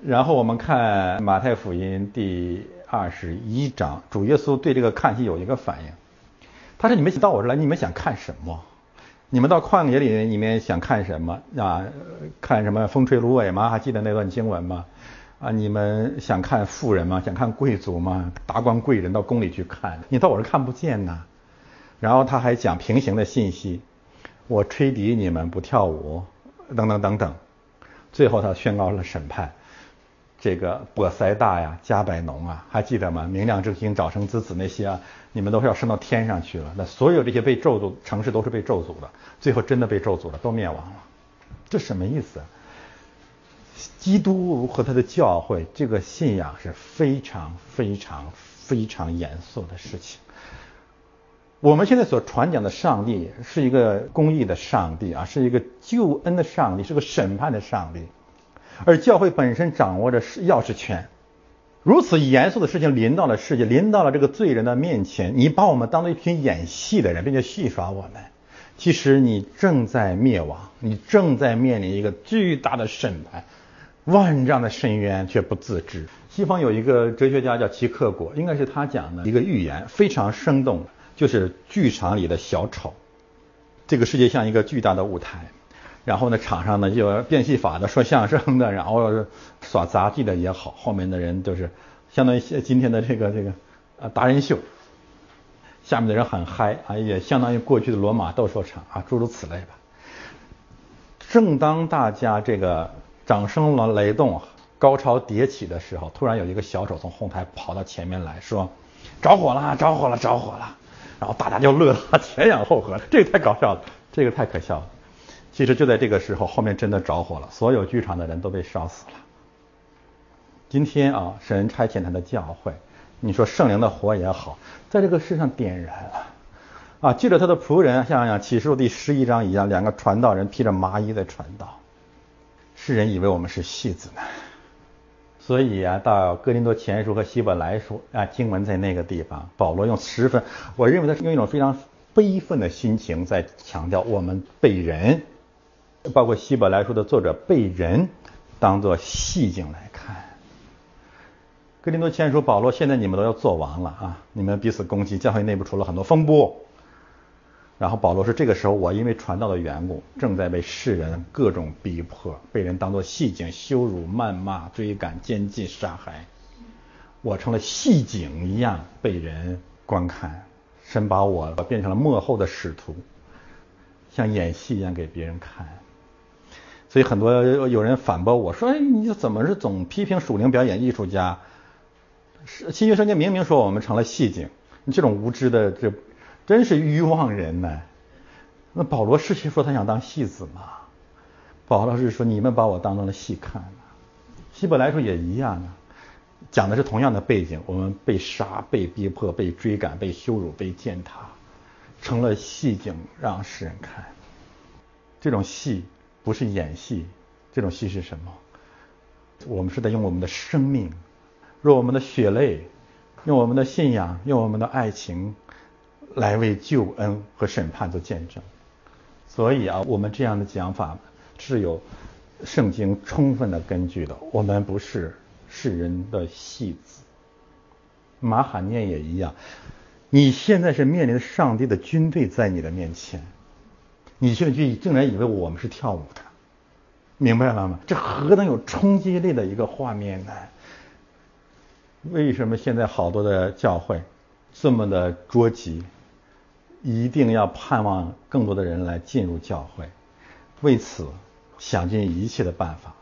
然后我们看马太福音第二十一章，主耶稣对这个看戏有一个反应。他说：“你们到我这来，你们想看什么？你们到旷野里里面想看什么啊？看什么风吹芦苇吗？还记得那段经文吗？”啊，你们想看富人吗？想看贵族吗？达官贵人到宫里去看，你到我这看不见呐。然后他还讲平行的信息，我吹笛你们不跳舞，等等等等。最后他宣告了审判，这个波塞大呀、加百农啊，还记得吗？明亮之星、早生之子那些啊，你们都是要升到天上去了。那所有这些被咒诅城市都是被咒诅的，最后真的被咒诅了，都灭亡了。这什么意思？基督和他的教会，这个信仰是非常非常非常严肃的事情。我们现在所传讲的上帝是一个公义的上帝啊，是一个救恩的上帝，是个审判的上帝。而教会本身掌握着钥匙权。如此严肃的事情临到了世界，临到了这个罪人的面前，你把我们当做一群演戏的人，并且戏耍我们，其实你正在灭亡，你正在面临一个巨大的审判。万丈的深渊却不自知。西方有一个哲学家叫齐克果，应该是他讲的一个寓言，非常生动，就是剧场里的小丑。这个世界像一个巨大的舞台，然后呢，场上呢就变戏法的、说相声的，然后耍杂技的也好，后面的人都是相当于今天的这个这个啊达人秀。下面的人很嗨啊，也相当于过去的罗马斗兽场啊，诸如此类吧。正当大家这个。掌声雷雷动，高潮迭起的时候，突然有一个小丑从后台跑到前面来说：“着火了，着火了，着火了！”然后大家就乐得前仰后合，这个太搞笑了，这个太可笑了。其实就在这个时候，后面真的着火了，所有剧场的人都被烧死了。今天啊，神差遣他的教会，你说圣灵的火也好，在这个世上点燃了啊，记着他的仆人，像像启示录第十一章一样，两个传道人披着麻衣在传道。世人以为我们是戏子呢，所以啊，到哥林多前书和希伯来书啊，经文在那个地方，保罗用十分，我认为他是用一种非常悲愤的心情在强调我们被人，包括希伯来书的作者被人当做戏景来看。哥林多前书，保罗现在你们都要做王了啊，你们彼此攻击，教会内部出了很多风波。然后保罗说：“这个时候，我因为传道的缘故，正在被世人各种逼迫，被人当作戏景羞辱、谩骂、追赶、监禁、杀害。我成了戏景一样被人观看，神把我变成了幕后的使徒，像演戏一样给别人看。所以很多有人反驳我说：‘哎，你怎么是总批评属灵表演艺术家？’是新约圣经明明说我们成了戏景，你这种无知的这。”真是愚妄人呢！那保罗是说他想当戏子吗？保罗是说你们把我当成了戏看了。希伯来说也一样啊，讲的是同样的背景，我们被杀、被逼迫、被追赶、被羞辱、被践踏，成了戏景让世人看。这种戏不是演戏，这种戏是什么？我们是在用我们的生命，用我们的血泪，用我们的信仰，用我们的爱情。来为救恩和审判做见证，所以啊，我们这样的讲法是有圣经充分的根据的。我们不是世人的戏子。马哈念也一样，你现在是面临上帝的军队在你的面前，你却去竟然以为我们是跳舞的，明白了吗？这何等有冲击力的一个画面呢？为什么现在好多的教会这么的着急？一定要盼望更多的人来进入教会，为此想尽一切的办法。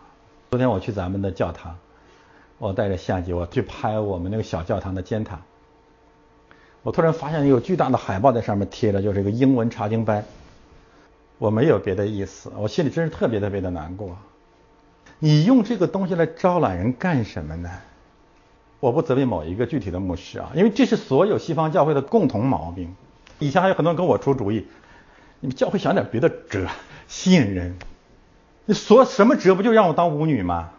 昨天我去咱们的教堂，我带着相机我去拍我们那个小教堂的尖塔，我突然发现有巨大的海报在上面贴着，就是一个英文查经班。我没有别的意思，我心里真是特别特别的难过。你用这个东西来招揽人干什么呢？我不责备某一个具体的牧师啊，因为这是所有西方教会的共同毛病。以前还有很多人跟我出主意，你们教会想点别的辙吸引人。你说什么辙不就让我当舞女吗？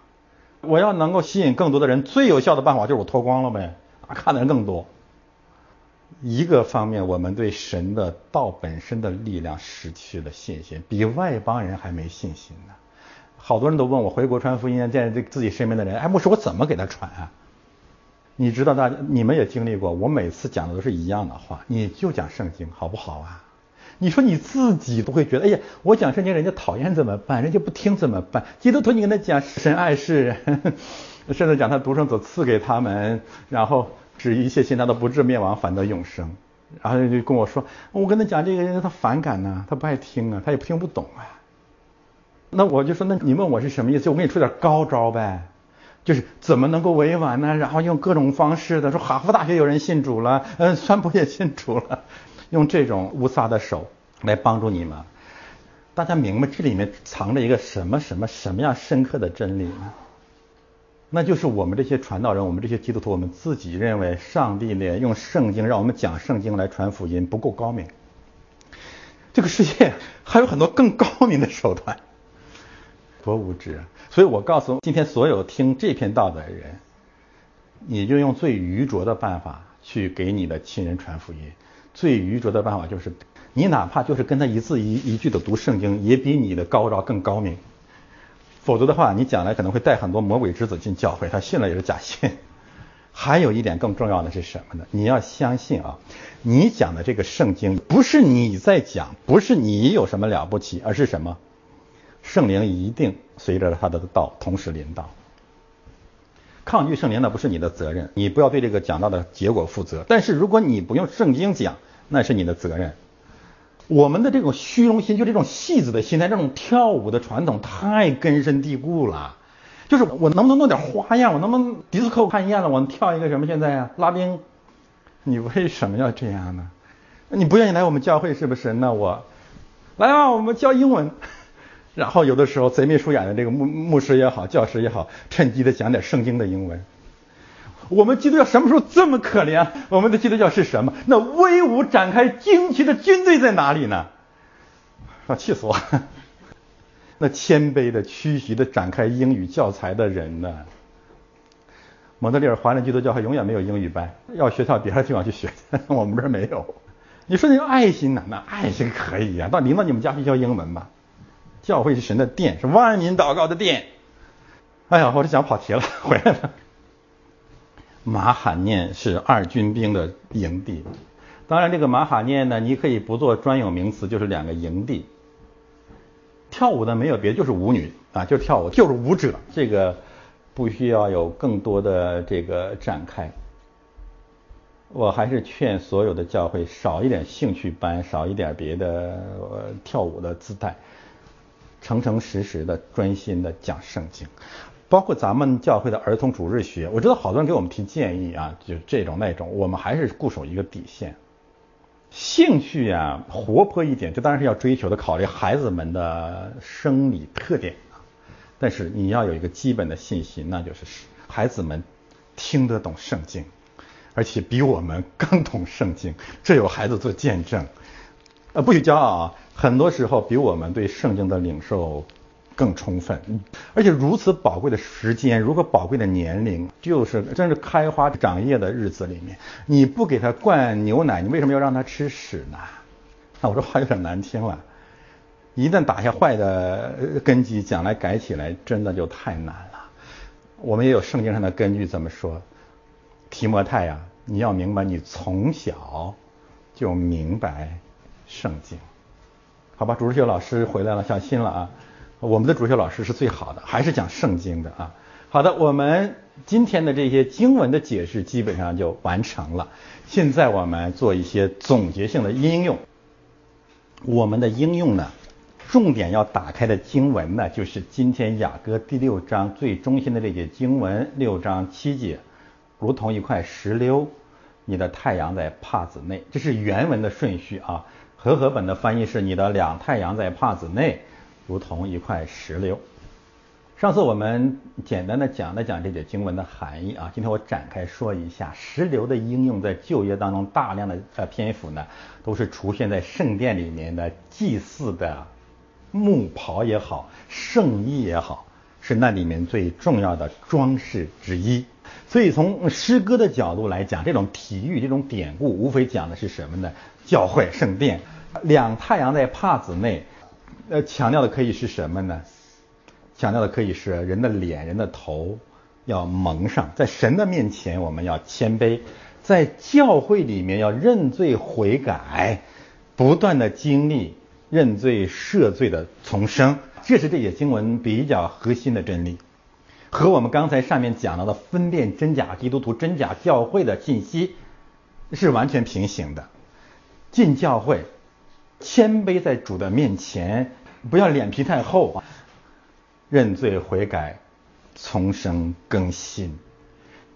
我要能够吸引更多的人，最有效的办法就是我脱光了呗，啊，看的人更多。一个方面，我们对神的道本身的力量失去了信心，比外邦人还没信心呢。好多人都问我回国传福音，见这自己身边的人，哎，牧师，我怎么给他传啊？你知道，大家你们也经历过，我每次讲的都是一样的话，你就讲圣经，好不好啊？你说你自己都会觉得，哎呀，我讲圣经，人家讨厌怎么办？人家不听怎么办？基督徒你跟他讲神爱世人，甚至讲他独生子赐给他们，然后。使一切信他都不至灭亡，反得永生。然后就跟我说，我跟他讲这个，人他反感呢，他不爱听啊，他也听不懂啊。那我就说，那你问我是什么意思？我给你出点高招呗，就是怎么能够委婉呢？然后用各种方式的说，哈佛大学有人信主了，嗯，川普也信主了，用这种乌撒的手来帮助你们。大家明白这里面藏着一个什么什么什么样深刻的真理吗？那就是我们这些传道人，我们这些基督徒，我们自己认为上帝呢用圣经让我们讲圣经来传福音不够高明。这个世界还有很多更高明的手段，多无知啊！所以我告诉今天所有听这篇道的人，你就用最愚拙的办法去给你的亲人传福音。最愚拙的办法就是，你哪怕就是跟他一字一一句的读圣经，也比你的高招更高明。否则的话，你将来可能会带很多魔鬼之子进教会，他信了也是假信。还有一点更重要的是什么呢？你要相信啊，你讲的这个圣经不是你在讲，不是你有什么了不起，而是什么？圣灵一定随着他的道同时临到。抗拒圣灵那不是你的责任，你不要对这个讲到的结果负责。但是如果你不用圣经讲，那是你的责任。我们的这种虚荣心，就这种戏子的心态，这种跳舞的传统太根深蒂固了。就是我能不能弄点花样？我能不能迪斯科看厌了？我跳一个什么现在啊？拉丁？你为什么要这样呢？你不愿意来我们教会是不是？那我来啊，我们教英文。然后有的时候贼眉鼠眼的这个牧牧师也好，教师也好，趁机的讲点圣经的英文。我们基督教什么时候这么可怜？我们的基督教是什么？那威武展开旌旗的军队在哪里呢？啊，气死我！那谦卑的屈膝的展开英语教材的人呢？蒙特利尔华人基督教还永远没有英语班，要学到别的地方去学，我们这儿没有。你说那个爱心呢？那爱心可以呀，到领到你们家去教英文吧。教会是神的殿，是万民祷告的殿。哎呀，我这讲跑题了，回来了。马哈念是二军兵的营地，当然这个马哈念呢，你可以不做专有名词，就是两个营地。跳舞的没有别的，就是舞女啊，就是跳舞，就是舞者，这个不需要有更多的这个展开。我还是劝所有的教会少一点兴趣班，少一点别的跳舞的姿态，诚诚实实的、专心的讲圣经。包括咱们教会的儿童主日学，我知道好多人给我们提建议啊，就这种那种，我们还是固守一个底线。兴趣啊，活泼一点，这当然是要追求的，考虑孩子们的生理特点啊。但是你要有一个基本的信息，那就是孩子们听得懂圣经，而且比我们更懂圣经，这有孩子做见证。呃，不许骄傲啊，很多时候比我们对圣经的领受。更充分，而且如此宝贵的时间，如此宝贵的年龄，就是真是开花长叶的日子里面，你不给他灌牛奶，你为什么要让他吃屎呢？那 我说话有点难听了，一旦打下坏的根基，将来改起来真的就太难了。我们也有圣经上的根据，怎么说？提摩太呀，你要明白，你从小就明白圣经，好吧？主日学老师回来了，小心了啊！我们的主修老师是最好的，还是讲圣经的啊？好的，我们今天的这些经文的解释基本上就完成了。现在我们做一些总结性的应用。我们的应用呢，重点要打开的经文呢，就是今天雅歌第六章最中心的这节经文，六章七节，如同一块石榴，你的太阳在帕子内，这是原文的顺序啊。和合本的翻译是你的两太阳在帕子内，如同一块石榴。上次我们简单的讲了讲这节经文的含义啊，今天我展开说一下石榴的应用，在旧约当中大量的篇幅呢，都是出现在圣殿里面的祭祀的木袍也好，圣衣也好，是那里面最重要的装饰之一。所以从诗歌的角度来讲，这种体育这种典故，无非讲的是什么呢？教会圣殿，两太阳在帕子内，呃，强调的可以是什么呢？强调的可以是人的脸、人的头要蒙上，在神的面前我们要谦卑，在教会里面要认罪悔改，不断的经历认罪赦罪的重生，这是这些经文比较核心的真理，和我们刚才上面讲到的分辨真假基督徒、真假教会的信息是完全平行的。进教会，谦卑在主的面前，不要脸皮太厚啊。认罪悔改，重生更新，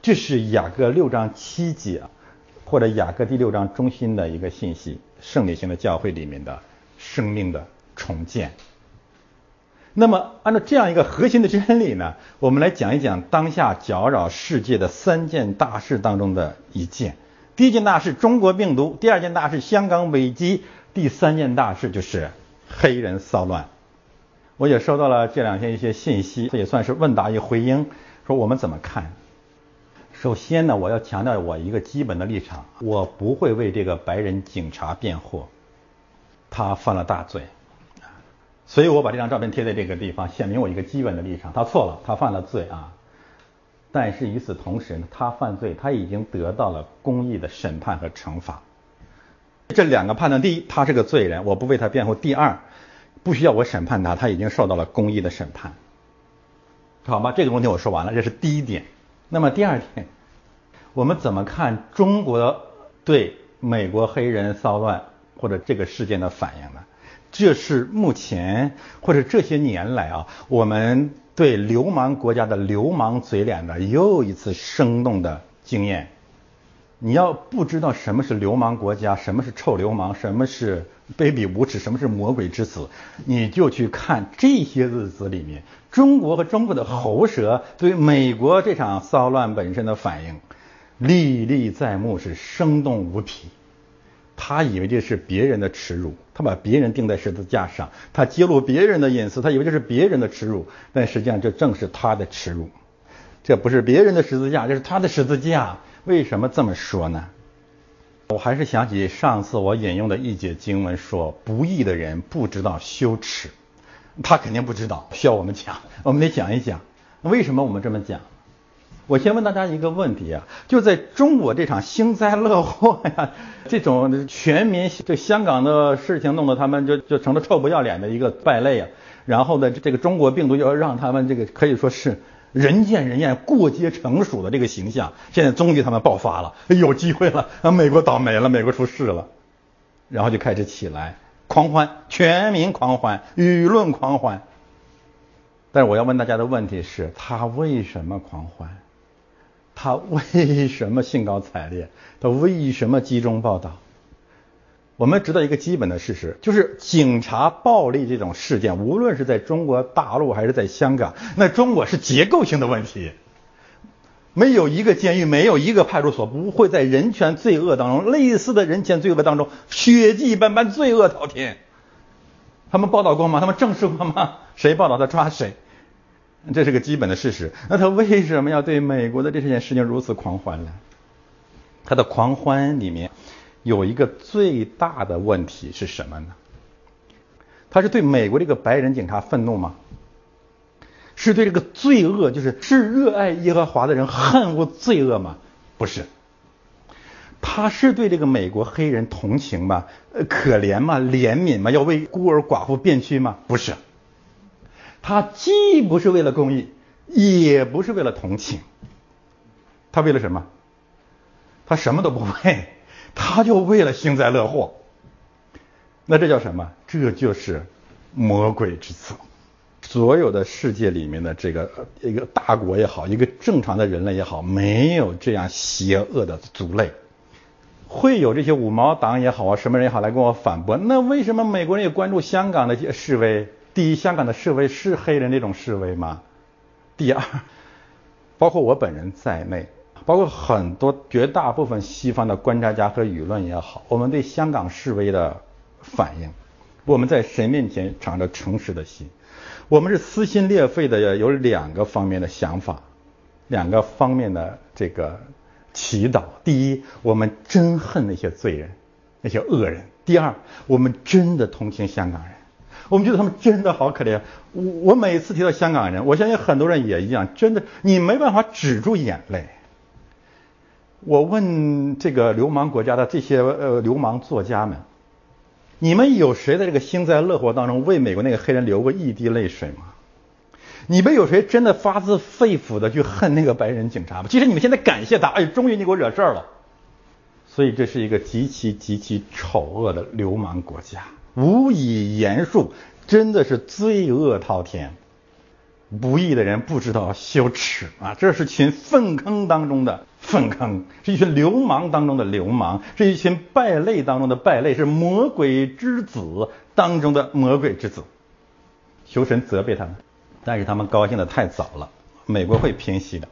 这是雅各六章七节，或者雅各第六章中心的一个信息，圣礼型的教会里面的生命的重建。那么，按照这样一个核心的真理呢，我们来讲一讲当下搅扰世界的三件大事当中的一件。第一件大事，中国病毒；第二件大事，香港危机；第三件大事就是黑人骚乱。我也收到了这两天一些信息，这也算是问答与回应。说我们怎么看？首先呢，我要强调我一个基本的立场，我不会为这个白人警察辩护，他犯了大罪，所以我把这张照片贴在这个地方，显明我一个基本的立场。他错了，他犯了罪啊。但是与此同时呢，他犯罪，他已经得到了公义的审判和惩罚。这两个判断：第一，他是个罪人，我不为他辩护；第二。不需要我审判他，他已经受到了公义的审判，好吧？这个问题我说完了，这是第一点。那么第二点，我们怎么看中国对美国黑人骚乱或者这个事件的反应呢？这是目前或者这些年来啊，我们对流氓国家的流氓嘴脸的又一次生动的经验。你要不知道什么是流氓国家，什么是臭流氓，什么是卑鄙无耻，什么是魔鬼之子，你就去看这些日子里面，中国和中国的喉舌对美国这场骚乱本身的反应，历历在目，是生动无比。他以为这是别人的耻辱，他把别人钉在十字架上，他揭露别人的隐私，他以为这是别人的耻辱，但实际上这正是他的耻辱。这不是别人的十字架，这是他的十字架。为什么这么说呢？我还是想起上次我引用的一节经文说：“不义的人不知道羞耻。”他肯定不知道，需要我们讲。我们得讲一讲，为什么我们这么讲？我先问大家一个问题啊，就在中国这场幸灾乐祸呀，这种全民就香港的事情弄得他们就就成了臭不要脸的一个败类啊。然后呢，这个中国病毒要让他们这个可以说是。人见人厌、过街成鼠的这个形象，现在终于他们爆发了，有机会了，啊，美国倒霉了，美国出事了，然后就开始起来狂欢，全民狂欢，舆论狂欢。但是我要问大家的问题是，他为什么狂欢？他为什么兴高采烈？他为什么集中报道？我们知道一个基本的事实，就是警察暴力这种事件，无论是在中国大陆还是在香港，那中国是结构性的问题。没有一个监狱，没有一个派出所不会在人权罪恶当中，类似的人权罪恶当中，血迹斑斑，罪恶滔天。他们报道过吗？他们证实过吗？谁报道他抓谁，这是个基本的事实。那他为什么要对美国的这件事情如此狂欢呢？他的狂欢里面。有一个最大的问题是什么呢？他是对美国这个白人警察愤怒吗？是对这个罪恶，就是是热爱耶和华的人恨恶罪恶吗？不是。他是对这个美国黑人同情吗？呃，可怜吗？怜悯吗？要为孤儿寡妇辩屈吗？不是。他既不是为了公益，也不是为了同情，他为了什么？他什么都不为，他就为了幸灾乐祸。那这叫什么？这就是魔鬼之子。所有的世界里面的这个一个大国也好，一个正常的人类也好，没有这样邪恶的族类。会有这些五毛党也好啊，什么人也好来跟我反驳。那为什么美国人也关注香港的示威？第一，香港的示威是黑人那种示威吗？第二，包括我本人在内，包括很多绝大部分西方的观察家和舆论也好，我们对香港示威的反应，我们在神面前藏着诚实的心。我们是撕心裂肺的，有两个方面的想法，两个方面的这个祈祷。第一，我们真恨那些罪人，那些恶人；第二，我们真的同情香港人，我们觉得他们真的好可怜。我我每次提到香港人，我相信很多人也一样，真的你没办法止住眼泪。我问这个流氓国家的这些呃流氓作家们。你们有谁在这个幸灾乐祸当中为美国那个黑人流过一滴泪水吗？你们有谁真的发自肺腑的去恨那个白人警察吗？其实你们现在感谢他，哎，终于你给我惹事儿了。所以这是一个极其极其丑恶的流氓国家，无以言述，真的是罪恶滔天。不义的人不知道羞耻啊！这是群粪坑当中的粪坑，是一群流氓当中的流氓，是一群败类当中的败类，是魔鬼之子当中的魔鬼之子。求神责备他们，但是他们高兴的太早了。美国会平息的。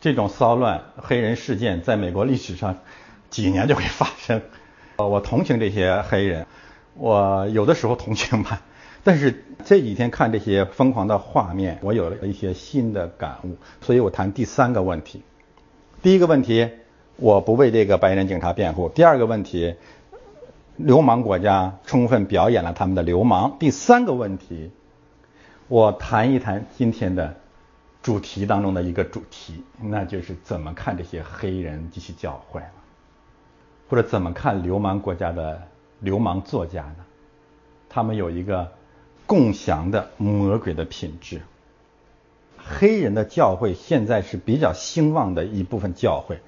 这种骚乱黑人事件在美国历史上几年就会发生。呃我同情这些黑人，我有的时候同情吧。但是这几天看这些疯狂的画面，我有了一些新的感悟，所以我谈第三个问题。第一个问题，我不为这个白人警察辩护；第二个问题，流氓国家充分表演了他们的流氓；第三个问题，我谈一谈今天的主题当中的一个主题，那就是怎么看这些黑人及其教会，或者怎么看流氓国家的流氓作家呢？他们有一个。共享的魔鬼的品质。黑人的教会现在是比较兴旺的一部分教会。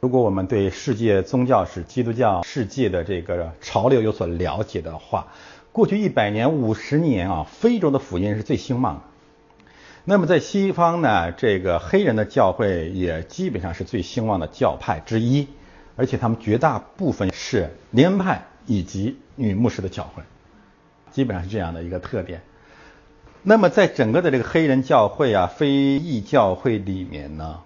如果我们对世界宗教史、基督教世界的这个潮流有所了解的话，过去一百年、五十年啊，非洲的福音是最兴旺的。那么在西方呢，这个黑人的教会也基本上是最兴旺的教派之一，而且他们绝大部分是联派以及女牧师的教会。基本上是这样的一个特点。那么，在整个的这个黑人教会啊、非裔教会里面呢，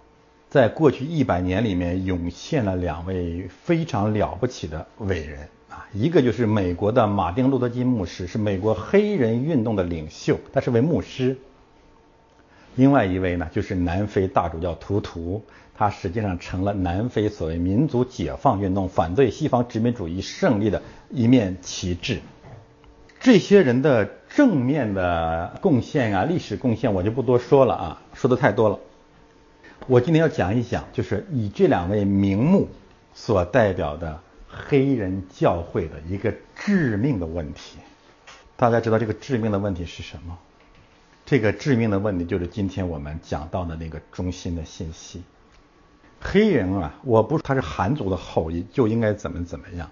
在过去一百年里面涌现了两位非常了不起的伟人啊，一个就是美国的马丁·路德·金牧师，是美国黑人运动的领袖，他是位牧师。另外一位呢，就是南非大主教图图，他实际上成了南非所谓民族解放运动、反对西方殖民主义胜利的一面旗帜。这些人的正面的贡献啊，历史贡献我就不多说了啊，说的太多了。我今天要讲一讲，就是以这两位名目所代表的黑人教会的一个致命的问题。大家知道这个致命的问题是什么？这个致命的问题就是今天我们讲到的那个中心的信息。黑人啊，我不是他是汉族的后裔，就应该怎么怎么样。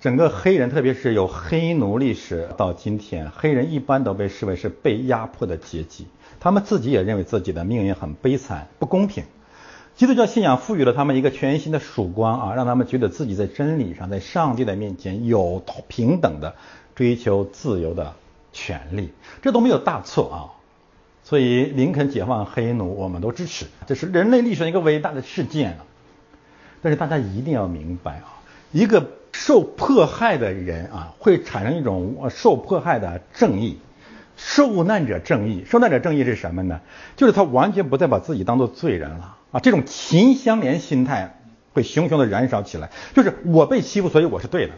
整个黑人，特别是有黑奴历史到今天，黑人一般都被视为是被压迫的阶级。他们自己也认为自己的命运很悲惨、不公平。基督教信仰赋予了他们一个全新的曙光啊，让他们觉得自己在真理上，在上帝的面前有平等的追求自由的权利，这都没有大错啊。所以林肯解放黑奴，我们都支持，这是人类历史上一个伟大的事件啊。但是大家一定要明白啊，一个。受迫害的人啊，会产生一种受迫害的正义，受难者正义。受难者正义是什么呢？就是他完全不再把自己当做罪人了啊！这种秦香莲心态会熊熊的燃烧起来，就是我被欺负，所以我是对的。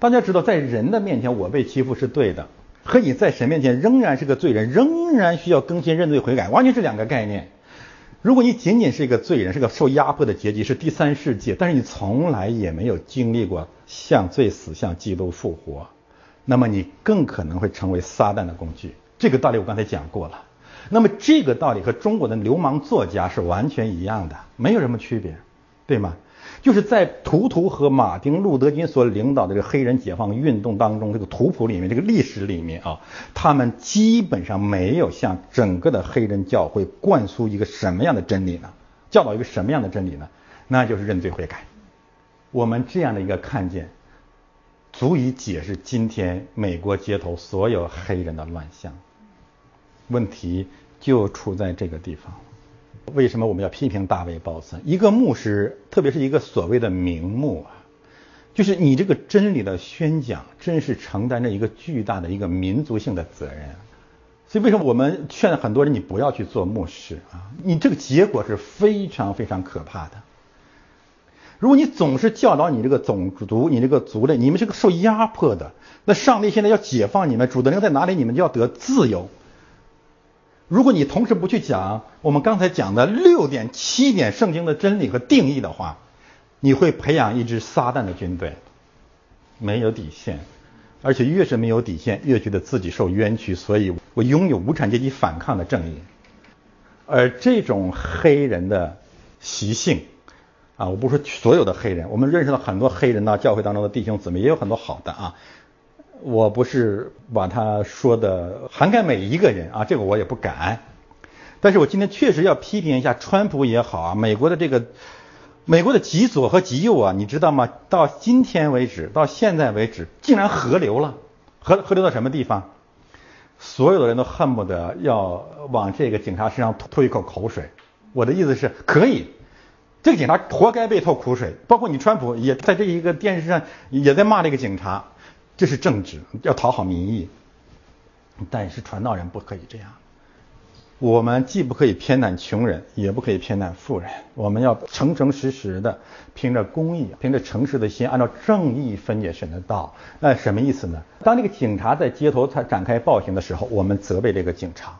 大家知道，在人的面前，我被欺负是对的，和你在神面前仍然是个罪人，仍然需要更新认罪悔改，完全是两个概念。如果你仅仅是一个罪人，是个受压迫的阶级，是第三世界，但是你从来也没有经历过向罪死、向基督复活，那么你更可能会成为撒旦的工具。这个道理我刚才讲过了。那么这个道理和中国的流氓作家是完全一样的，没有什么区别，对吗？就是在图图和马丁路德金所领导的这个黑人解放运动当中，这个图谱里面，这个历史里面啊，他们基本上没有向整个的黑人教会灌输一个什么样的真理呢？教导一个什么样的真理呢？那就是认罪悔改。我们这样的一个看见，足以解释今天美国街头所有黑人的乱象。问题就出在这个地方。为什么我们要批评大卫·鲍森？一个牧师，特别是一个所谓的名牧啊，就是你这个真理的宣讲，真是承担着一个巨大的一个民族性的责任。所以，为什么我们劝很多人你不要去做牧师啊？你这个结果是非常非常可怕的。如果你总是教导你这个种族、你这个族类，你们是个受压迫的，那上帝现在要解放你们，主的灵在哪里，你们就要得自由。如果你同时不去讲我们刚才讲的六点、七点圣经的真理和定义的话，你会培养一支撒旦的军队，没有底线，而且越是没有底线，越觉得自己受冤屈，所以我拥有无产阶级反抗的正义。而这种黑人的习性啊，我不说所有的黑人，我们认识了很多黑人呐，教会当中的弟兄姊妹也有很多好的啊。我不是把他说的涵盖每一个人啊，这个我也不敢。但是我今天确实要批评一下川普也好啊，美国的这个美国的极左和极右啊，你知道吗？到今天为止，到现在为止，竟然合流了，合合流到什么地方？所有的人都恨不得要往这个警察身上吐一口口水。我的意思是，可以，这个警察活该被吐苦水。包括你川普也在这一个电视上也在骂这个警察。这是政治，要讨好民意，但是传道人不可以这样。我们既不可以偏袒穷人，也不可以偏袒富人。我们要诚诚实实的，凭着公义，凭着诚实的心，按照正义分解神的道。那什么意思呢？当那个警察在街头他展开暴行的时候，我们责备这个警察；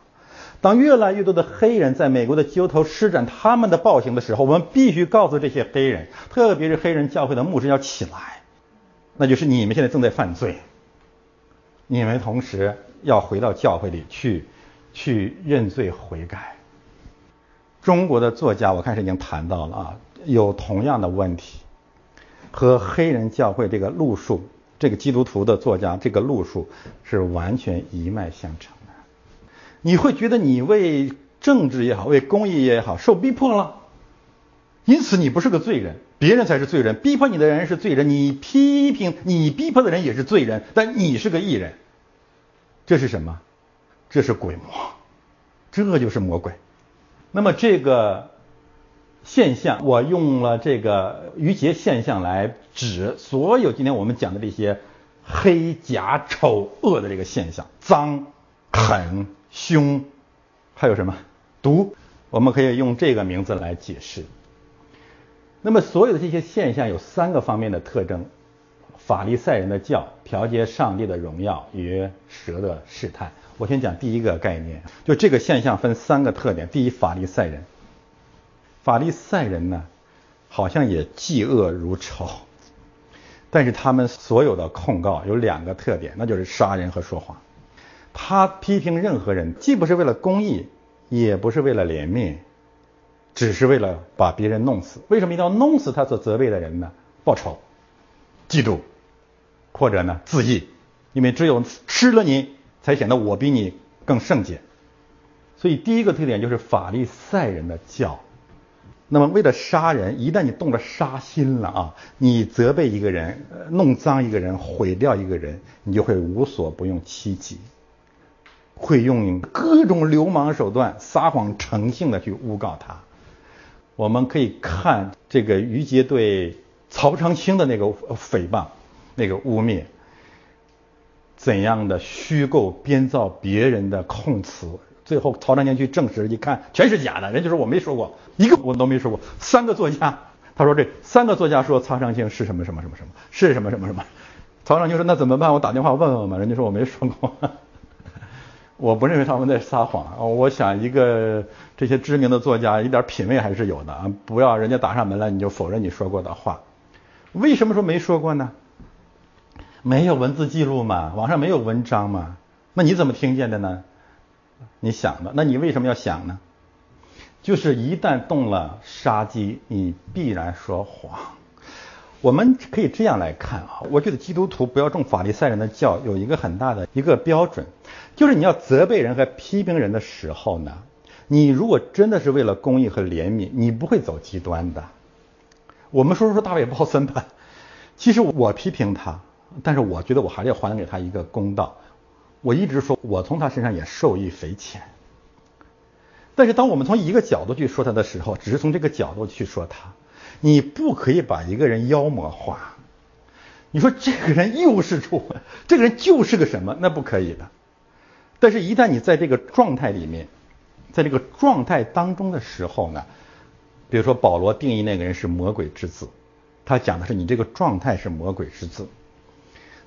当越来越多的黑人在美国的街头施展他们的暴行的时候，我们必须告诉这些黑人，特别是黑人教会的牧师要起来。那就是你们现在正在犯罪，你们同时要回到教会里去，去认罪悔改。中国的作家我看是已经谈到了啊，有同样的问题，和黑人教会这个路数，这个基督徒的作家这个路数是完全一脉相承的。你会觉得你为政治也好，为公益也好，受逼迫了，因此你不是个罪人。别人才是罪人，逼迫你的人是罪人，你批评你逼迫的人也是罪人，但你是个艺人，这是什么？这是鬼魔，这就是魔鬼。那么这个现象，我用了这个余节现象来指所有今天我们讲的这些黑假丑恶的这个现象，脏、狠、凶，还有什么毒？我们可以用这个名字来解释。那么，所有的这些现象有三个方面的特征：法利赛人的教调节上帝的荣耀与蛇的试探。我先讲第一个概念，就这个现象分三个特点。第一，法利赛人，法利赛人呢，好像也嫉恶如仇，但是他们所有的控告有两个特点，那就是杀人和说谎。他批评任何人，既不是为了公义，也不是为了怜悯。只是为了把别人弄死，为什么一定要弄死他所责备的人呢？报仇、嫉妒，或者呢自义，因为只有吃了你，才显得我比你更圣洁。所以第一个特点就是法利赛人的教。那么为了杀人，一旦你动了杀心了啊，你责备一个人、弄脏一个人、毁掉一个人，你就会无所不用其极，会用各种流氓手段、撒谎成性的去诬告他。我们可以看这个于杰对曹长青的那个诽谤、那个污蔑，怎样的虚构编造别人的控词，最后曹长青去证实，一看全是假的，人就说我没说过，一个我都没说过。三个作家，他说这三个作家说曹长青是什么什么什么什么，是什么什么什么。曹长青说那怎么办？我打电话问问吧。人家说我没说过。我不认为他们在撒谎。我想一个这些知名的作家一点品位还是有的啊，不要人家打上门来你就否认你说过的话。为什么说没说过呢？没有文字记录嘛，网上没有文章嘛，那你怎么听见的呢？你想的，那你为什么要想呢？就是一旦动了杀机，你必然说谎。我们可以这样来看啊，我觉得基督徒不要中法利赛人的教，有一个很大的一个标准，就是你要责备人和批评人的时候呢，你如果真的是为了公益和怜悯，你不会走极端的。我们说说大卫鲍森吧，其实我批评他，但是我觉得我还是要还给他一个公道。我一直说我从他身上也受益匪浅。但是当我们从一个角度去说他的时候，只是从这个角度去说他，你不可以把一个人妖魔化。你说这个人又是处，这个人就是个什么？那不可以的。但是，一旦你在这个状态里面，在这个状态当中的时候呢，比如说保罗定义那个人是魔鬼之子，他讲的是你这个状态是魔鬼之子。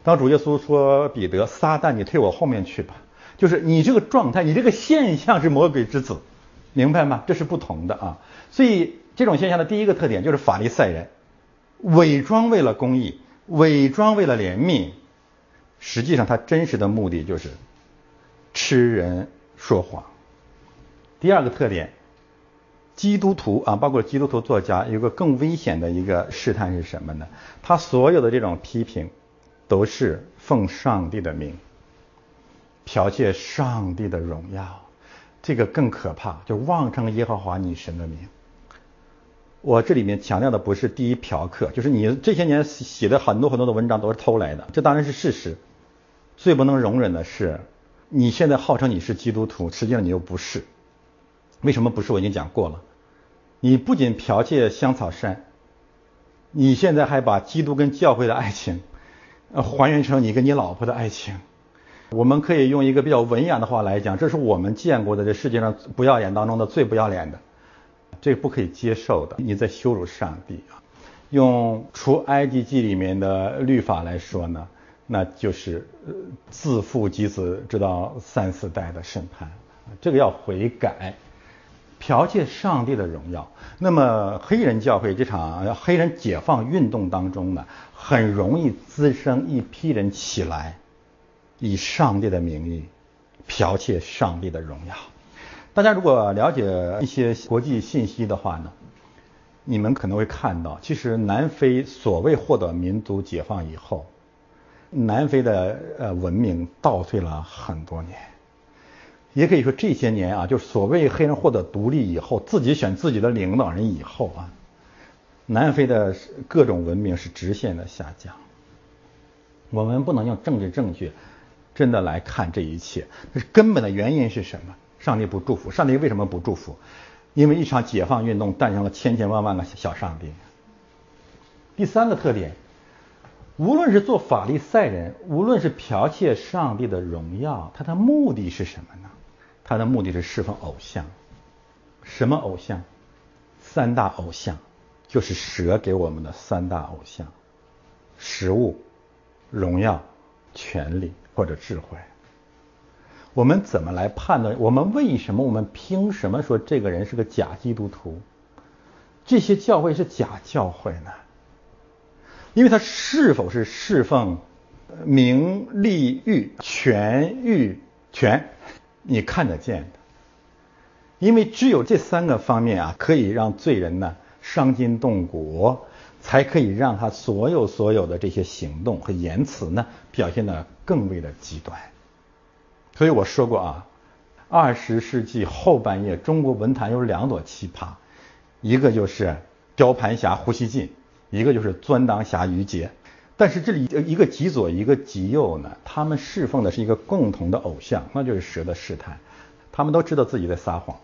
当主耶稣说彼得，撒旦，你退我后面去吧，就是你这个状态，你这个现象是魔鬼之子。明白吗？这是不同的啊，所以这种现象的第一个特点就是法利赛人伪装为了公义，伪装为了怜悯，实际上他真实的目的就是吃人说谎。第二个特点，基督徒啊，包括基督徒作家有个更危险的一个试探是什么呢？他所有的这种批评都是奉上帝的名，剽窃上帝的荣耀。这个更可怕，就妄称耶和华你神的名。我这里面强调的不是第一嫖客，就是你这些年写的很多很多的文章都是偷来的，这当然是事实。最不能容忍的是，你现在号称你是基督徒，实际上你又不是。为什么不是？我已经讲过了。你不仅剽窃香草山，你现在还把基督跟教会的爱情，呃，还原成你跟你老婆的爱情。我们可以用一个比较文雅的话来讲，这是我们见过的这世界上不要脸当中的最不要脸的，这不可以接受的。你在羞辱上帝啊！用除埃及记里面的律法来说呢，那就是自父及子直到三四代的审判，这个要悔改，剽窃上帝的荣耀。那么黑人教会这场黑人解放运动当中呢，很容易滋生一批人起来。以上帝的名义剽窃上帝的荣耀。大家如果了解一些国际信息的话呢，你们可能会看到，其实南非所谓获得民族解放以后，南非的呃文明倒退了很多年。也可以说这些年啊，就是所谓黑人获得独立以后，自己选自己的领导人以后啊，南非的各种文明是直线的下降。我们不能用政治正确。真的来看这一切，那根本的原因是什么？上帝不祝福。上帝为什么不祝福？因为一场解放运动诞生了千千万万个小上帝。第三个特点，无论是做法利赛人，无论是剽窃上帝的荣耀，他的目的是什么呢？他的目的是侍奉偶像。什么偶像？三大偶像，就是蛇给我们的三大偶像：食物、荣耀、权力。或者智慧，我们怎么来判断？我们为什么？我们凭什么说这个人是个假基督徒？这些教会是假教会呢？因为他是否是侍奉名利欲权欲权？你看得见的？因为只有这三个方面啊，可以让罪人呢伤筋动骨。才可以让他所有所有的这些行动和言辞呢，表现得更为的极端。所以我说过啊，二十世纪后半叶，中国文坛有两朵奇葩，一个就是雕盘侠胡锡进，一个就是钻裆侠于杰。但是这里一个极左，一个极右呢，他们侍奉的是一个共同的偶像，那就是蛇的试探。他们都知道自己在撒谎。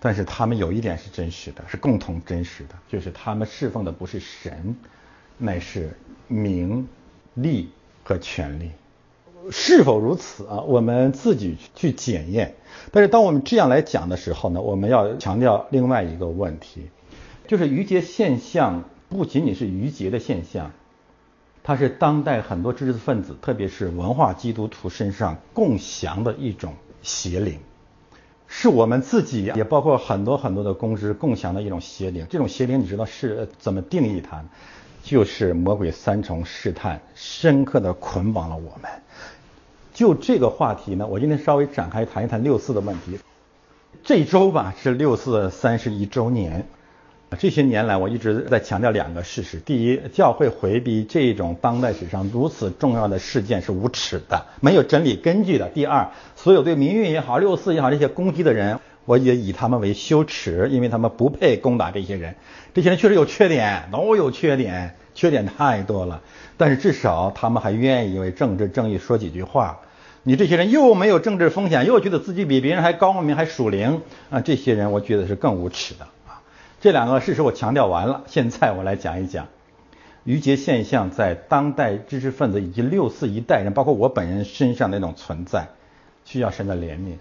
但是他们有一点是真实的，是共同真实的，就是他们侍奉的不是神，乃是名利和权力。是否如此啊？我们自己去检验。但是当我们这样来讲的时候呢，我们要强调另外一个问题，就是于杰现象不仅仅是愚节的现象，它是当代很多知识分子，特别是文化基督徒身上共享的一种邪灵。是我们自己，也包括很多很多的公知共享的一种邪灵。这种邪灵，你知道是怎么定义它？就是魔鬼三重试探，深刻的捆绑了我们。就这个话题呢，我今天稍微展开谈一谈六四的问题。这周吧是六四三十一周年。这些年来，我一直在强调两个事实：第一，教会回避这种当代史上如此重要的事件是无耻的，没有真理根据的；第二，所有对民运也好、六四也好这些攻击的人，我也以他们为羞耻，因为他们不配攻打这些人。这些人确实有缺点，都有缺点，缺点太多了。但是至少他们还愿意为政治正义说几句话。你这些人又没有政治风险，又觉得自己比别人还高明、还属灵啊！这些人我觉得是更无耻的。这两个事实我强调完了，现在我来讲一讲余节现象在当代知识分子以及六四一代人，包括我本人身上那种存在，需要神的怜悯。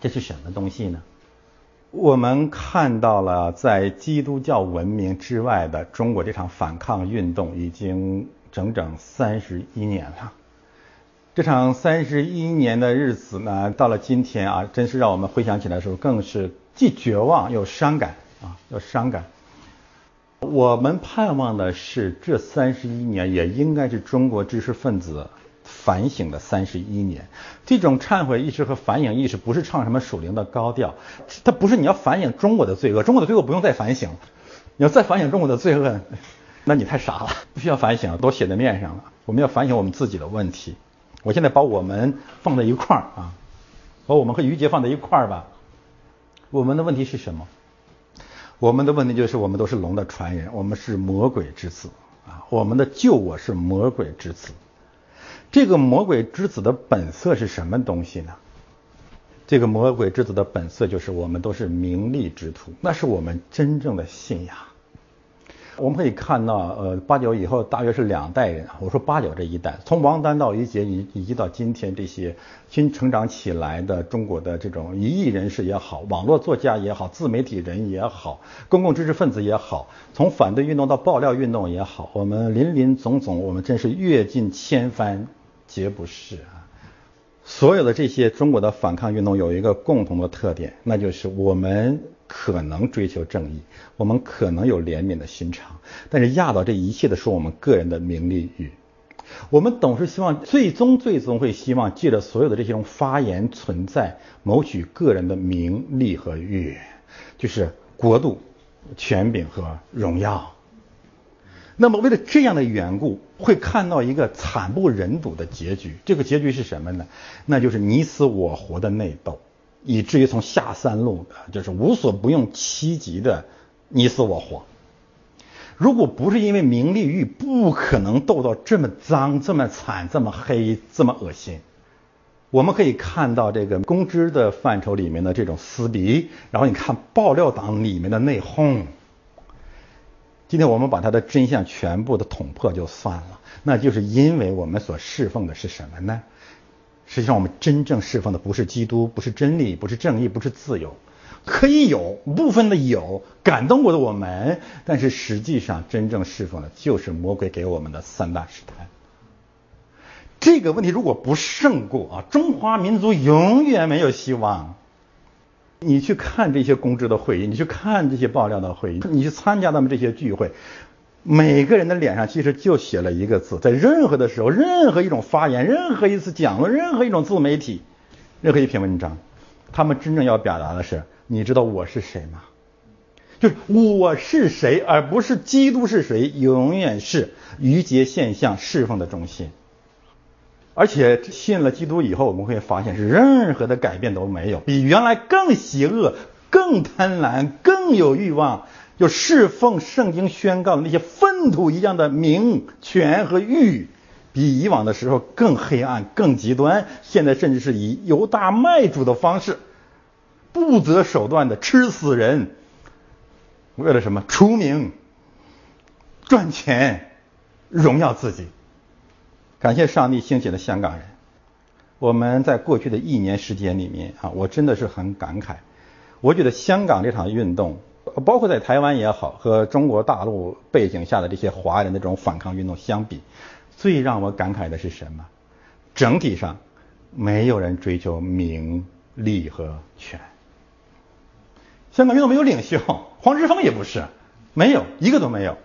这是什么东西呢？我们看到了在基督教文明之外的中国这场反抗运动已经整整三十一年了。这场三十一年的日子呢，到了今天啊，真是让我们回想起来的时候，更是既绝望又伤感。啊，要伤感。我们盼望的是，这三十一年也应该是中国知识分子反省的三十一年。这种忏悔意识和反省意识，不是唱什么属灵的高调，它不是你要反省中国的罪恶，中国的罪恶不用再反省。你要再反省中国的罪恶，那你太傻了，不需要反省，都写在面上了。我们要反省我们自己的问题。我现在把我们放在一块儿啊，把我们和于杰放在一块儿吧。我们的问题是什么？我们的问题就是，我们都是龙的传人，我们是魔鬼之子啊！我们的救我是魔鬼之子。这个魔鬼之子的本色是什么东西呢？这个魔鬼之子的本色就是，我们都是名利之徒，那是我们真正的信仰。我们可以看到，呃，八九以后大约是两代人。我说八九这一代，从王丹到于杰，以以及到今天这些新成长起来的中国的这种艺人士也好，网络作家也好，自媒体人也好，公共知识分子也好，从反对运动到爆料运动也好，我们林林总总，我们真是阅尽千帆，皆不是啊。所有的这些中国的反抗运动有一个共同的特点，那就是我们。可能追求正义，我们可能有怜悯的心肠，但是压倒这一切的是我们个人的名利欲。我们总是希望，最终最终会希望借着所有的这些种发言存在，谋取个人的名利和欲，就是国度、权柄和荣耀。那么为了这样的缘故，会看到一个惨不忍睹的结局。这个结局是什么呢？那就是你死我活的内斗。以至于从下三路，就是无所不用其极的你死我活。如果不是因为名利欲，不可能斗到这么脏、这么惨、这么黑、这么恶心。我们可以看到这个公知的范畴里面的这种撕逼，然后你看爆料党里面的内讧。今天我们把它的真相全部的捅破就算了，那就是因为我们所侍奉的是什么呢？实际上，我们真正释放的不是基督，不是真理，不是正义，不是自由，可以有部分的有感动过的我们，但是实际上真正释放的就是魔鬼给我们的三大试探。这个问题如果不胜过啊，中华民族永远没有希望。你去看这些公知的会议，你去看这些爆料的会议，你去参加他们这些聚会。每个人的脸上其实就写了一个字，在任何的时候，任何一种发言，任何一次讲论，任何一种自媒体，任何一篇文章，他们真正要表达的是：你知道我是谁吗？就是我是谁，而不是基督是谁，永远是余节现象释放的中心。而且信了基督以后，我们会发现是任何的改变都没有，比原来更邪恶、更贪婪、更有欲望。就侍奉圣经宣告的那些粪土一样的名权和欲，比以往的时候更黑暗、更极端。现在甚至是以犹大卖主的方式，不择手段的吃死人，为了什么？除名、赚钱、荣耀自己。感谢上帝兴起的香港人。我们在过去的一年时间里面啊，我真的是很感慨。我觉得香港这场运动。包括在台湾也好，和中国大陆背景下的这些华人的这种反抗运动相比，最让我感慨的是什么？整体上，没有人追求名利和权。香港运动没有领袖，黄之锋也不是，没有一个都没有。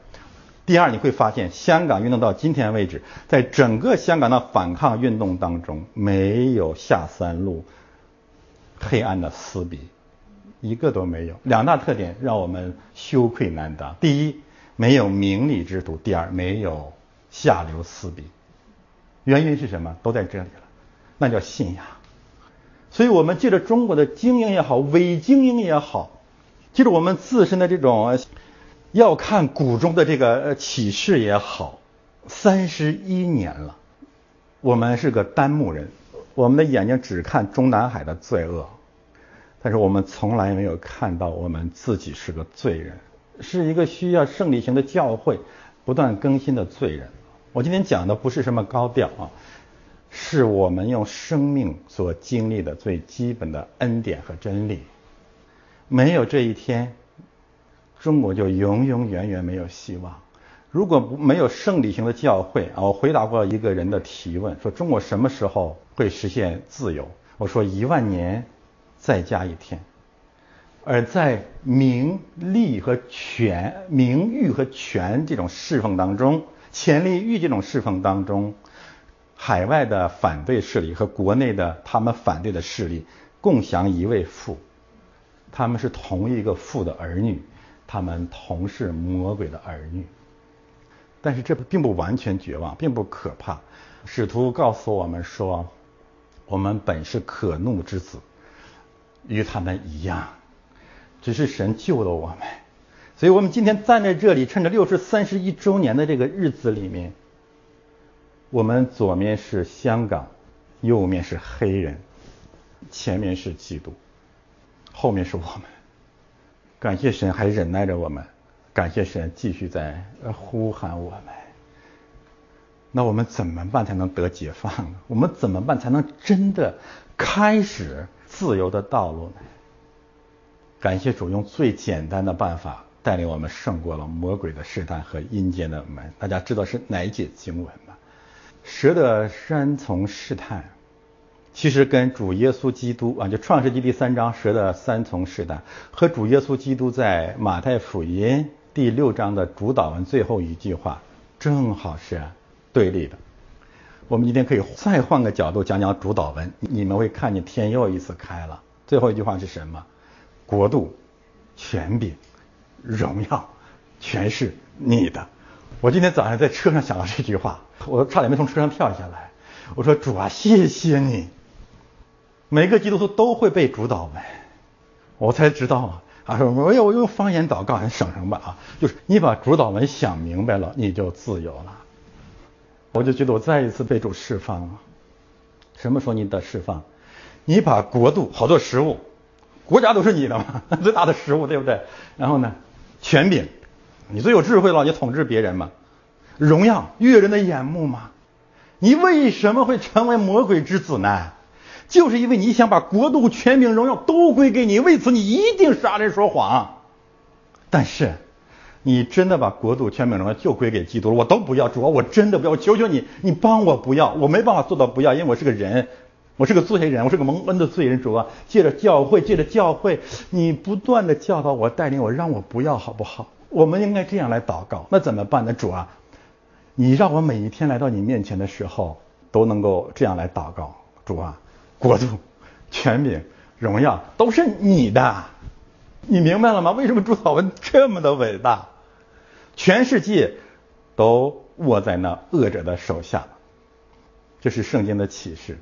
第二，你会发现香港运动到今天为止，在整个香港的反抗运动当中，没有下三路黑暗的撕逼，一个都没有。两大特点让我们羞愧难当：第一，没有名利之徒；第二，没有下流撕逼。原因是什么？都在这里了，那叫信仰。所以我们借着中国的精英也好，伪精英也好，借着我们自身的这种。要看古中的这个启示也好，三十一年了，我们是个单目人，我们的眼睛只看中南海的罪恶，但是我们从来没有看到我们自己是个罪人，是一个需要胜利型的教会不断更新的罪人。我今天讲的不是什么高调啊，是我们用生命所经历的最基本的恩典和真理，没有这一天。中国就永永远远没有希望。如果没有胜利型的教会啊，我回答过一个人的提问，说中国什么时候会实现自由？我说一万年再加一天。而在名利和权、名誉和权这种侍奉当中，权力欲这种侍奉当中，海外的反对势力和国内的他们反对的势力共享一位父，他们是同一个父的儿女。他们同是魔鬼的儿女，但是这并不完全绝望，并不可怕。使徒告诉我们说，我们本是可怒之子，与他们一样，只是神救了我们。所以，我们今天站在这里，趁着六十三十一周年的这个日子里面，我们左面是香港，右面是黑人，前面是基督，后面是我们。感谢神还忍耐着我们，感谢神继续在呼喊我们。那我们怎么办才能得解放呢？我们怎么办才能真的开始自由的道路？感谢主用最简单的办法带领我们胜过了魔鬼的试探和阴间的门。大家知道是哪一节经文吗？蛇的三重试探。其实跟主耶稣基督啊，就创世纪第三章蛇的三重试探，和主耶稣基督在马太福音第六章的主导文最后一句话，正好是对立的。我们今天可以再换个角度讲讲主导文，你们会看见天又一次开了。最后一句话是什么？国度、权柄、荣耀，全是你的。我今天早上在车上想到这句话，我差点没从车上跳下来。我说主啊，谢谢你。每个基督徒都会被主导文，我才知道啊！他说：“我要我用方言祷告，你省省吧啊！就是你把主导文想明白了，你就自由了。”我就觉得我再一次被主释放了。什么时候你得释放？你把国度好多食物，国家都是你的嘛，最大的食物对不对？然后呢，权柄，你最有智慧了，你统治别人嘛，荣耀悦人的眼目嘛。你为什么会成为魔鬼之子呢？就是因为你想把国度、权柄、荣耀都归给你，为此你一定杀人说谎。但是，你真的把国度、权柄、荣耀就归给基督了，我都不要，主啊，我真的不要，我求求你，你帮我不要，我没办法做到不要，因为我是个人，我是个罪人，我是个蒙恩的罪人，主啊，借着教会，借着教会，你不断的教导我、带领我，让我不要，好不好？我们应该这样来祷告，那怎么办呢？主啊，你让我每一天来到你面前的时候，都能够这样来祷告，主啊。国度、权柄、荣耀都是你的，你明白了吗？为什么朱草文这么的伟大？全世界都握在那恶者的手下，这是圣经的启示。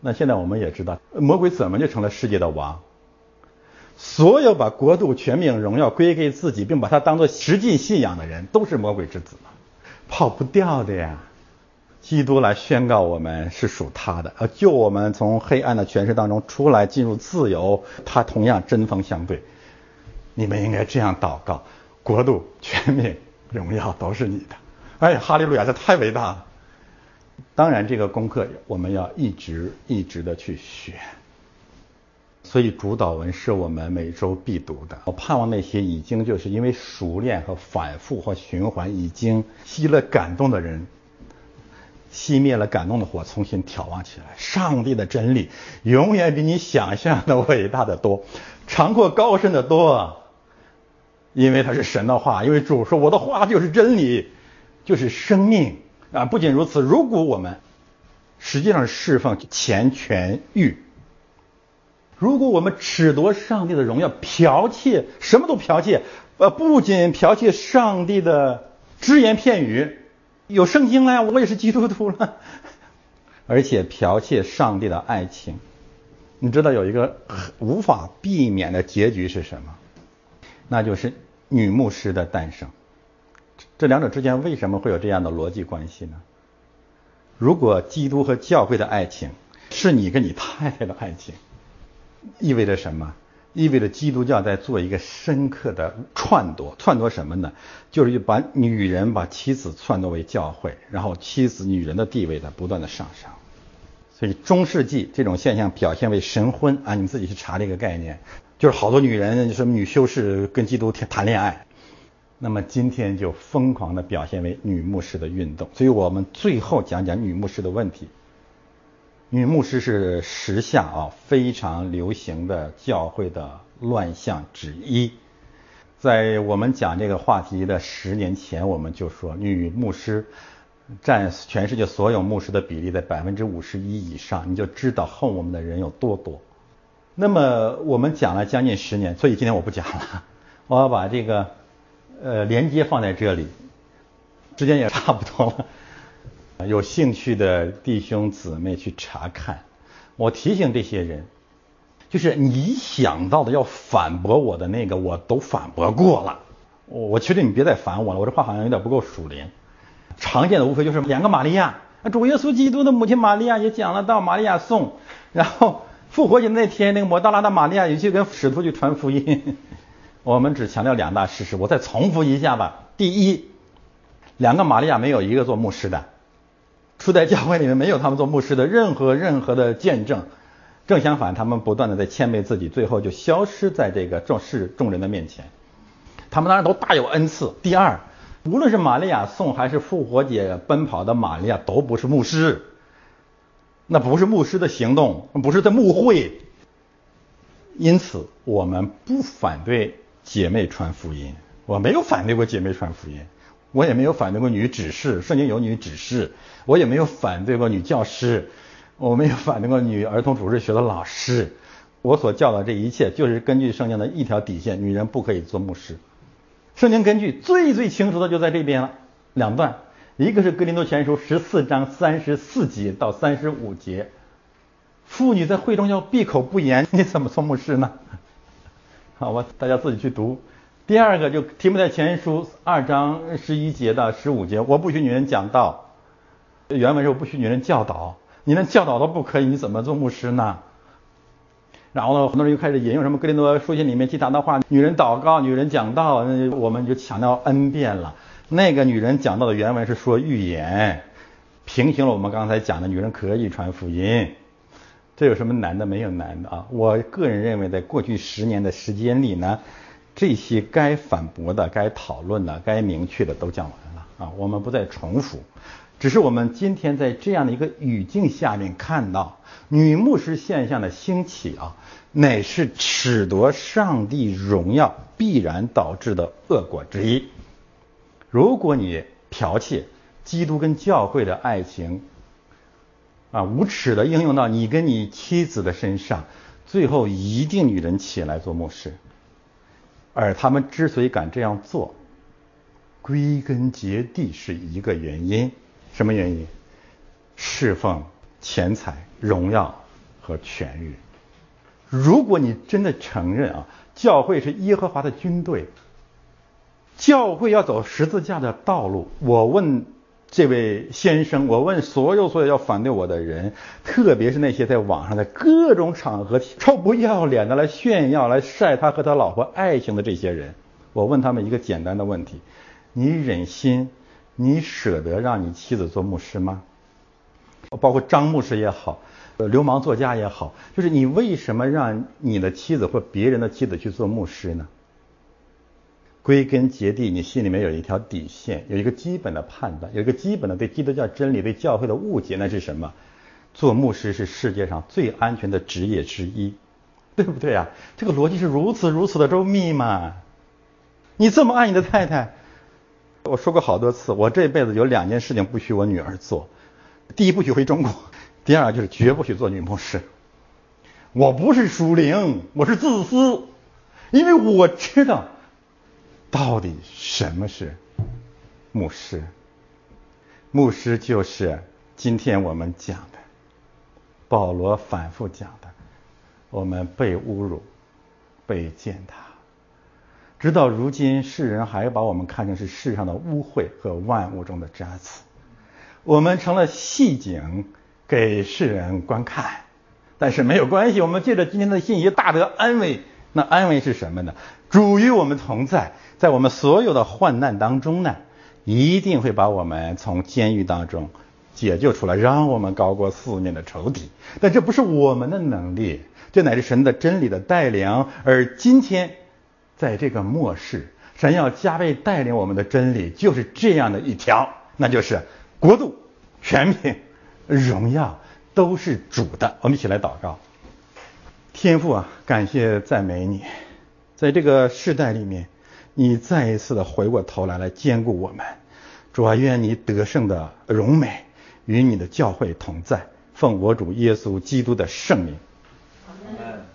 那现在我们也知道，魔鬼怎么就成了世界的王？所有把国度、权柄、荣耀归给自己，并把它当做实际信仰的人，都是魔鬼之子跑不掉的呀。基督来宣告我们是属他的，呃，救我们从黑暗的权势当中出来，进入自由。他同样针锋相对。你们应该这样祷告：国度、权柄、荣耀都是你的。哎，哈利路亚，这太伟大了。当然，这个功课我们要一直一直的去学。所以，主导文是我们每周必读的。我盼望那些已经就是因为熟练和反复和循环已经熄了感动的人。熄灭了感动的火，重新眺望起来。上帝的真理永远比你想象的伟大的多，长阔高深的多。因为它是神的话，因为主说我的话就是真理。就是生命啊！不仅如此，如果我们实际上是侍奉钱权欲，如果我们褫夺上帝的荣耀，剽窃什么都剽窃，呃，不仅剽窃上帝的只言片语，有圣经了呀，我也是基督徒了，而且剽窃上帝的爱情。你知道有一个无法避免的结局是什么？那就是女牧师的诞生。这两者之间为什么会有这样的逻辑关系呢？如果基督和教会的爱情是你跟你太太的爱情，意味着什么？意味着基督教在做一个深刻的篡夺。篡夺什么呢？就是把女人把妻子篡夺为教会，然后妻子女人的地位在不断的上升。所以中世纪这种现象表现为神婚啊，你们自己去查这个概念。就是好多女人，什么女修士跟基督谈谈恋爱，那么今天就疯狂的表现为女牧师的运动。所以我们最后讲讲女牧师的问题。女牧师是时下啊非常流行的教会的乱象之一。在我们讲这个话题的十年前，我们就说女牧师占全世界所有牧师的比例在百分之五十一以上，你就知道恨我们的人有多多。那么我们讲了将近十年，所以今天我不讲了，我要把这个呃连接放在这里，时间也差不多了，有兴趣的弟兄姊妹去查看。我提醒这些人，就是你想到的要反驳我的那个，我都反驳过了。我我求求你别再烦我了，我这话好像有点不够属灵。常见的无非就是两个玛利亚，主耶稣基督的母亲玛利亚也讲了到玛利亚颂，然后。复活节那天，那个摩大拉的玛利亚也去跟使徒去传福音。我们只强调两大事实，我再重复一下吧。第一，两个玛利亚没有一个做牧师的，初代教会里面没有他们做牧师的任何任何的见证。正相反，他们不断的在谦卑自己，最后就消失在这个众世众人的面前。他们当然都大有恩赐。第二，无论是玛利亚送还是复活节奔跑的玛利亚，都不是牧师。那不是牧师的行动，不是在牧会。因此，我们不反对姐妹传福音。我没有反对过姐妹传福音，我也没有反对过女指示，圣经有女指示，我也没有反对过女教师，我没有反对过女儿童主日学的老师。我所教的这一切，就是根据圣经的一条底线：女人不可以做牧师。圣经根据最最清楚的就在这边了，两段。一个是格林多前书十四章三十四节到三十五节，妇女在会中要闭口不言，你怎么做牧师呢？好，我大家自己去读。第二个就题目在前书二章十一节到十五节，我不许女人讲道，原文是我不许女人教导，你连教导都不可以，你怎么做牧师呢？然后呢，很多人又开始引用什么格林多书信里面其他的话，女人祷告，女人讲道，那我们就强调 n 遍了。那个女人讲到的原文是说预言，平行了我们刚才讲的女人可以传福音，这有什么难的？没有难的啊！我个人认为，在过去十年的时间里呢，这些该反驳的、该讨论的、该明确的都讲完了啊，我们不再重复。只是我们今天在这样的一个语境下面看到女牧师现象的兴起啊，乃是褫夺上帝荣耀必然导致的恶果之一。如果你剽窃基督跟教会的爱情，啊，无耻的应用到你跟你妻子的身上，最后一定女人起来做牧师。而他们之所以敢这样做，归根结底是一个原因，什么原因？侍奉钱财、荣耀和权欲。如果你真的承认啊，教会是耶和华的军队。教会要走十字架的道路。我问这位先生，我问所有所有要反对我的人，特别是那些在网上的各种场合臭不要脸的来炫耀、来晒他和他老婆爱情的这些人，我问他们一个简单的问题：你忍心、你舍得让你妻子做牧师吗？包括张牧师也好，呃，流氓作家也好，就是你为什么让你的妻子或别人的妻子去做牧师呢？归根结底，你心里面有一条底线，有一个基本的判断，有一个基本的对基督教真理、对教会的误解，那是什么？做牧师是世界上最安全的职业之一，对不对啊？这个逻辑是如此如此的周密嘛？你这么爱你的太太，我说过好多次，我这辈子有两件事情不许我女儿做：第一，不许回中国；第二，就是绝不许做女牧师。我不是属灵，我是自私，因为我知道到底什么是牧师。牧师就是今天我们讲的，保罗反复讲的，我们被侮辱、被践踏。直到如今，世人还把我们看成是世上的污秽和万物中的渣滓，我们成了戏景给世人观看。但是没有关系，我们借着今天的信息大得安慰。那安慰是什么呢？主与我们同在，在我们所有的患难当中呢，一定会把我们从监狱当中解救出来，让我们高过四面的仇敌。但这不是我们的能力，这乃是神的真理的带领。而今天。在这个末世，神要加倍带领我们的真理，就是这样的一条，那就是国度、权柄、荣耀都是主的。我们一起来祷告，天赋啊，感谢赞美你，在这个世代里面，你再一次的回过头来来兼顾我们。主啊，愿你得胜的荣美与你的教会同在，奉我主耶稣基督的圣名。阿门。